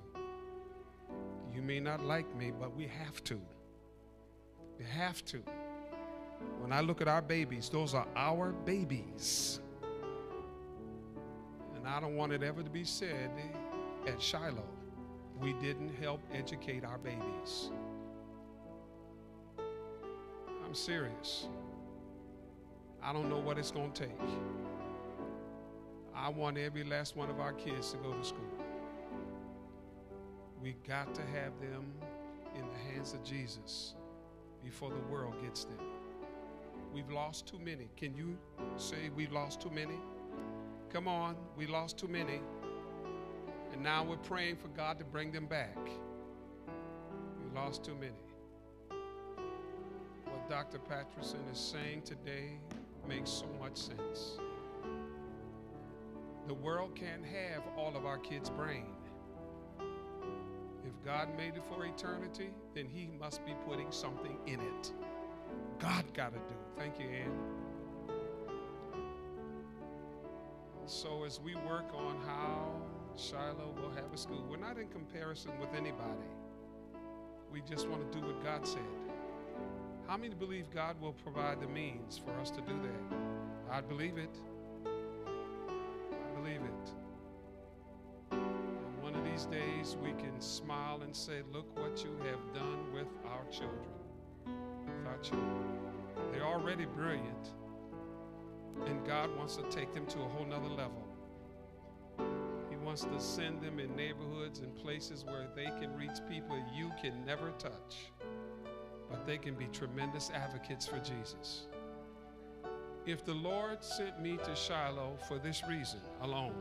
You may not like me, but we have to. We have to. When I look at our babies, those are our babies. And I don't want it ever to be said at Shiloh, we didn't help educate our babies. I'm serious. I don't know what it's going to take. I want every last one of our kids to go to school. We got to have them in the hands of Jesus before the world gets them. We've lost too many. Can you say we've lost too many? Come on, we lost too many. And now we're praying for God to bring them back. We lost too many. Dr. Patterson is saying today makes so much sense. The world can't have all of our kids' brain. If God made it for eternity, then He must be putting something in it. God got to do it. Thank you, Ann. So, as we work on how Shiloh will have a school, we're not in comparison with anybody. We just want to do what God said. How many believe God will provide the means for us to do that? I believe it. I believe it. And one of these days we can smile and say, Look what you have done with our children. With our children. They're already brilliant. And God wants to take them to a whole nother level. He wants to send them in neighborhoods and places where they can reach people you can never touch. But they can be tremendous advocates for Jesus. If the Lord sent me to Shiloh for this reason alone,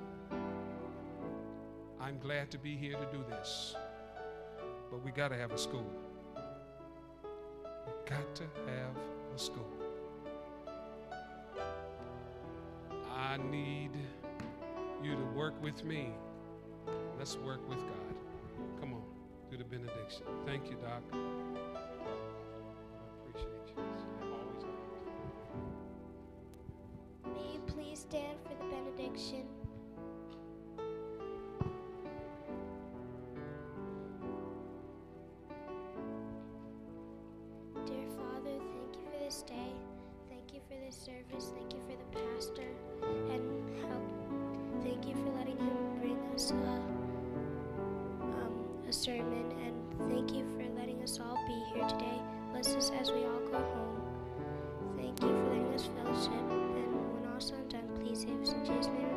I'm glad to be here to do this. But we got to have a school. We got to have a school. I need you to work with me. Let's work with God. Come on, do the benediction. Thank you, Doc. Stand for the benediction? Dear Father, thank you for this day. Thank you for this service. Thank you for the pastor and help. Thank you for letting him bring us a, um, a sermon. And thank you for letting us all be here today. Bless us as we all go home. Thank you for letting us fellowship. And done, please save us in